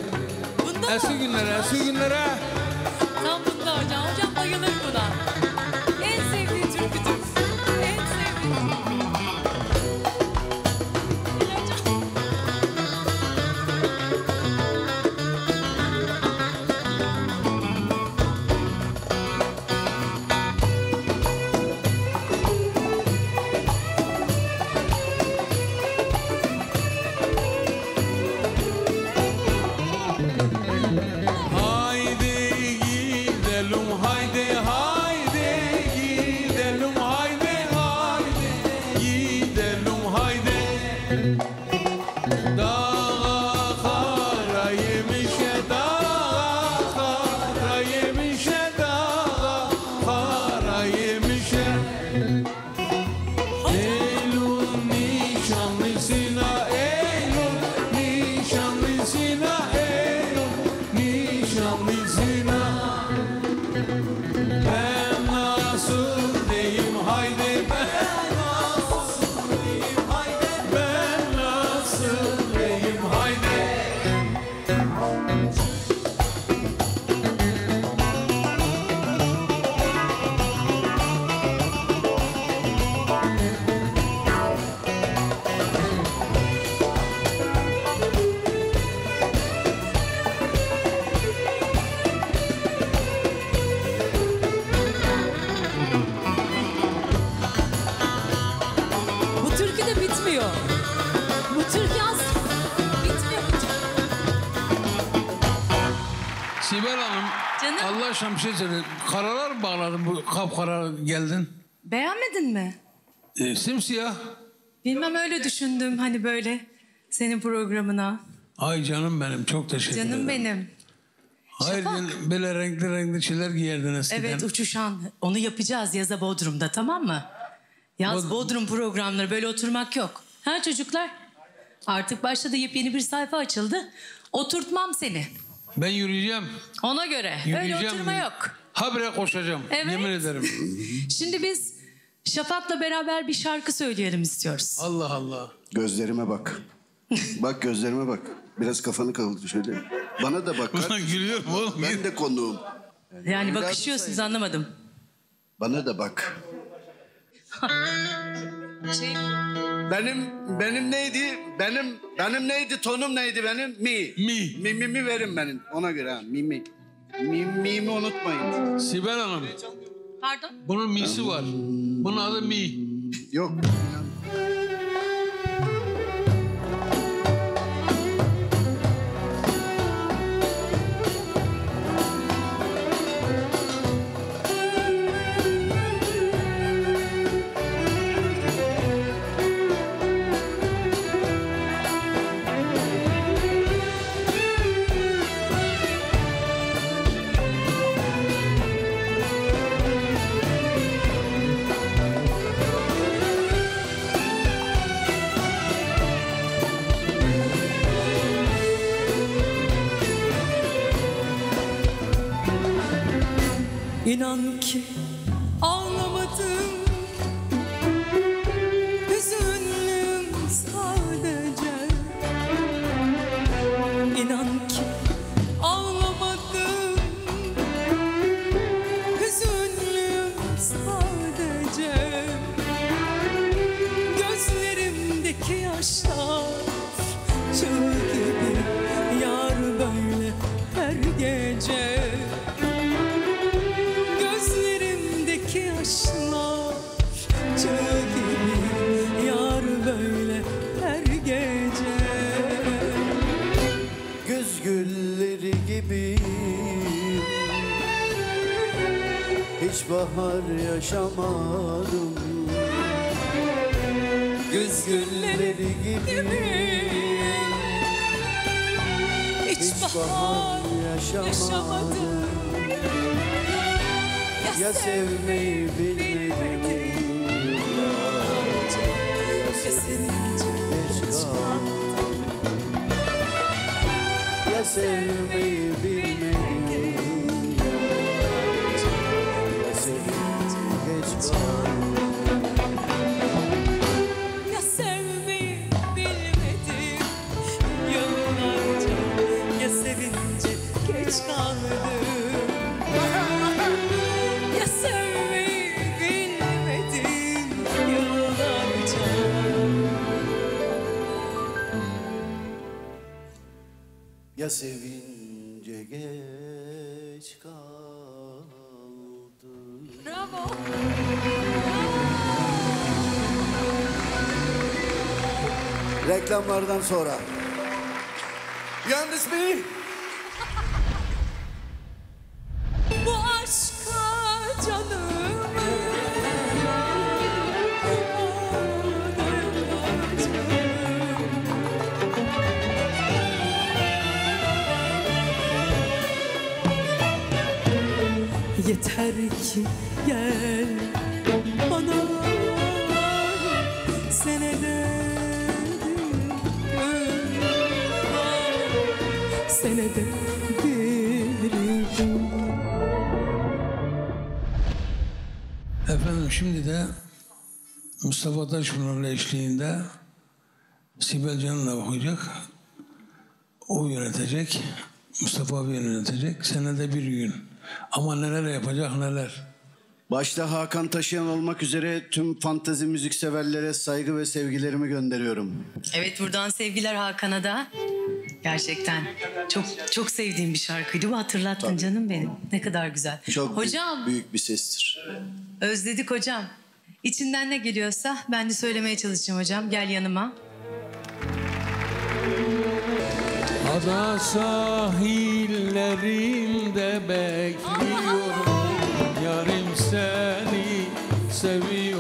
Speaker 6: Eski günlere, eski günlere
Speaker 39: bir şey söyle. Karalar mı bağladın bu kapkara geldin?
Speaker 13: Beğenmedin mi?
Speaker 39: E, simsiyah.
Speaker 13: Bilmem öyle düşündüm hani böyle senin programına.
Speaker 39: Ay canım benim çok teşekkür canım ederim.
Speaker 13: Canım benim.
Speaker 39: Hayır Şafak. böyle renkli renkli şeyler giyerdin eskiden.
Speaker 13: Evet uçuşan. Onu yapacağız yaza Bodrum'da tamam mı? Yaz Bod Bodrum programları böyle oturmak yok. Ha çocuklar? Artık başladı yepyeni bir sayfa açıldı. Oturtmam seni.
Speaker 39: Ben yürüyeceğim.
Speaker 13: Ona göre.
Speaker 39: Yürüyeceğim.
Speaker 13: Öyle oturma yok.
Speaker 39: Habire koşacağım.
Speaker 13: Evet.
Speaker 39: Yemin ederim.
Speaker 13: Şimdi biz Şafak'la beraber bir şarkı söyleyelim istiyoruz.
Speaker 39: Allah Allah.
Speaker 18: Gözlerime bak.
Speaker 40: bak gözlerime bak. Biraz kafanı kaldı şöyle. Bana da bak.
Speaker 6: Ulan gülüyorum oğlum.
Speaker 40: Ben de konuğum.
Speaker 41: Yani,
Speaker 40: yani
Speaker 41: bakışıyorsunuz anlamadım.
Speaker 40: Bana da bak.
Speaker 41: şey...
Speaker 40: Benim benim neydi? Benim benim neydi? Tonum neydi benim? Mi.
Speaker 6: Mi.
Speaker 40: Mi mi, mi verin benim. Ona göre ha. Mi mi. Mi mi mi unutmayın.
Speaker 6: Sibel Hanım.
Speaker 41: Pardon.
Speaker 6: Bunun misi var. Bunun adı mi.
Speaker 40: Yok.
Speaker 13: İnan ki
Speaker 18: bahar yaşamadım. Güz gülleri gibi
Speaker 13: Hiç bahar yaşamadım.
Speaker 18: Ya sevmeyi bilmedim
Speaker 13: Ya
Speaker 18: Geç kaldım Ya sevmeyi bilmedim Ya sevince geç kaldım
Speaker 13: Bravo.
Speaker 18: Reklamlardan sonra. Yalnız mı?
Speaker 13: Bu Yeter ki gel bana senede senede bir gün
Speaker 6: Efendim şimdi de Mustafa Taşpınar'ın eşliğinde Sibel Can'la okuyacak. O yönetecek. Mustafa abi yönetecek. Senede bir gün. Ama neler yapacak neler.
Speaker 40: Başta Hakan Taşıyan olmak üzere tüm fantezi müzik severlere saygı ve sevgilerimi gönderiyorum.
Speaker 41: Evet buradan sevgiler Hakan'a da. Gerçekten çok çok sevdiğim bir şarkıydı. Bu hatırlattın canım benim. Ne kadar güzel.
Speaker 40: Çok
Speaker 41: hocam
Speaker 40: büyük, büyük bir sestir.
Speaker 41: özledik hocam. İçinden ne geliyorsa ben de söylemeye çalışacağım hocam. Gel yanıma.
Speaker 6: Ada sahillerinde bekliyorum. Yarim seni seviyorum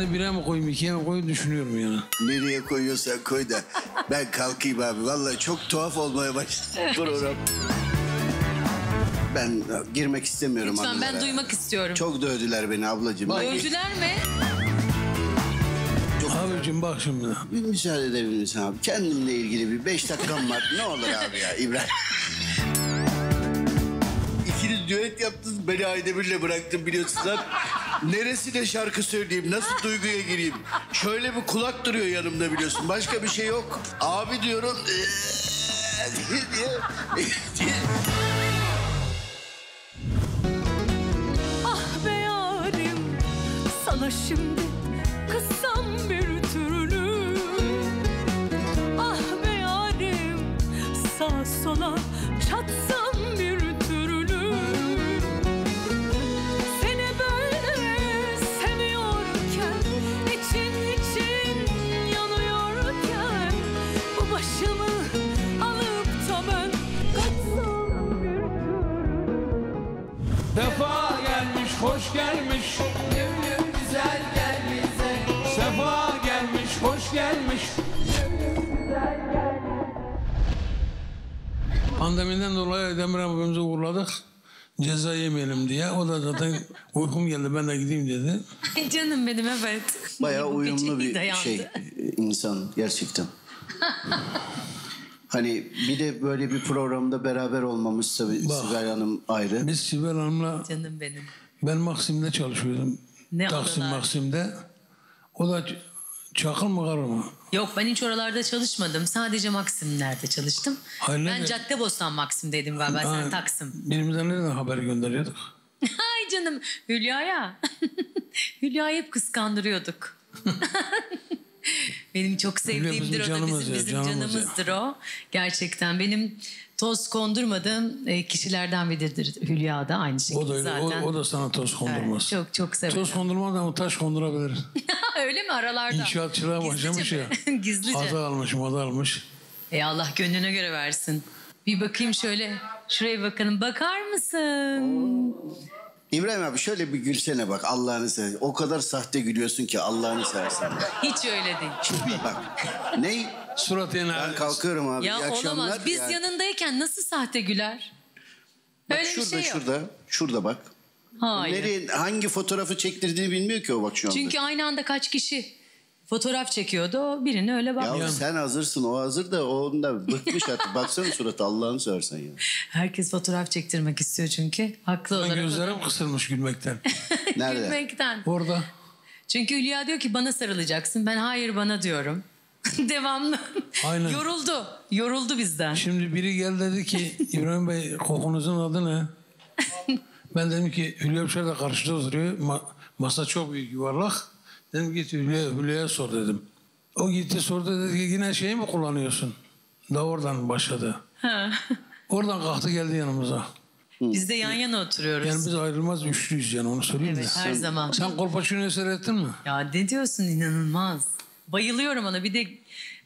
Speaker 13: Seni
Speaker 6: bire mi koyayım ikiye mi koyayım düşünüyorum yani.
Speaker 18: Nereye koyuyorsan koy da ben kalkayım abi. Vallahi çok tuhaf olmaya başladı program. Ben girmek istemiyorum
Speaker 13: Lütfen ben
Speaker 18: anılara.
Speaker 13: duymak istiyorum.
Speaker 18: Çok dövdüler beni ablacığım. Ben-
Speaker 13: Dövdüler mi?
Speaker 6: Abicim bak şimdi.
Speaker 18: Bir müsaade edebilir misin abi? Kendimle ilgili bir beş dakikam var. Ne olur abi ya İbrahim. Düet yaptınız. Beni Aydemir'le bıraktın biliyorsun lan. Neresine şarkı söyleyeyim? Nasıl duyguya gireyim? Şöyle bir kulak duruyor yanımda biliyorsun. Başka bir şey yok. Abi diyorum. Diye.
Speaker 42: Ah be yarim sana şimdi kızsam bir türlü Ah be yarim sağa sola
Speaker 6: Pandemiden dolayı Demir abimizi uğurladık. Ceza yemeyelim diye. O da zaten uykum geldi ben de gideyim dedi.
Speaker 13: Canım benim evet.
Speaker 18: Bayağı uyumlu bir
Speaker 13: dayandı.
Speaker 18: şey insan gerçekten. Hani bir de böyle bir programda beraber olmamız tabii
Speaker 6: Bak.
Speaker 18: Sibel Hanım ayrı.
Speaker 6: Biz Sibel Hanım'la
Speaker 13: Canım benim.
Speaker 6: ben Maksim'de çalışıyordum.
Speaker 13: Ne
Speaker 6: Taksim? Maksim'de. O da çakıl mı karı mı?
Speaker 13: Yok ben hiç oralarda çalışmadım. Sadece Maksimler'de çalıştım.
Speaker 6: Hayır,
Speaker 13: ben Caddebostan Maksim'deydim galiba.
Speaker 6: Ha,
Speaker 13: Sen Taksim.
Speaker 6: Birbirimize nereden haber gönderiyorduk?
Speaker 13: Ay canım Hülya'ya. Hülya'yı hep kıskandırıyorduk. benim çok sevdiğimdir
Speaker 6: bizim
Speaker 13: o da
Speaker 6: canımız
Speaker 13: bizim,
Speaker 6: ya,
Speaker 13: bizim
Speaker 6: canımız ya.
Speaker 13: canımızdır o. Gerçekten benim toz kondurmadığım e, kişilerden biridir Hülya da aynı şekilde
Speaker 6: O da öyle.
Speaker 13: zaten.
Speaker 6: O, o da sana toz kondurmaz.
Speaker 13: çok çok severim.
Speaker 6: Toz kondurmaz ama taş kondurabilir.
Speaker 13: Öyle mi aralarda?
Speaker 6: İnşaatçılığa başlamış ya.
Speaker 13: Gizlice.
Speaker 6: Adı almış, madı almış.
Speaker 13: Ey Allah gönlüne göre versin. Bir bakayım şöyle. Şuraya bakalım. Bakar mısın?
Speaker 18: İbrahim abi şöyle bir gülsene bak Allah'ını seversen. O kadar sahte gülüyorsun ki Allah'ını seversen.
Speaker 13: Hiç öyle değil.
Speaker 18: Bak ne?
Speaker 6: Surat yine.
Speaker 18: Ben kalkıyorum abi.
Speaker 13: ya
Speaker 18: İyi akşamlar.
Speaker 13: olamaz. Biz
Speaker 18: Yani-
Speaker 13: yanındayken nasıl sahte güler?
Speaker 18: Bak
Speaker 13: Öyle
Speaker 18: şurada
Speaker 13: bir şey yok.
Speaker 18: şurada. Şurada bak.
Speaker 13: Hayır.
Speaker 18: Nereye, hangi fotoğrafı çektirdiğini bilmiyor ki o bak şu anda.
Speaker 13: Çünkü aynı anda kaç kişi fotoğraf çekiyordu. O birini öyle bak.
Speaker 18: Ya sen hazırsın o hazır da o onda bıkmış artık. Baksana suratı Allah'ını seversen ya.
Speaker 13: Herkes fotoğraf çektirmek istiyor çünkü. Haklı
Speaker 6: Ben
Speaker 13: olarak.
Speaker 6: gözlerim kısılmış gülmekten.
Speaker 13: Gülmekten.
Speaker 6: Orada.
Speaker 13: Çünkü Hülya diyor ki bana sarılacaksın. Ben hayır bana diyorum. Devamlı.
Speaker 6: Aynen.
Speaker 13: Yoruldu. Yoruldu bizden.
Speaker 6: Şimdi biri geldi dedi ki İbrahim Bey kokunuzun adı ne? ben dedim ki Hülya Avşar da karşıda oturuyor. Ma- masa çok büyük yuvarlak. Dedim git Hülya, Hülya'ya sor dedim. O gitti sordu dedi ki yine şey mi kullanıyorsun? Da oradan başladı.
Speaker 13: Ha.
Speaker 6: Oradan kalktı geldi yanımıza.
Speaker 13: Biz de yan yana oturuyoruz.
Speaker 6: Yani biz ayrılmaz üçlüyüz yani onu söyleyeyim
Speaker 13: Evet,
Speaker 6: de.
Speaker 13: her zaman.
Speaker 6: Sen Kolpaçino'yu seyrettin mi?
Speaker 13: Ya ne diyorsun inanılmaz. Bayılıyorum ona. Bir de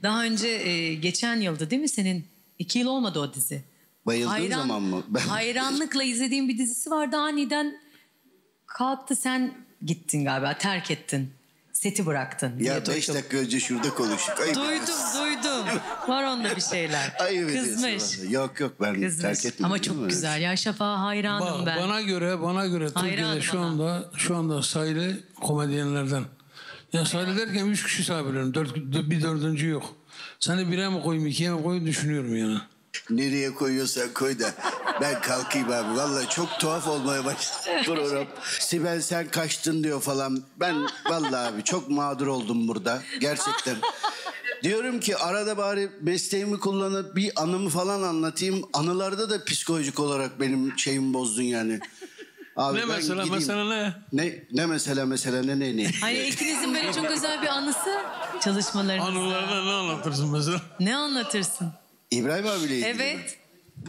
Speaker 13: daha önce e, geçen yıldı değil mi senin? İki yıl olmadı o dizi.
Speaker 18: Bayıldığın zaman mı? Ben-
Speaker 13: Hayranlıkla izlediğim bir dizisi vardı. Aniden kalktı sen gittin galiba terk ettin. Seti bıraktın. diye
Speaker 18: Ya beş
Speaker 13: duydum.
Speaker 18: dakika önce şurada konuştuk. Ayıp
Speaker 13: Duydum
Speaker 18: ediyorsun.
Speaker 13: duydum. Var onda bir şeyler.
Speaker 18: Ayıp
Speaker 13: Kızmış.
Speaker 18: Yok yok ben
Speaker 13: Kızmış.
Speaker 18: terk etmedim.
Speaker 13: Ama çok
Speaker 18: mi?
Speaker 13: güzel. Ya Şafak'a hayranım
Speaker 6: Bak,
Speaker 13: ben.
Speaker 6: Bana göre bana göre Türkiye'de şu anda şu anda sayılı komedyenlerden. Ya sayılı derken üç kişi sayabilirim. Dört, bir dördüncü yok. Seni bire mi koyayım ikiye mi koyayım düşünüyorum yani.
Speaker 18: Nereye koyuyorsan koy da ben kalkayım abi. Vallahi çok tuhaf olmaya başladı program. Sibel sen kaçtın diyor falan. Ben vallahi abi çok mağdur oldum burada. Gerçekten. Diyorum ki arada bari mesleğimi kullanıp bir anımı falan anlatayım. Anılarda da psikolojik olarak benim şeyimi bozdun yani. Abi
Speaker 6: ne
Speaker 18: ben
Speaker 6: mesela
Speaker 18: gideyim.
Speaker 6: mesela ne?
Speaker 18: Ne ne mesela mesela ne ne ne?
Speaker 13: Hani ikinizin böyle çok özel bir anısı çalışmalarınızda.
Speaker 6: Anılarda ne anlatırsın mesela?
Speaker 13: Ne anlatırsın?
Speaker 18: İbrahim abiyle ilgili.
Speaker 13: Evet.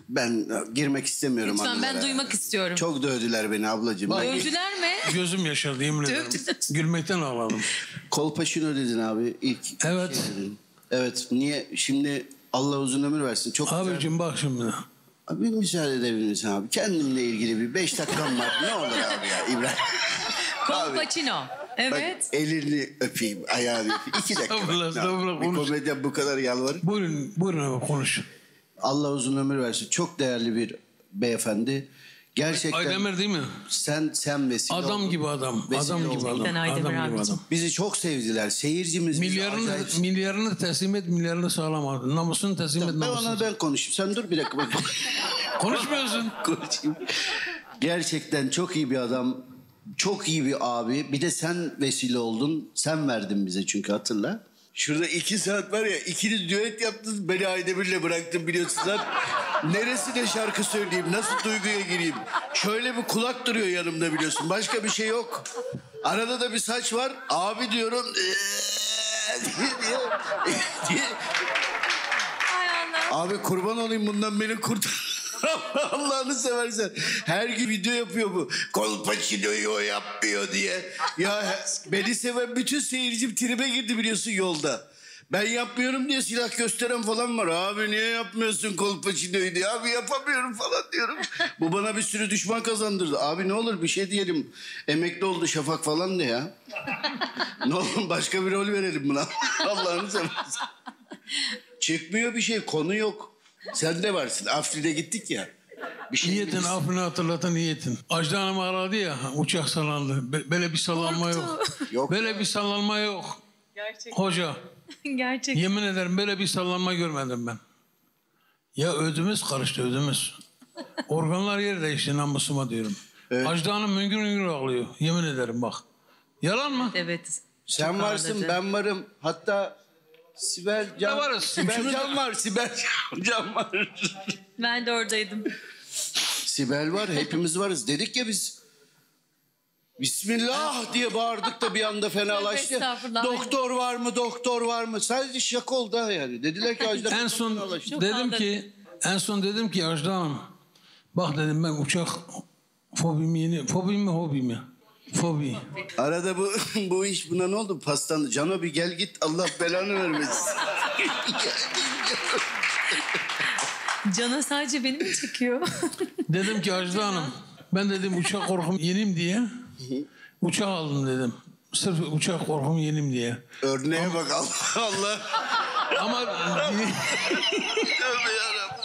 Speaker 18: Ben e, girmek istemiyorum
Speaker 13: Lütfen ben
Speaker 18: anılara.
Speaker 13: duymak istiyorum.
Speaker 18: Çok dövdüler beni ablacığım. Ben-
Speaker 13: Dövdüler mi?
Speaker 6: Gözüm yaşardı yemin ederim. Gülmekten ağladım.
Speaker 18: Kolpaşino dedin abi ilk.
Speaker 6: Evet.
Speaker 18: şey dedin. Evet. Niye? Şimdi Allah uzun ömür versin. Çok
Speaker 6: Abicim bak şimdi.
Speaker 18: Abi müsaade edebilir misin abi? Kendimle ilgili bir beş dakikam var. Ne olur abi ya İbrahim.
Speaker 13: Kolpaçino. Evet.
Speaker 18: Bak, elini öpeyim, ayağını öpeyim. İki dakika. Ne
Speaker 6: estağfurullah,
Speaker 18: yapayım? Bir
Speaker 6: konuş.
Speaker 18: komedyen bu kadar yalvarır.
Speaker 6: Buyurun, buyurun abi konuş.
Speaker 18: Allah uzun ömür versin. Çok değerli bir beyefendi. Gerçekten...
Speaker 6: Aydemir değil mi?
Speaker 18: Sen sen vesile
Speaker 6: Adam
Speaker 18: oldun.
Speaker 6: gibi adam,
Speaker 18: Vesile
Speaker 6: adam gibi
Speaker 18: oldun.
Speaker 6: adam,
Speaker 13: Aydemir
Speaker 6: adam gibi adam.
Speaker 18: Bizi çok sevdiler. Seyircimiz
Speaker 6: Milyarını,
Speaker 18: acayip-
Speaker 6: milyarını teslim et, milyarını sağlam al. Namusunu teslim et,
Speaker 18: Ben
Speaker 6: namusunu.
Speaker 18: ona ben konuşayım. Sen dur bir dakika. bak.
Speaker 6: Konuşmuyorsun.
Speaker 18: Konuşayım. Gerçekten çok iyi bir adam. Çok iyi bir abi. Bir de sen vesile oldun. Sen verdin bize çünkü hatırla. Şurada iki saat var ya ikiniz düet yaptınız beni Aydemir'le bıraktın biliyorsun lan. Neresine şarkı söyleyeyim nasıl duyguya gireyim. Şöyle bir kulak duruyor yanımda biliyorsun başka bir şey yok. Arada da bir saç var abi diyorum. Diye, diye. Abi kurban olayım bundan beni kurtar. Allah'ını seversen. Her gün video yapıyor bu. Kolpaçino'yu o yapmıyor diye. Ya beni seven bütün seyircim tribe girdi biliyorsun yolda. Ben yapmıyorum diye silah gösteren falan var. Abi niye yapmıyorsun kolpaçinoyu diye. Abi yapamıyorum falan diyorum. Bu bana bir sürü düşman kazandırdı. Abi ne olur bir şey diyelim. Emekli oldu Şafak falan de ya. ne olur başka bir rol verelim buna. Allah'ını seversen. Çıkmıyor bir şey. Konu yok. Sen de varsın. Afrin'e gittik ya. Bir şey
Speaker 6: Niyetin affını hatırlatan niyetin. Ajda Hanım aradı ya uçak sallandı. Be- böyle bir sallanma yok.
Speaker 18: Yok.
Speaker 6: Böyle bir sallanma yok.
Speaker 13: Gerçekten.
Speaker 6: Hoca
Speaker 13: Gerçekten.
Speaker 6: yemin ederim böyle bir sallanma görmedim ben. Ya ödümüz karıştı ödümüz. Organlar yer değişti namusuma diyorum. Ajda Hanım müngür müngür ağlıyor. Yemin ederim bak. Yalan mı?
Speaker 13: Evet.
Speaker 18: Sen
Speaker 13: Çok
Speaker 18: varsın
Speaker 13: ağladı.
Speaker 18: ben varım. Hatta Sibel Can,
Speaker 6: Ne varız?
Speaker 18: Sibel Can var. Sibel Can var.
Speaker 13: Ben de oradaydım.
Speaker 18: Sibel var. Hepimiz varız. Dedik ya biz. Bismillah diye bağırdık da bir anda fenalaştı.
Speaker 13: estağfurullah.
Speaker 18: Doktor var mı? Doktor var mı? Sadece şaka oldu ha yani. Dediler ki Ajda
Speaker 6: En son
Speaker 18: fenalaştı.
Speaker 6: dedim ki en son dedim ki Ajda Hanım bak dedim ben uçak fobim yeni fobi mi hobi mi? Fobi.
Speaker 18: Arada bu bu iş buna ne oldu? Pastan Cano bir gel git Allah belanı vermesin.
Speaker 13: Cana sadece beni mi çekiyor?
Speaker 6: Dedim ki Ajda Hanım ben dedim uçak korkum yenim diye uçak aldım dedim. Sırf uçak korkum yenim diye.
Speaker 18: Örneğe bak Allah Allah.
Speaker 6: Ama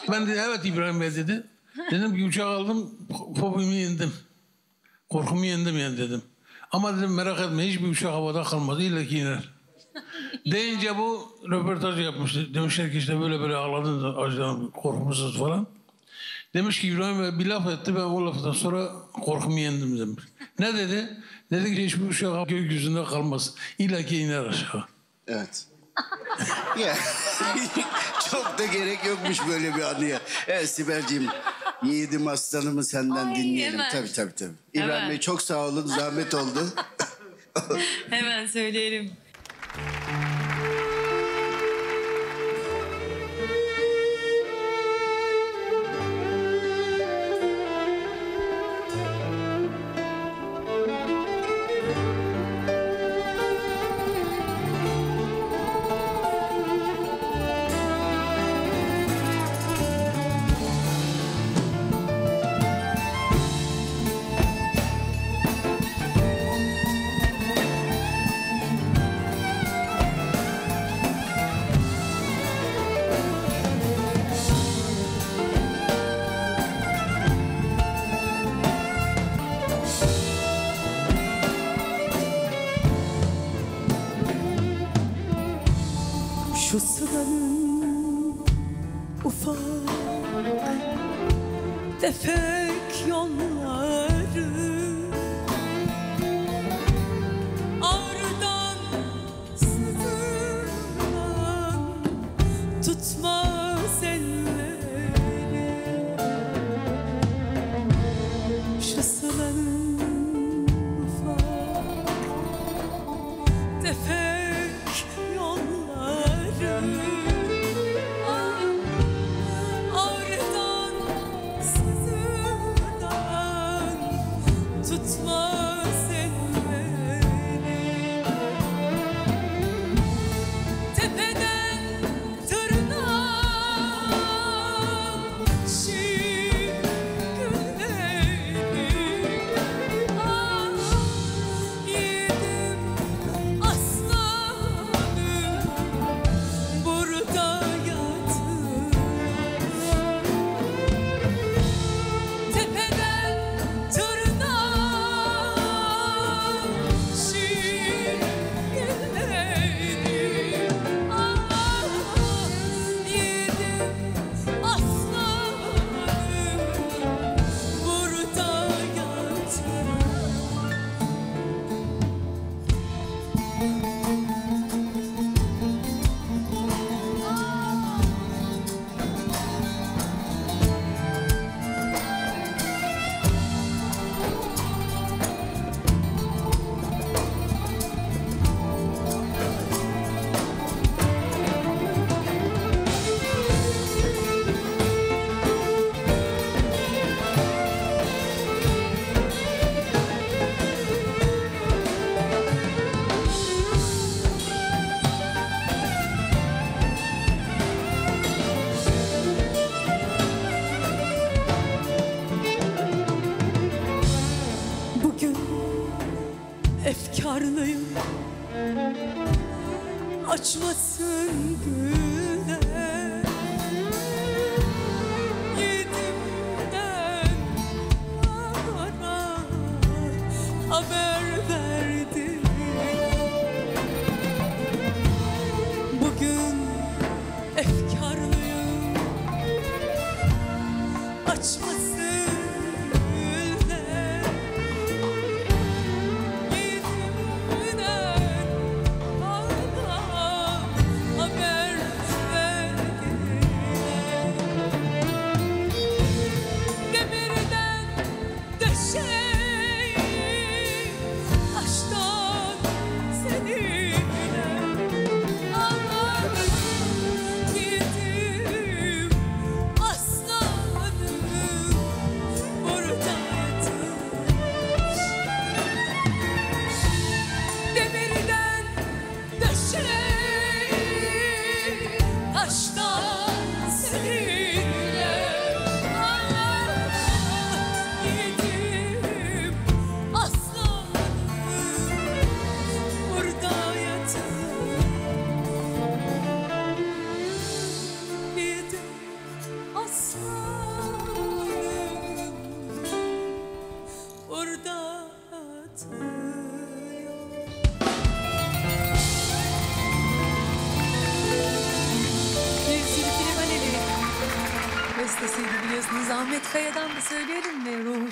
Speaker 6: ben de evet İbrahim Bey dedi. Dedim ki uçak aldım fobimi yendim. Korkumu yendim yani dedim. Ama dedim merak etme hiçbir uçak havada kalmaz. İlla ki iner. Deyince bu röportaj yapmıştı. Demişler ki işte böyle böyle ağladın Hanım korkumsuz falan. Demiş ki İbrahim Bey bir laf etti ben o laftan sonra korkumu yendim demiş. Ne dedi? Dedi ki hiçbir uçak gökyüzünde kalmaz. İlla ki iner aşağı.
Speaker 18: Evet. Ya, çok da gerek yokmuş böyle bir anıya. Evet Sibel'ciğim yiğidim aslanımı senden
Speaker 13: Ay,
Speaker 18: dinleyelim.
Speaker 13: hemen.
Speaker 18: Tabii tabii tabii. İbrahim
Speaker 13: Hemen.
Speaker 18: Bey çok sağ olun zahmet oldu.
Speaker 13: Hemen söyleyelim.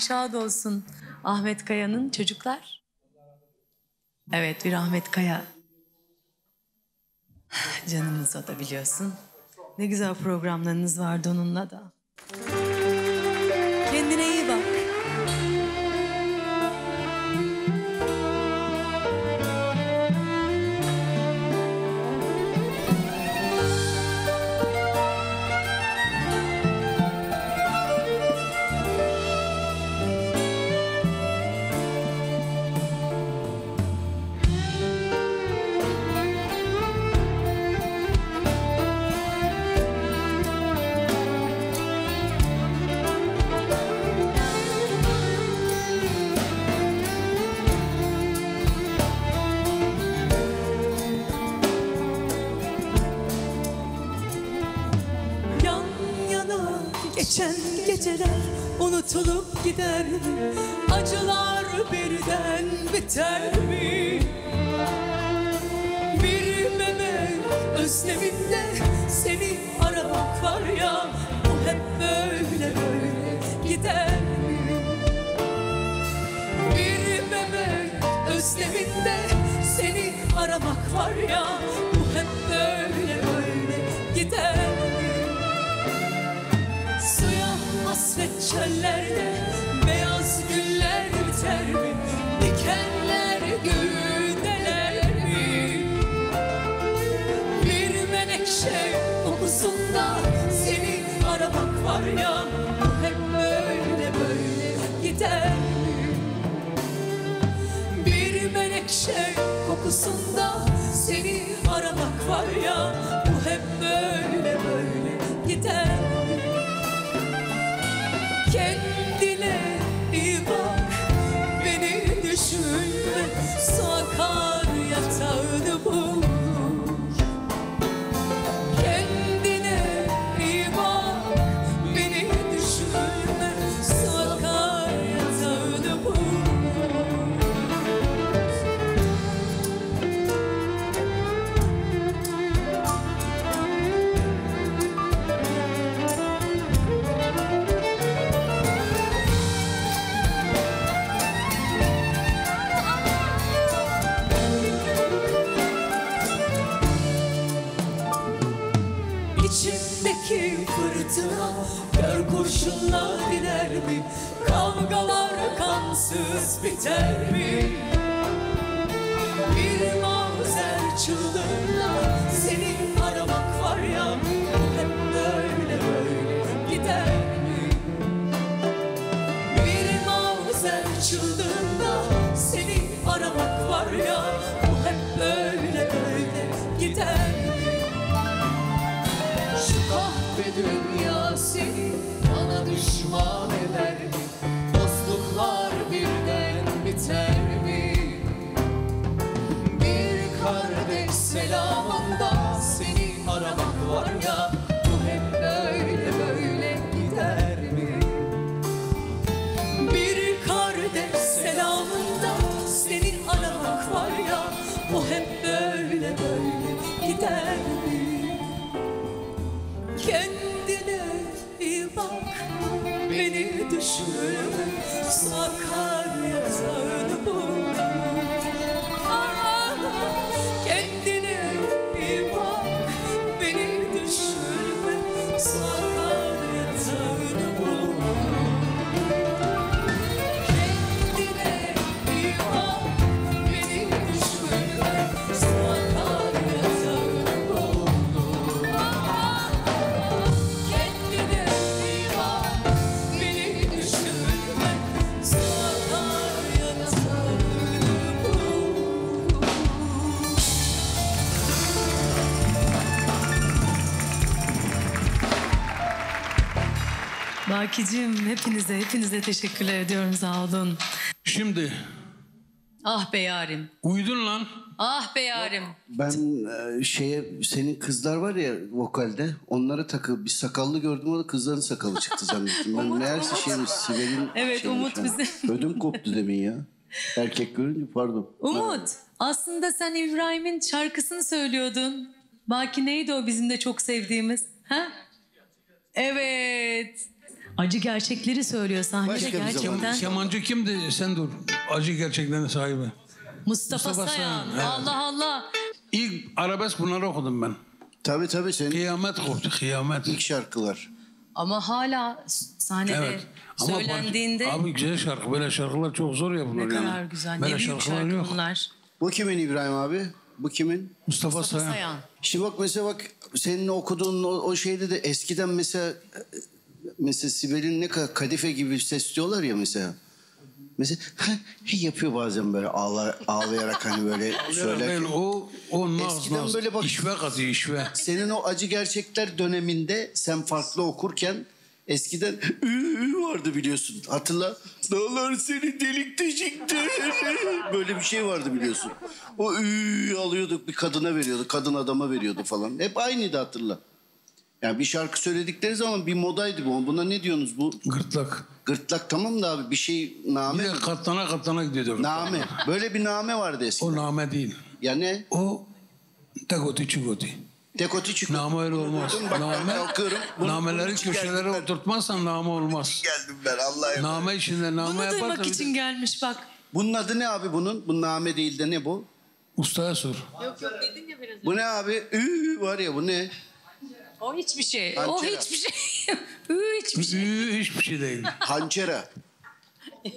Speaker 31: Şad olsun. Ahmet Kaya'nın çocuklar. Evet bir Ahmet Kaya. Canımız o da biliyorsun. Ne güzel programlarınız vardı onunla da.
Speaker 13: Geceler unutulup gider mi? Acılar birden biter mi? Bir meme özleminde seni aramak var ya Bu hep böyle böyle gider mi? Bir meme özleminde seni aramak var ya Bu hep böyle böyle gider hasret çöllerde beyaz güller biter mi? Dikenler göğü deler mi? Bir menekşe kokusunda seni aramak var ya hep böyle böyle gider mi? Bir menekşe kokusunda seni aramak var ya Bu hep kurşunlar iner mi? Kavgalar kansız biter mi? Bir mazer çığlığında Seni aramak var ya selamında seni aramak var ya Bu hep böyle böyle gider mi? Bir kardeş selamında seni aramak var ya Bu hep böyle böyle gider mi? Kendine iyi bak, beni düşünme Sakar yatağına
Speaker 43: Bakicim hepinize hepinize teşekkürler ediyorum sağ olun.
Speaker 6: Şimdi
Speaker 43: Ah be yarim.
Speaker 6: uyudun lan.
Speaker 43: Ah be yarim.
Speaker 18: Ben e, şeye senin kızlar var ya vokalde onlara takıl bir sakallı gördüm o da kızların sakalı çıktı zannettim. Ben
Speaker 43: Umut,
Speaker 18: meğerse
Speaker 43: Umut.
Speaker 18: şeymiş Sibel'in
Speaker 43: Evet,
Speaker 18: şeymiş
Speaker 43: Umut
Speaker 18: ha.
Speaker 43: bizi-
Speaker 18: Ödüm koptu demin ya. Erkek görünce pardon.
Speaker 43: Umut aslında sen İbrahim'in şarkısını söylüyordun. Baki neydi o bizim de çok sevdiğimiz? Ha? Evet. Acı gerçekleri söylüyor sahnede gerçekten.
Speaker 6: Kemancı kimdi? Sen dur. Acı gerçeklerin sahibi.
Speaker 43: Mustafa,
Speaker 6: Mustafa
Speaker 43: Sayan.
Speaker 6: Sayan, evet.
Speaker 43: Allah Allah.
Speaker 6: İlk arabesk bunları okudum ben.
Speaker 18: Tabii tabii senin.
Speaker 6: Kıyamet koptu kıyamet.
Speaker 18: İlk şarkılar.
Speaker 43: Ama hala sahnede
Speaker 6: Evet. Ama
Speaker 43: söylendiğinde
Speaker 6: parça- abi güzel şarkı. Böyle şarkılar çok zor yapılır
Speaker 43: ne
Speaker 6: yani.
Speaker 43: kadar güzel. Ne
Speaker 6: Böyle
Speaker 43: büyük
Speaker 6: şarkılar
Speaker 43: şarkı
Speaker 6: yok.
Speaker 43: bunlar.
Speaker 18: Bu kimin İbrahim abi? Bu kimin?
Speaker 6: Mustafa,
Speaker 43: Mustafa
Speaker 6: Sayan.
Speaker 43: Sayan.
Speaker 18: Şimdi bak mesela bak senin okuduğun o, o şeyde de eskiden mesela mesela Sibel'in ne kadar kadife gibi ses diyorlar ya mesela. Mesela yapıyor bazen böyle ağla, ağlayarak hani böyle söyler.
Speaker 6: Değil, o, o naz
Speaker 18: Eskiden
Speaker 6: naz.
Speaker 18: böyle bak-
Speaker 6: İşve katıyor işve.
Speaker 18: Senin o acı gerçekler döneminde sen farklı okurken eskiden ü, ü vardı biliyorsun. Hatırla. Dağlar seni delik deşikti. Böyle bir şey vardı biliyorsun. O ü alıyorduk bir kadına veriyordu. Kadın adama veriyordu falan. Hep aynıydı hatırla. Yani bir şarkı söyledikleri zaman bir modaydı bu. Buna ne diyorsunuz bu?
Speaker 6: Gırtlak.
Speaker 18: Gırtlak tamam da abi bir şey name.
Speaker 6: Bir de katlana katlana gidiyordu.
Speaker 18: Name. Böyle bir name vardı eskiden.
Speaker 6: O name değil.
Speaker 18: Ya ne?
Speaker 6: O tekoti çikoti.
Speaker 18: Dekoti çıkıyor.
Speaker 6: Name öyle olmaz.
Speaker 18: Bak
Speaker 6: Name,
Speaker 18: kalkıyorum. Bunu-
Speaker 6: nameleri köşelere
Speaker 18: ben.
Speaker 6: oturtmazsan name olmaz.
Speaker 18: Geldim ben Allah'a
Speaker 6: Name içinde name
Speaker 43: Bunu
Speaker 6: yaparsan...
Speaker 43: duymak için gelmiş bak.
Speaker 18: Bunun adı ne abi bunun? Bu name değil de ne bu?
Speaker 6: Ustaya sor.
Speaker 43: Yok yok dedin ya biraz
Speaker 18: Bu ne abi? Ü var ya bu ne?
Speaker 43: O hiçbir şey. O
Speaker 18: Hançera.
Speaker 43: hiçbir şey. Ü, hiçbir şey.
Speaker 6: Ü, hiçbir şey değil.
Speaker 18: Hançera.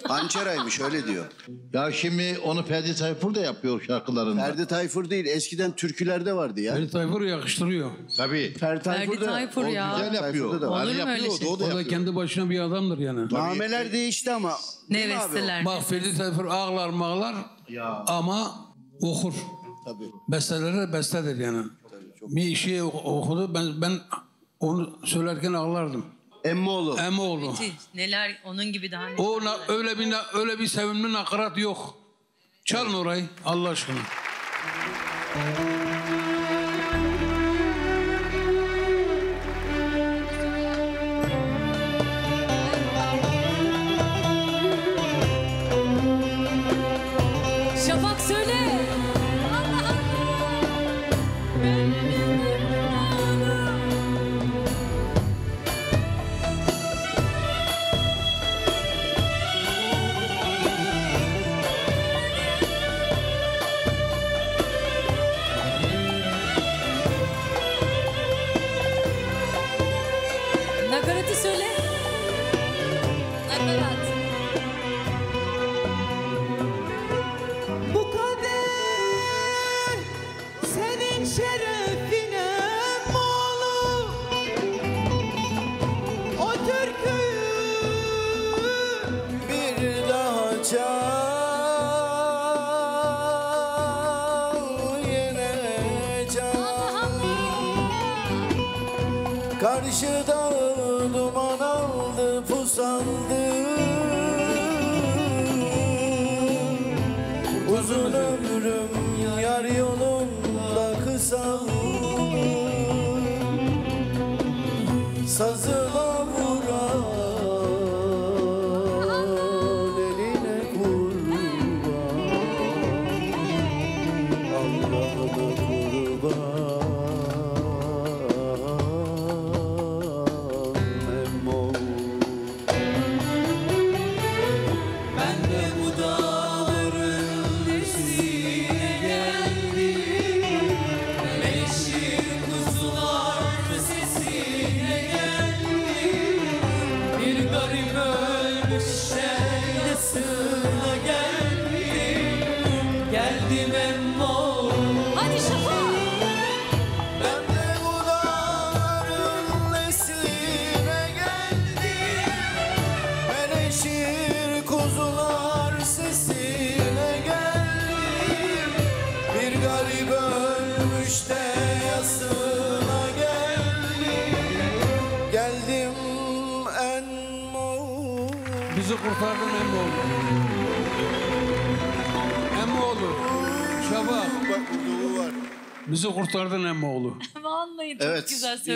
Speaker 18: Hançeraymış öyle diyor.
Speaker 7: Ya şimdi onu Ferdi Tayfur da yapıyor şarkılarında.
Speaker 18: Ferdi Tayfur değil eskiden türkülerde vardı ya.
Speaker 6: Ferdi Tayfur yakıştırıyor.
Speaker 7: Tabii.
Speaker 18: Ferdi Tayfur
Speaker 43: Ferdi
Speaker 18: da.
Speaker 43: Tayfur
Speaker 7: O
Speaker 43: ya.
Speaker 7: güzel yapıyor.
Speaker 18: Da var.
Speaker 43: Olur mu öyle
Speaker 7: yapıyor,
Speaker 43: şey?
Speaker 7: o da
Speaker 6: O da
Speaker 7: yapıyor.
Speaker 6: kendi başına bir adamdır yani.
Speaker 18: Nameler değişti ama. O?
Speaker 43: Nevesteler.
Speaker 6: Bak Ferdi Tayfur ağlar mağlar ama okur.
Speaker 18: Tabii.
Speaker 6: Besteleri de bestedir yani. Bir şey ok- okudu ben ben onu söylerken ağlardım.
Speaker 18: Emmoğlu.
Speaker 6: Emoğlu.
Speaker 43: Neler onun gibi daha ne?
Speaker 6: O na- öyle bir na- öyle bir sevimli nakarat yok. Çalın orayı Allah aşkına.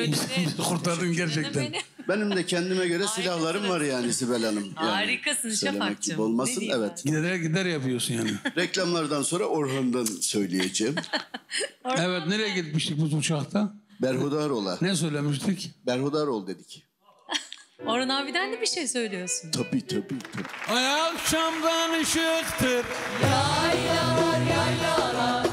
Speaker 24: Bizi kurtardın gerçekten.
Speaker 31: Benim.
Speaker 18: De kendime göre silahlarım var yani Sibel Hanım. Yani
Speaker 31: Harikasın
Speaker 18: söylemek
Speaker 31: Şafak'cığım.
Speaker 18: gibi olmasın
Speaker 31: Ne
Speaker 18: evet.
Speaker 24: Gider gider yapıyorsun yani.
Speaker 18: Reklamlardan sonra Orhan'dan söyleyeceğim.
Speaker 24: evet nereye gitmiştik bu uçakta?
Speaker 18: Berhudar ola.
Speaker 24: Ne söylemiştik?
Speaker 18: Berhudar ol dedik.
Speaker 31: Orhan abiden de bir şey söylüyorsun.
Speaker 18: Tabii tabii. tabii.
Speaker 24: Ay akşamdan ışıktır.
Speaker 13: Yaylalar Yaylalar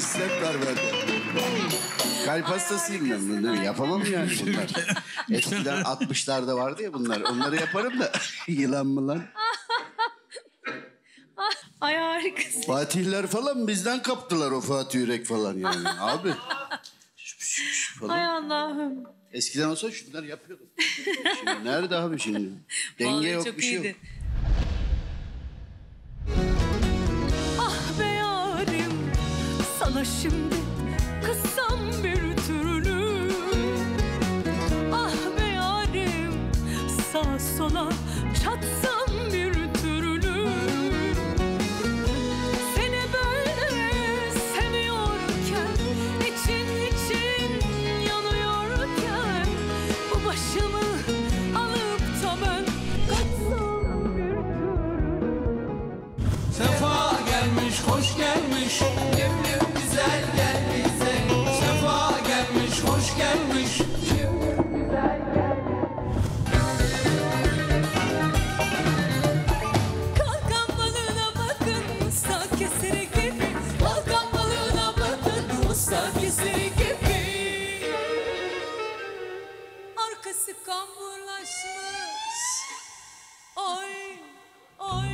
Speaker 18: step var bende. Kalp hastasıyım ben bunları. Yapamam yani bunlar. Eskiden 60'larda vardı ya bunlar. Onları yaparım da. Yılan mı lan?
Speaker 31: Ay harikasın.
Speaker 18: Fatihler falan bizden kaptılar o Fatih Yürek falan yani. Abi. falan.
Speaker 31: Ay Allah'ım.
Speaker 18: Eskiden olsa şunlar yapıyordum. Şimdi nerede abi şimdi? Denge
Speaker 31: Vallahi
Speaker 18: yok
Speaker 31: çok
Speaker 18: bir şey yok.
Speaker 31: iyiydi.
Speaker 13: Ah sana şimdi kızsam bir türlü Ah be yarim sağa sola herkesleri gibi Arkası kamburlaşmış Ay ay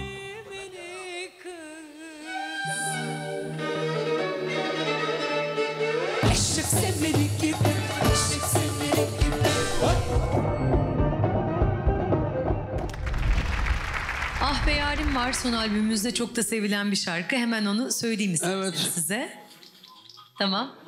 Speaker 13: beni kız
Speaker 44: Eşek sevmedi gibi Eşek sevmedi gibi
Speaker 13: Ah be yarim var son albümümüzde çok da sevilen bir şarkı. Hemen onu söyleyeyim Evet. size. Tamam.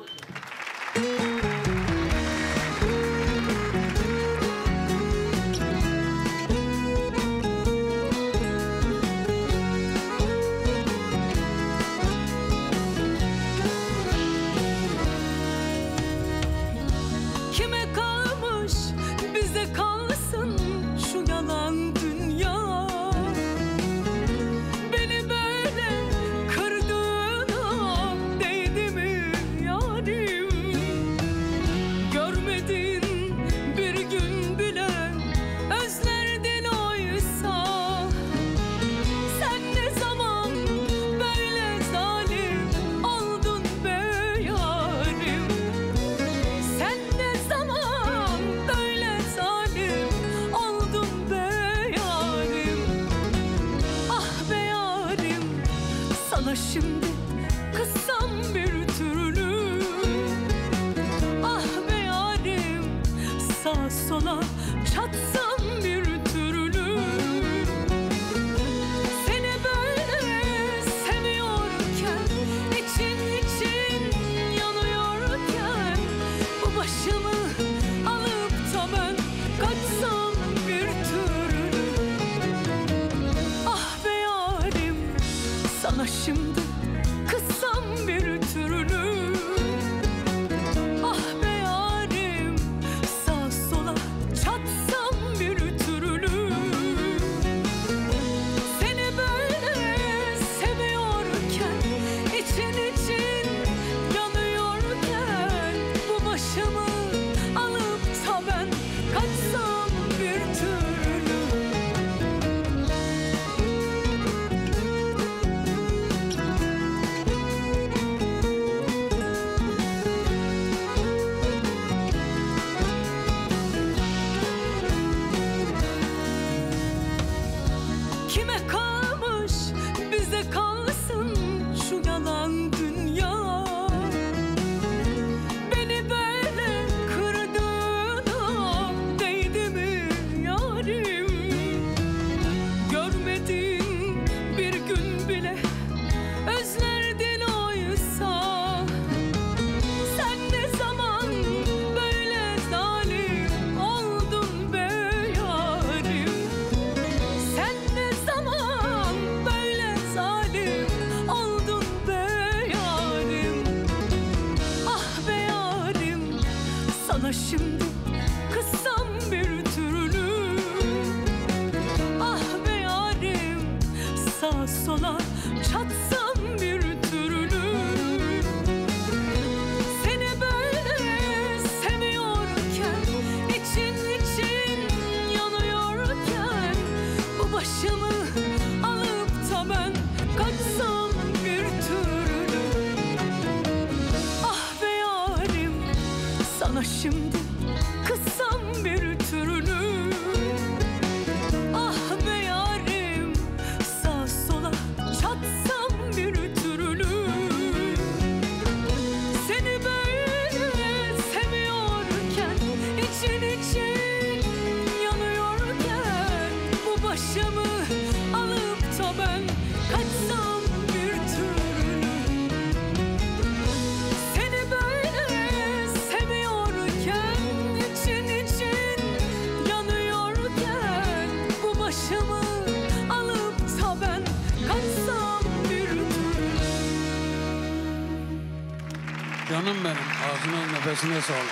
Speaker 6: Yüreğine sağlık.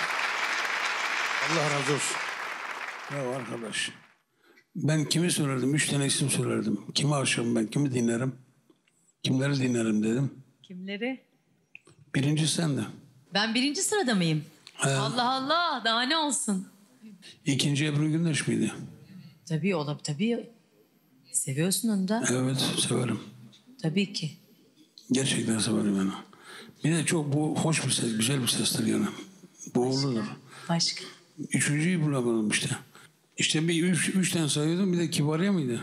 Speaker 6: Allah razı olsun. Ya arkadaş. Ben kimi söylerdim? Üç tane isim söylerdim. Kimi aşığım ben? Kimi dinlerim? Kimleri dinlerim dedim.
Speaker 13: Kimleri?
Speaker 6: Birinci sende.
Speaker 13: Ben birinci sırada mıyım?
Speaker 6: He.
Speaker 13: Allah Allah daha ne olsun.
Speaker 6: İkinci Ebru Gündeş miydi?
Speaker 13: Tabii olab tabii. Seviyorsun onu da.
Speaker 6: Evet severim.
Speaker 13: Tabii ki.
Speaker 6: Gerçekten severim yani. Bir de çok bu hoş bir ses, güzel bir sestir yani boğulurum.
Speaker 13: Başka?
Speaker 6: Üçüncüyü bulamadım işte. İşte bir üç, üç tane sayıyordum bir de kibariye miydi?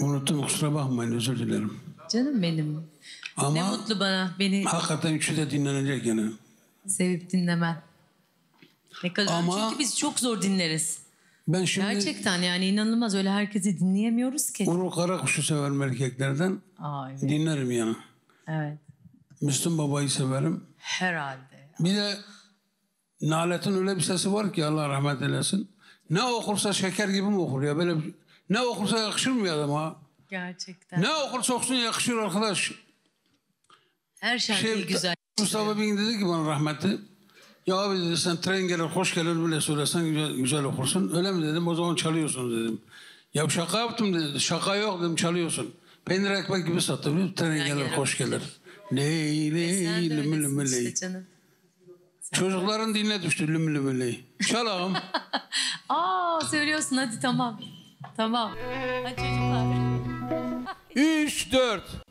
Speaker 6: Unuttum kusura bakmayın özür dilerim.
Speaker 13: Canım benim.
Speaker 6: Ama
Speaker 13: ne mutlu bana. Beni
Speaker 6: hakikaten üçü de dinlenecek yani.
Speaker 13: Sevip dinlemen. Ne kadar
Speaker 6: Ama,
Speaker 13: çünkü biz çok zor dinleriz.
Speaker 6: Ben şimdi
Speaker 13: Gerçekten yani inanılmaz öyle herkesi dinleyemiyoruz ki.
Speaker 6: Uğur Karakuş'u severim erkeklerden.
Speaker 13: Aa, evet.
Speaker 6: Dinlerim yani.
Speaker 13: Evet.
Speaker 6: Müslüm Baba'yı severim.
Speaker 13: Herhalde.
Speaker 6: Bir de Nalet'in öyle bir sesi var ki Allah rahmet eylesin. Ne okursa şeker gibi mi okur ya? Böyle bir- ne okursa yakışır mı adama?
Speaker 13: Gerçekten.
Speaker 6: Ne okursa okusun yakışıyor arkadaş.
Speaker 13: Her şarkıyı güzel.
Speaker 6: Mustafa Bin dedi ki bana rahmetli. Ya abi dedi sen tren gelir hoş gelir bile söylesen güzel, güzel okursun. Öyle mi dedim o zaman çalıyorsun dedim. Ya şaka yaptım dedi. Şaka yok dedim çalıyorsun. Peynir ekmek gibi sattı biliyor musun? Tren gelir hoş gelir. Ley ley lümü lümü ley. Çocukların diline düştü lümü lümü ley. Çal ağam.
Speaker 13: Aa söylüyorsun hadi tamam. Tamam. Hadi çocuklar.
Speaker 45: 3, 4.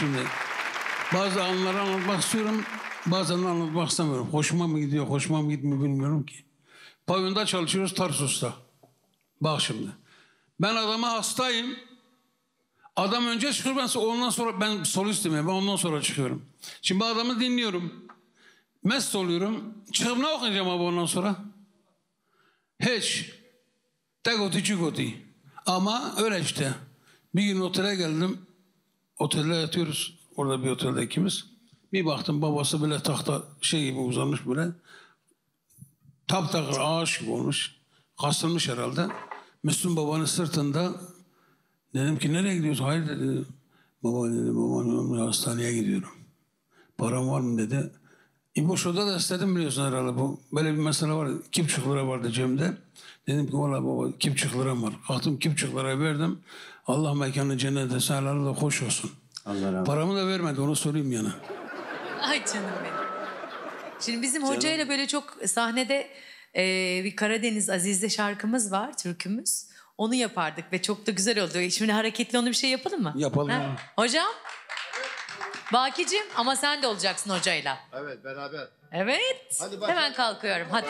Speaker 6: şimdi bazı anları anlatmak istiyorum bazen anlatmak istemiyorum. Hoşuma mı gidiyor hoşuma mı gitmiyor bilmiyorum ki. Pavyonda çalışıyoruz Tarsus'ta. Bak şimdi. Ben adama hastayım. Adam önce çıkıyor ben ondan sonra ben solistim ya ben ondan sonra çıkıyorum. Şimdi adamı dinliyorum. Mest oluyorum. Çıkıp ne okuyacağım abi ondan sonra? Hiç. Tek oti çük oti. Ama öyle işte. Bir gün otele geldim. Otelde yatıyoruz. Orada bir otelde ikimiz. Bir baktım babası böyle tahta şey gibi uzanmış böyle. Taptakır ağaç gibi olmuş. Kasılmış herhalde. Müslüm babanın sırtında Dedim ki nereye gidiyorsun? Hayır dedi. Baba dedi babanın hastaneye gidiyorum. Param var mı dedi. İboşo'da da istedim biliyorsun herhalde bu. Böyle bir mesele var. İki buçuk lira vardı cebimde. Dedim ki valla baba iki buçuk liram var. Kalktım iki buçuk lirayı verdim. Allah mekanı cennet etsin. helali da hoş olsun.
Speaker 18: Allah razı
Speaker 6: Paramı da vermedi onu söyleyeyim yani.
Speaker 13: Ay canım benim. Şimdi bizim hocayla böyle çok sahnede e, bir Karadeniz Aziz'de şarkımız var, türkümüz. Onu yapardık ve çok da güzel oldu. Şimdi hareketli onu bir şey yapalım mı?
Speaker 6: Yapalım.
Speaker 13: Ha? Hocam? Bakicim ama sen de olacaksın hocayla.
Speaker 7: Evet beraber.
Speaker 13: Evet.
Speaker 7: Hadi başla.
Speaker 13: Hemen kalkıyorum hadi.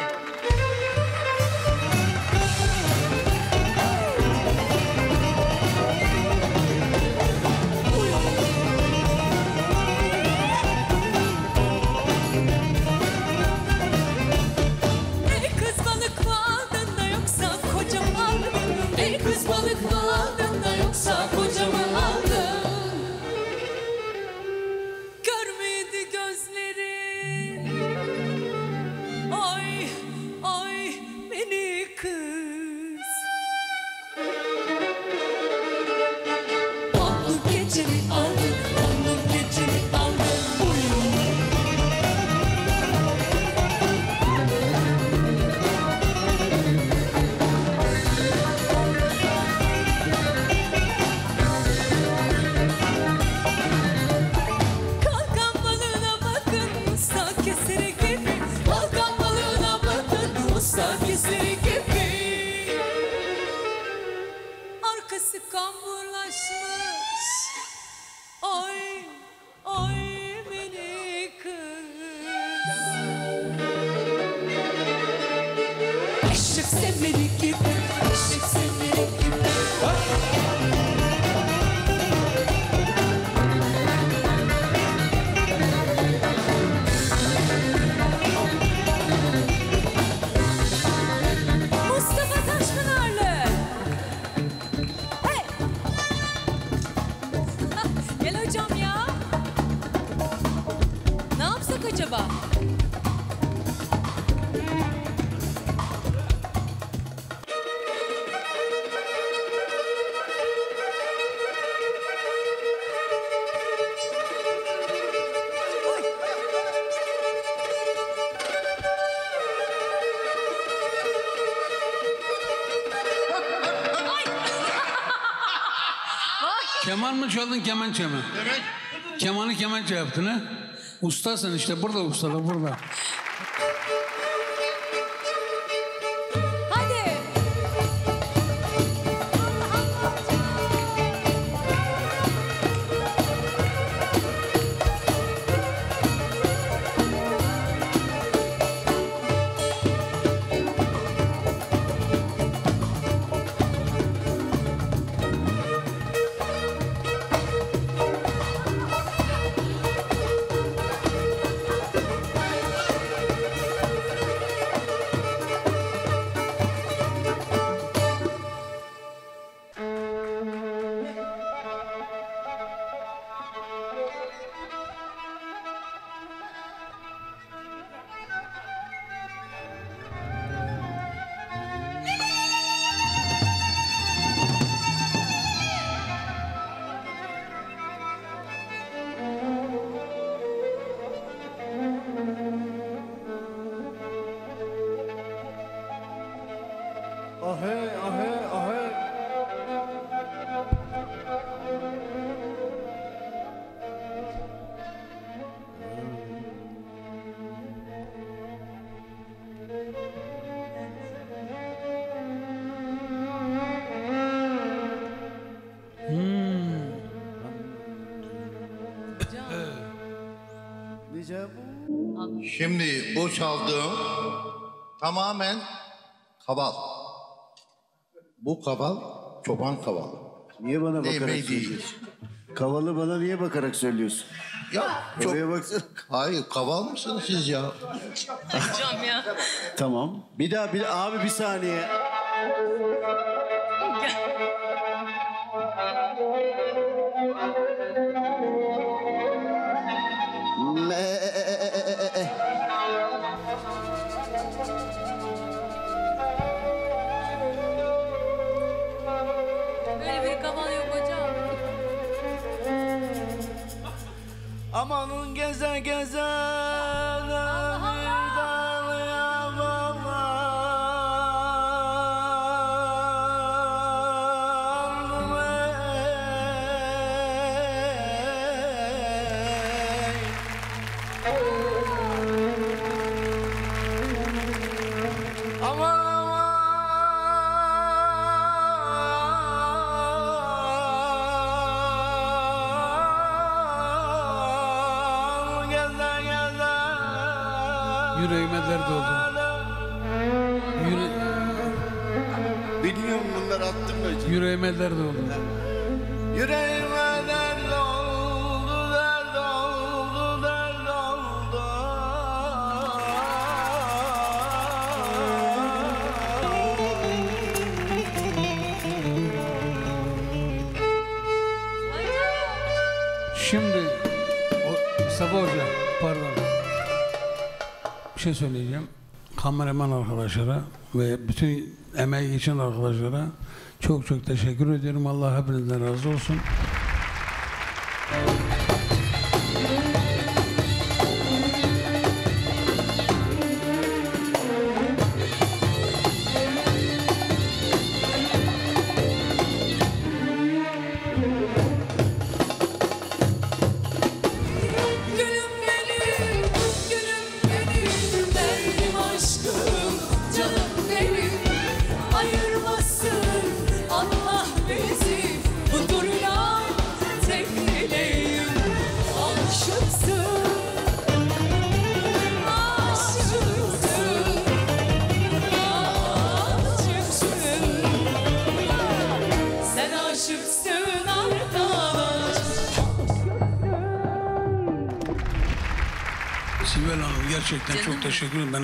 Speaker 13: Gözleri gibi. Arkası kamburlaşmış
Speaker 6: Keman mı çaldın kemençe mi? Evet. Kemanı kemençe yaptın ha? Ustasın işte burada ustalar burada.
Speaker 7: Şimdi bu çaldığım tamamen kaval. Bu kaval çoban kavalı.
Speaker 18: Niye bana bakarak
Speaker 7: değil.
Speaker 18: söylüyorsun? Kavalı bana niye bakarak söylüyorsun?
Speaker 7: Ya çok...
Speaker 18: Oraya baksana.
Speaker 7: Hayır kaval mısınız siz ya?
Speaker 46: Hocam ya.
Speaker 18: Tamam. Bir daha bir abi bir saniye. Amanın geze geze
Speaker 6: şey söyleyeceğim. Kameraman arkadaşlara ve bütün emeği geçen arkadaşlara çok çok teşekkür ediyorum. Allah hepinizden razı olsun.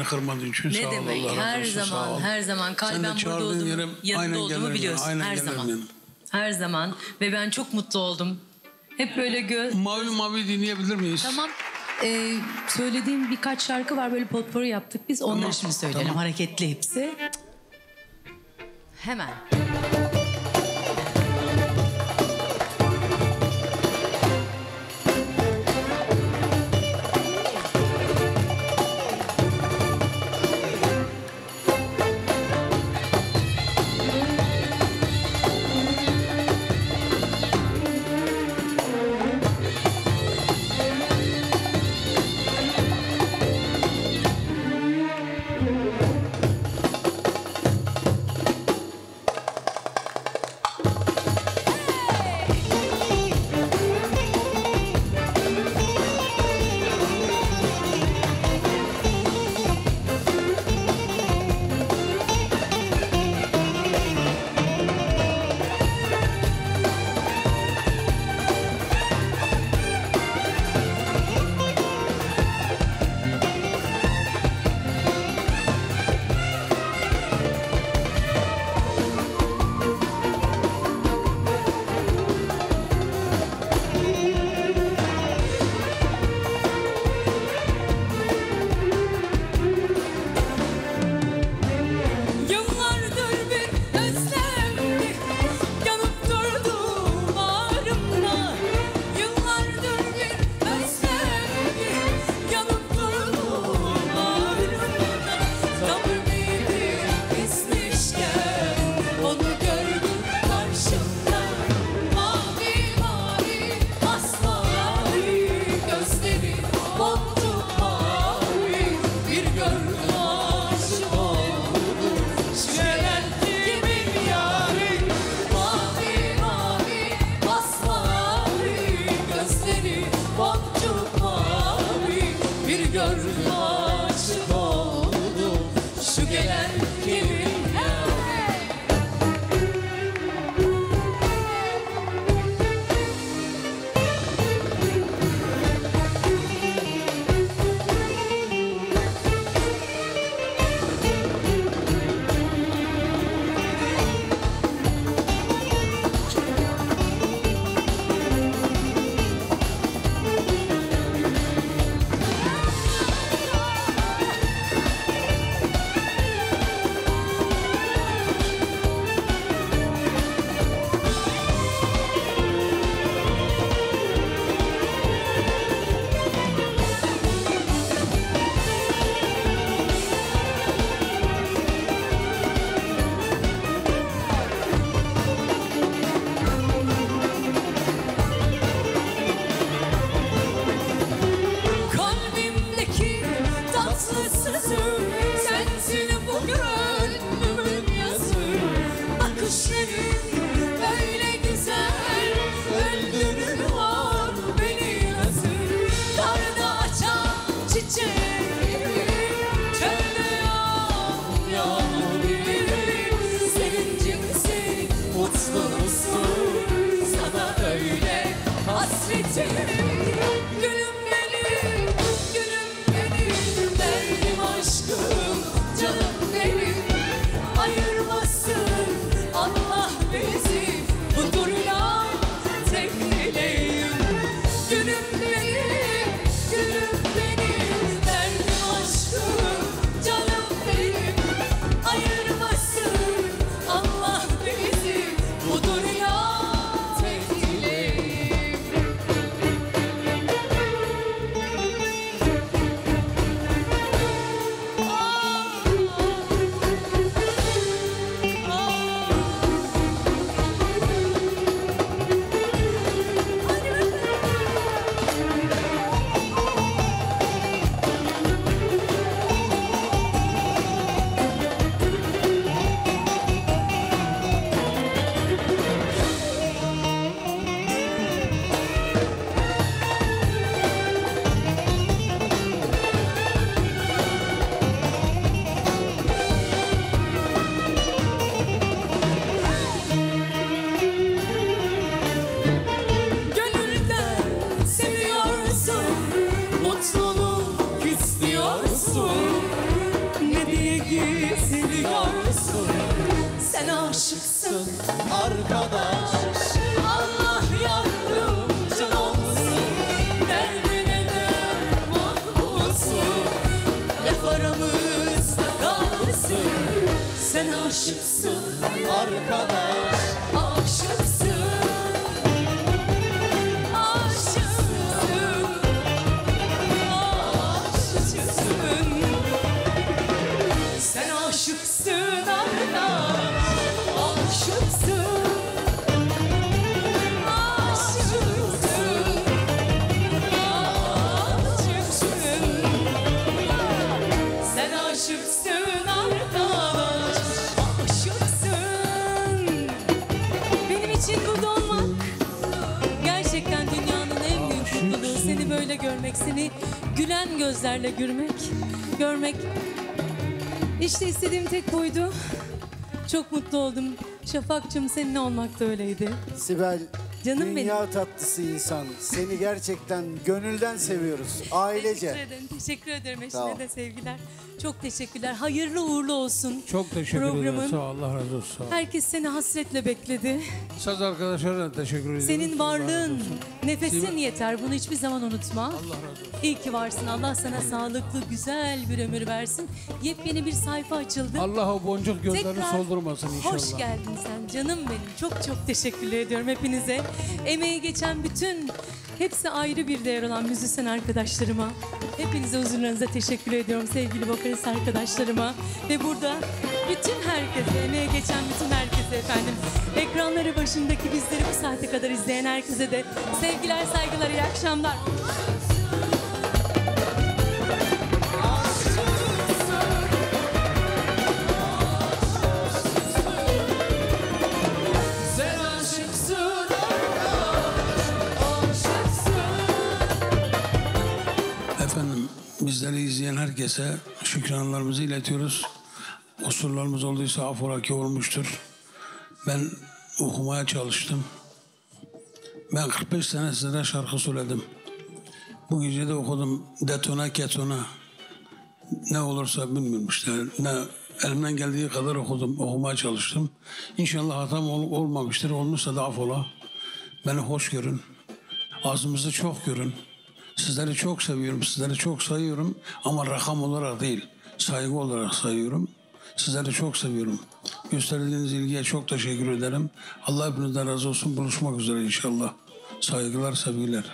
Speaker 6: kırmadığın için
Speaker 13: ne
Speaker 6: sağ
Speaker 13: demek?
Speaker 6: Allah razı
Speaker 13: her zaman, her zaman kalben burada olduğumu,
Speaker 6: yerim,
Speaker 13: yanında olduğumu biliyorsun.
Speaker 6: Aynen
Speaker 13: her zaman.
Speaker 6: Yanım.
Speaker 13: Her zaman ve ben çok mutlu oldum. Hep böyle göz...
Speaker 6: Mavi mavi dinleyebilir miyiz?
Speaker 13: Tamam. Ee, söylediğim birkaç şarkı var böyle potpourri yaptık biz. Onları
Speaker 6: tamam.
Speaker 13: şimdi söyleyelim.
Speaker 6: Tamam.
Speaker 13: Hareketli hepsi. Hemen.
Speaker 47: Gözlerle görmek, görmek. İşte istediğim tek buydu. Çok mutlu oldum. Şafak'cığım seninle olmak da öyleydi.
Speaker 18: Sibel,
Speaker 13: Canım
Speaker 18: dünya tatlısı insan. Seni gerçekten gönülden seviyoruz. Ailece.
Speaker 13: Teşekkür ederim. Teşekkür ederim eşine de sevgiler. Çok teşekkürler. Hayırlı uğurlu olsun.
Speaker 6: Çok teşekkür
Speaker 13: Programın.
Speaker 6: ederim. Sağ ol. Allah razı olsun. Sağ ol.
Speaker 13: Herkes seni hasretle bekledi.
Speaker 6: Saz arkadaşlara da teşekkür ediyorum.
Speaker 13: Senin varlığın, nefesin
Speaker 6: Sibel-
Speaker 13: yeter. Bunu hiçbir zaman unutma. Allah razı olsun. İyi ki varsın. Allah sana sağlıklı, güzel bir ömür versin. Yepyeni bir sayfa açıldı.
Speaker 6: Allah o boncuk gözlerini
Speaker 13: Tekrar
Speaker 6: soldurmasın inşallah.
Speaker 13: Hoş geldin sen canım benim. Çok çok teşekkür ediyorum hepinize. Emeği geçen bütün, hepsi ayrı bir değer olan müzisyen arkadaşlarıma. Hepinize huzurlarınıza teşekkür ediyorum sevgili vokalist arkadaşlarıma. Ve burada bütün herkese, emeği geçen bütün herkese efendim. Ekranları başındaki bizleri bu saate kadar izleyen herkese de sevgiler, saygılar, iyi akşamlar.
Speaker 6: İzleyen herkese şükranlarımızı iletiyoruz. Kusurlarımız olduysa affola ki olmuştur. Ben okumaya çalıştım. Ben 45 sene size şarkı söyledim. Bu gece de okudum detona ketona. Ne olursa bilmiyorum işte. Ne, elimden geldiği kadar okudum, okumaya çalıştım. İnşallah hatam ol- olmamıştır. Olmuşsa da affola. Beni hoş görün. Ağzımızı çok görün. Sizleri çok seviyorum, sizleri çok sayıyorum ama rakam olarak değil, saygı olarak sayıyorum. Sizleri çok seviyorum. Gösterdiğiniz ilgiye çok teşekkür ederim. Allah hepinizden razı olsun. Buluşmak üzere inşallah. Saygılar, sevgiler.